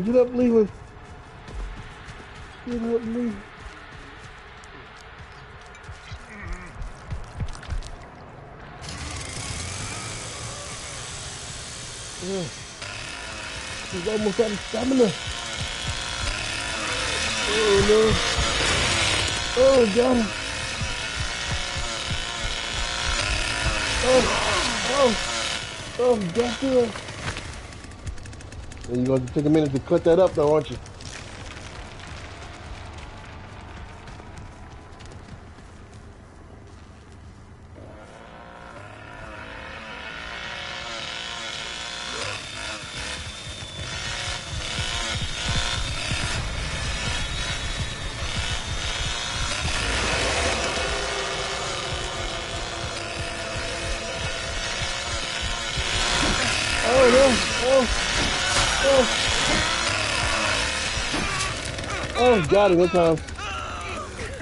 Leland, get up, Leland. Get up, Leland. Yeah. He's almost out of stamina. Oh no. Oh, god. Oh, oh, oh, got. And you're going to take a minute to cut that up, though, aren't you? Got it one time.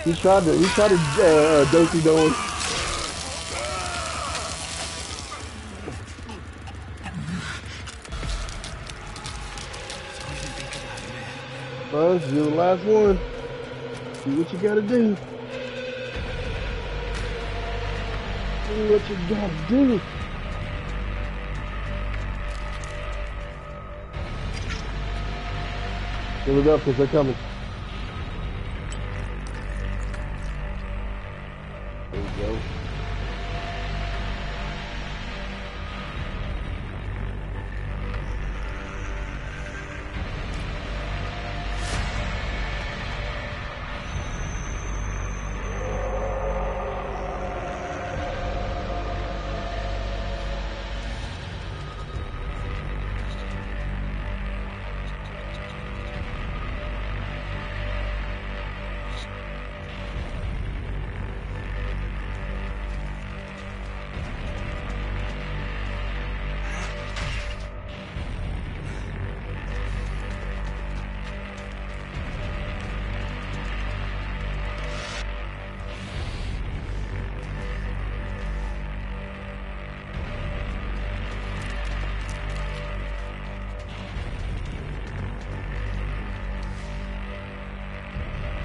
He tried to, he tried to, uh, uh dosey do Buzz, you're the last one. Do what you gotta do. Do what you gotta do. Fill it up because they're coming.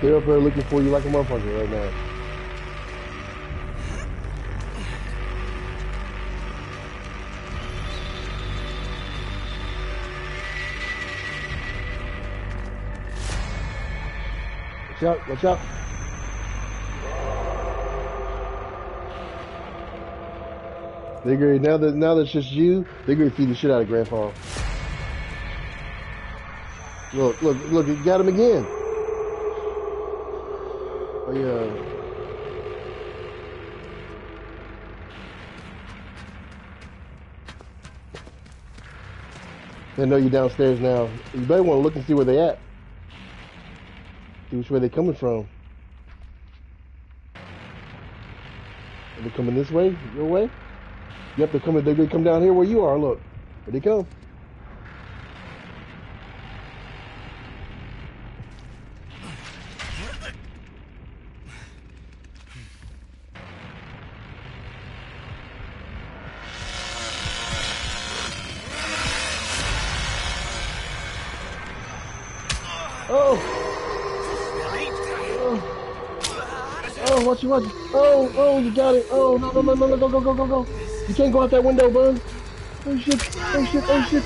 They're up there looking for you like a motherfucker right now. Watch out, watch out. They agree, now that now that it's just you, they agree to feed the shit out of Grandpa. Look, look, look, you got him again. Oh yeah. They know you're downstairs now. You better want to look and see where they at. See which way they coming from. Are they coming this way? Your way? Yep, they're coming. They're gonna come down here where you are. Look, here they come. You got it. Oh, no, no, no, no, no, go, go, go, go, go. You can't go out that window, bud. Oh shit, oh shit, oh shit.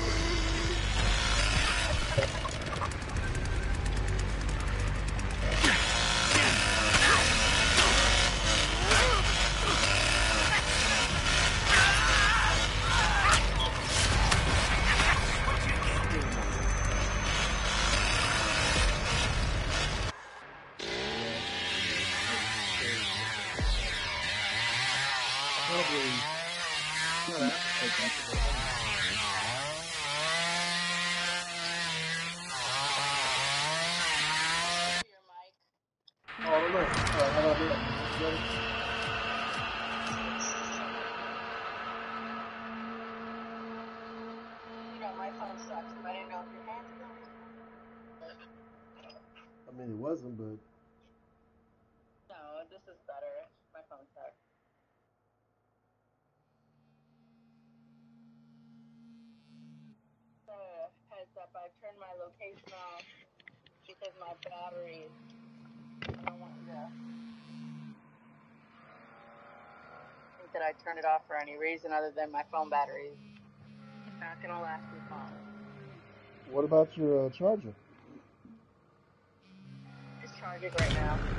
For other than my phone batteries. It's not gonna last as long. what about your uh, charger? Just charging right now.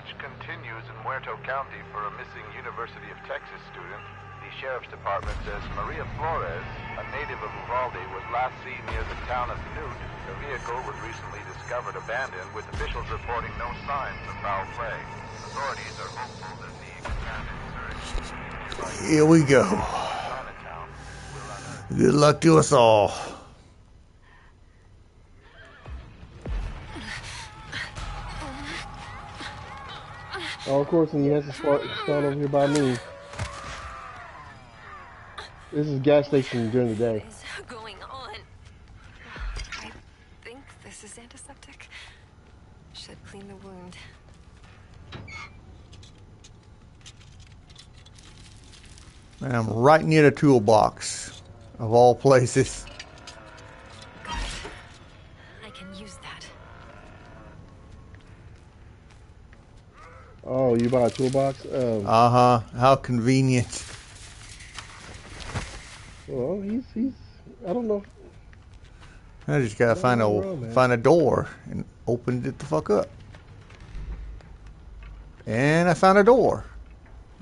Search continues in Muerto County for a missing University of Texas student. The sheriff's department says Maria Flores, a native of Uvalde, was last seen near the town of Newt. Her vehicle was recently discovered abandoned, with officials reporting no signs of foul play. Authorities are hopeful that the expanded search Here we go. Good luck to us all. Course, and he has to start, start over here by me. This is gas station during the day. Going on? I think this is antiseptic. Should clean the wound. I'm right near the toolbox, of all places. A toolbox? Um, Uh huh. How convenient. well, he's he's. I don't know. I just gotta find Nothing wrong, a find a door and open it the fuck up. And I found a door,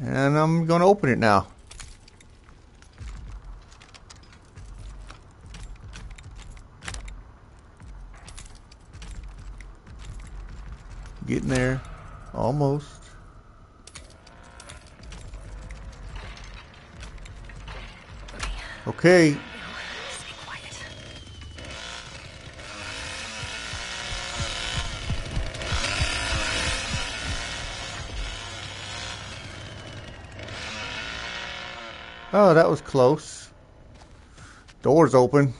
and I'm gonna open it now. Getting there, almost. Okay, Oh, that was close. Door's open.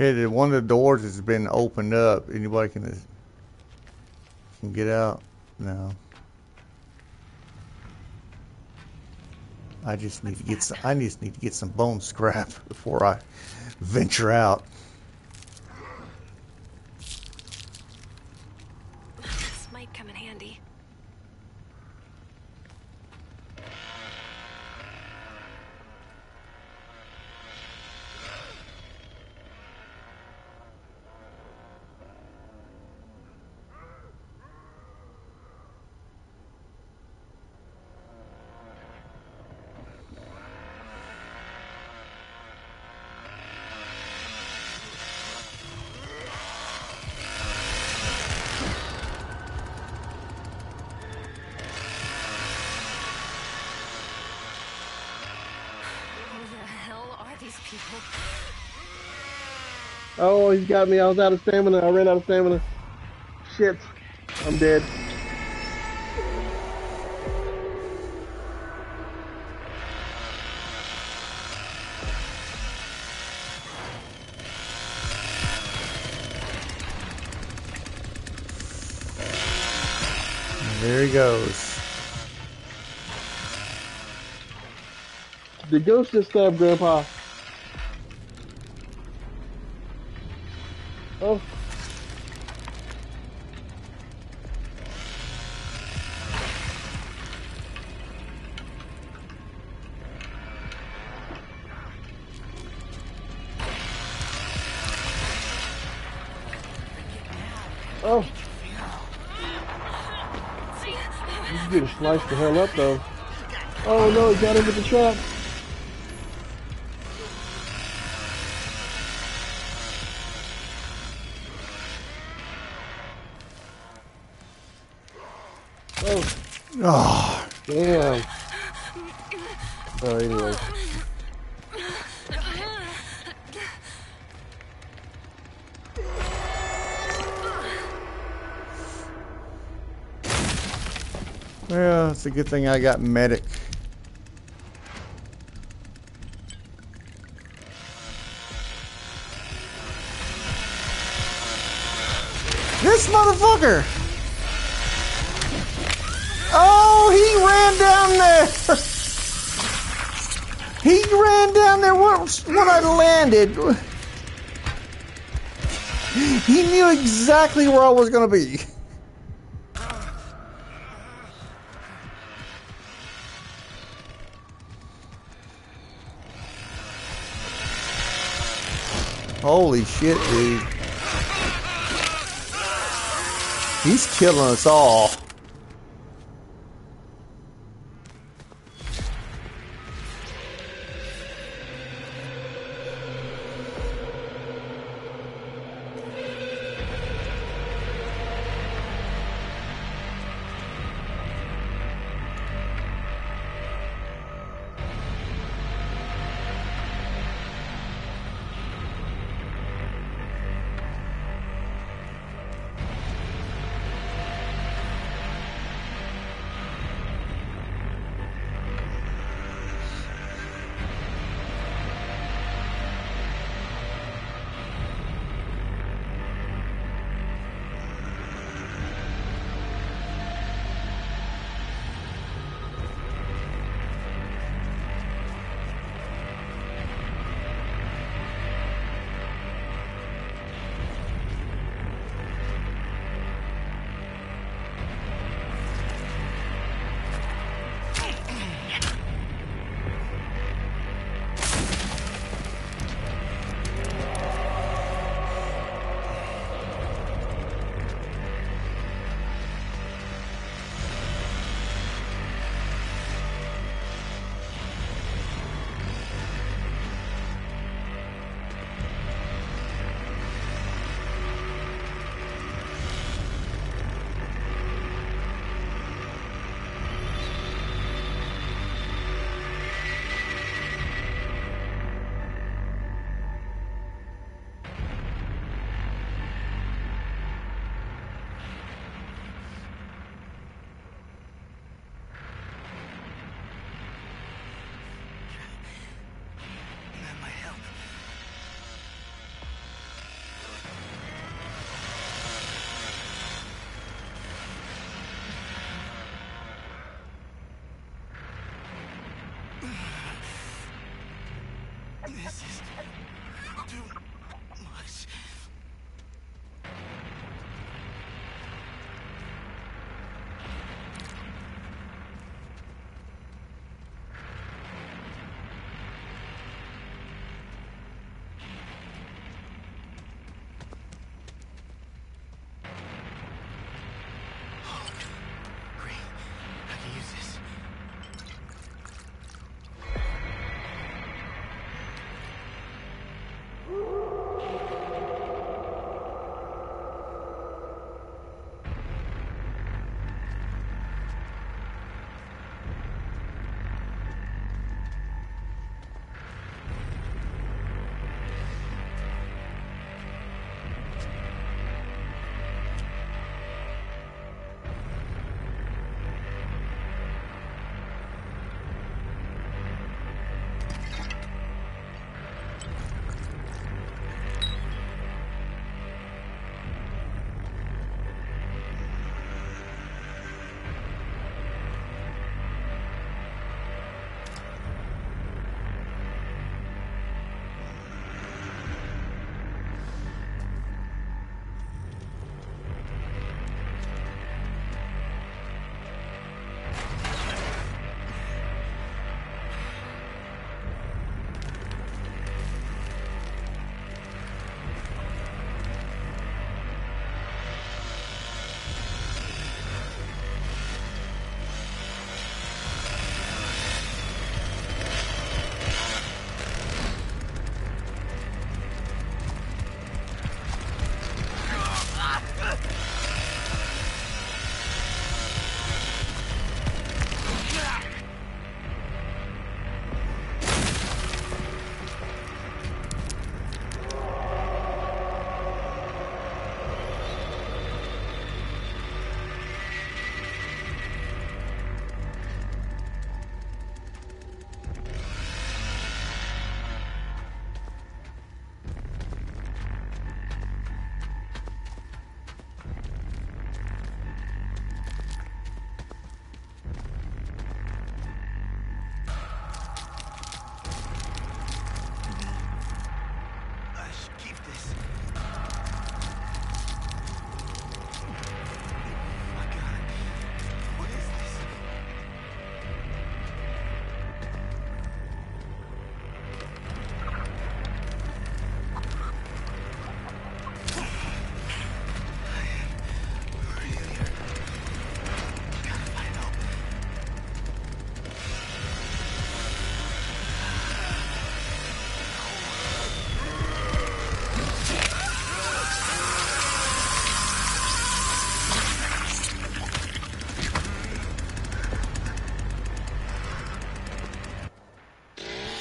Okay, one of the doors has been opened up. Anybody can can get out now. I just need to get some. I just need to get some bone scrap before I venture out. Got me. I was out of stamina. I ran out of stamina. Shit. I'm dead. There he goes. The ghost just stabbed Grandpa. Sliced the hell up though. Oh no, he got him with the trap. Oh, Oh, damn. Oh, anyway. It's a good thing I got medic. This motherfucker! Oh, he ran down there! He ran down there when I landed. He knew exactly where I was gonna be. Holy shit, dude. He's killing us all.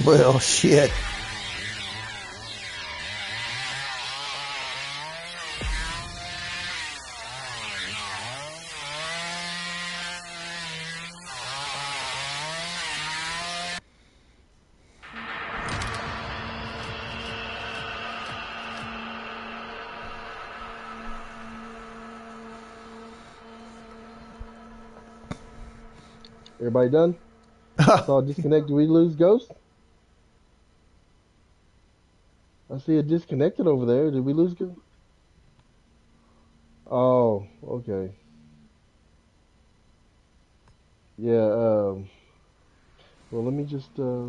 Well, shit. Everybody done? Saw disconnect. Did we lose Ghost? I see it disconnected over there. Did we lose? Oh, okay. Yeah, um, well, let me just, uh,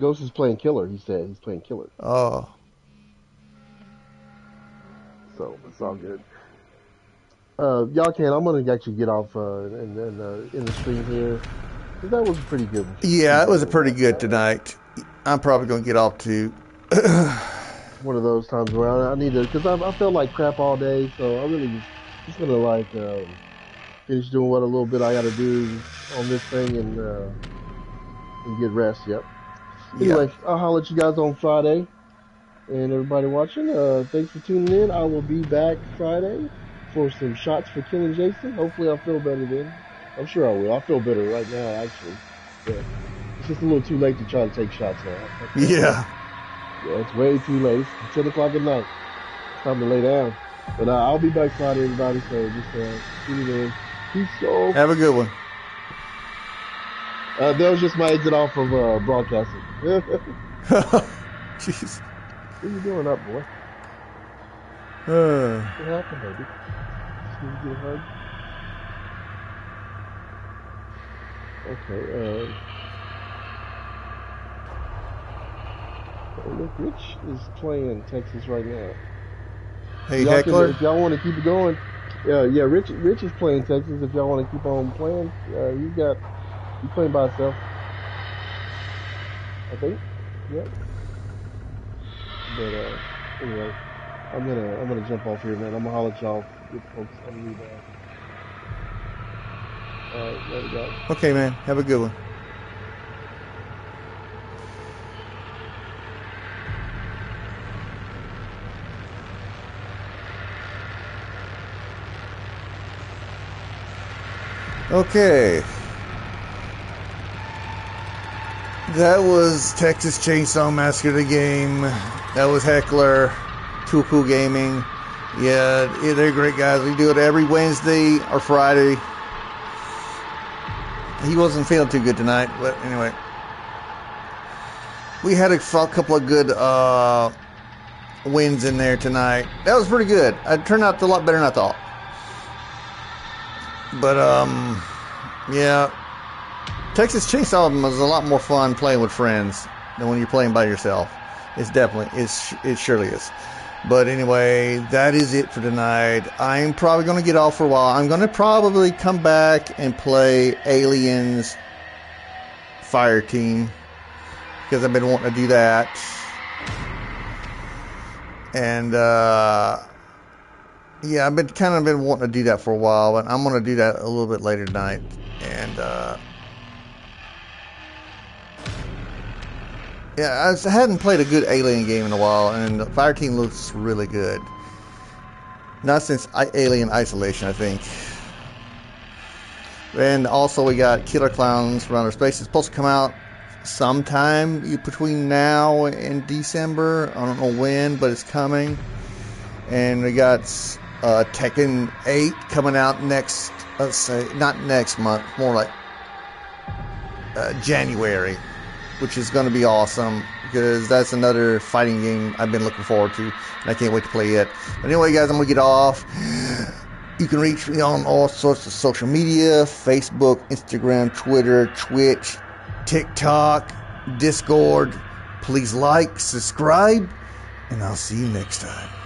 Ghost is playing killer, he said. He's playing killer. Oh. So, it's all good. Uh, y'all can, I'm gonna actually get off, uh, and then, uh, in the stream here. That was a pretty good one. Yeah, it was a pretty good tonight. I'm probably going to get off to one of those times where I, I need to, because I, I felt like crap all day, so I really was just gonna like um, finish doing what a little bit I got to do on this thing and uh, and get rest. Yep. Anyway, I'll holler at you guys on Friday, and everybody watching. Uh, thanks for tuning in. I will be back Friday for some shots for killing Jason. Hopefully, I'll feel better then. I'm sure I will. I feel better right now, actually. Yeah. It's just a little too late to try to take shots now. Yeah. Yeah, it's way too late. It's 10 o'clock at night. It's time to lay down. But uh, I'll be back Friday, everybody. So just uh, tune in. Peace, y'all. Have a good one. Uh, that was just my exit off of uh, broadcasting. Jeez. What are you doing up, boy? Uh, What happened, baby? Just need to get a hug? Okay, uh... Oh, look, Rich is playing Texas right now. Hey, y'all can- Heckler. if y'all want to keep it going, yeah, yeah. Rich, Rich is playing Texas. If y'all want to keep on playing, uh, he's got he's playing by himself. I think. Yep. But uh, anyway, I'm gonna I'm gonna jump off here, man. I'm gonna holler at y'all, folks rebound. All Okay, man. Have a good one. Okay. That was Texas Chainsaw Massacre the game. That was Heckler, Too Cold Gaming. Yeah, they're great guys. We do it every Wednesday or Friday. He wasn't feeling too good tonight, but anyway. We had a couple of good uh, wins in there tonight. That was pretty good. It turned out a lot better than I thought. But um, yeah, Texas Chase Chainsaw is a lot more fun playing with friends than when you're playing by yourself. It's definitely it's it surely is. But anyway, that is it for tonight. I'm probably going to get off for a while. I'm going to probably come back and play Aliens Fire Team because I've been wanting to do that. And uh, yeah, I've been kind of been wanting to do that for a while, but I'm going to do that a little bit later tonight. And uh, yeah, I hadn't played a good Alien game in a while, and Fire Team looks really good. Not since I- Alien Isolation, I think. And also, we got Killer Clowns from Outer Space. It's supposed to come out sometime between now and December. I don't know when, but it's coming. And we got uh, Tekken 8 coming out next, let's say, not next month, more like uh, January, which is going to be awesome because that's another fighting game I've been looking forward to, and I can't wait to play it. But anyway, guys, I'm going to get off. You can reach me on all sorts of social media Facebook, Instagram, Twitter, Twitch, TikTok, Discord. Please like, subscribe, and I'll see you next time.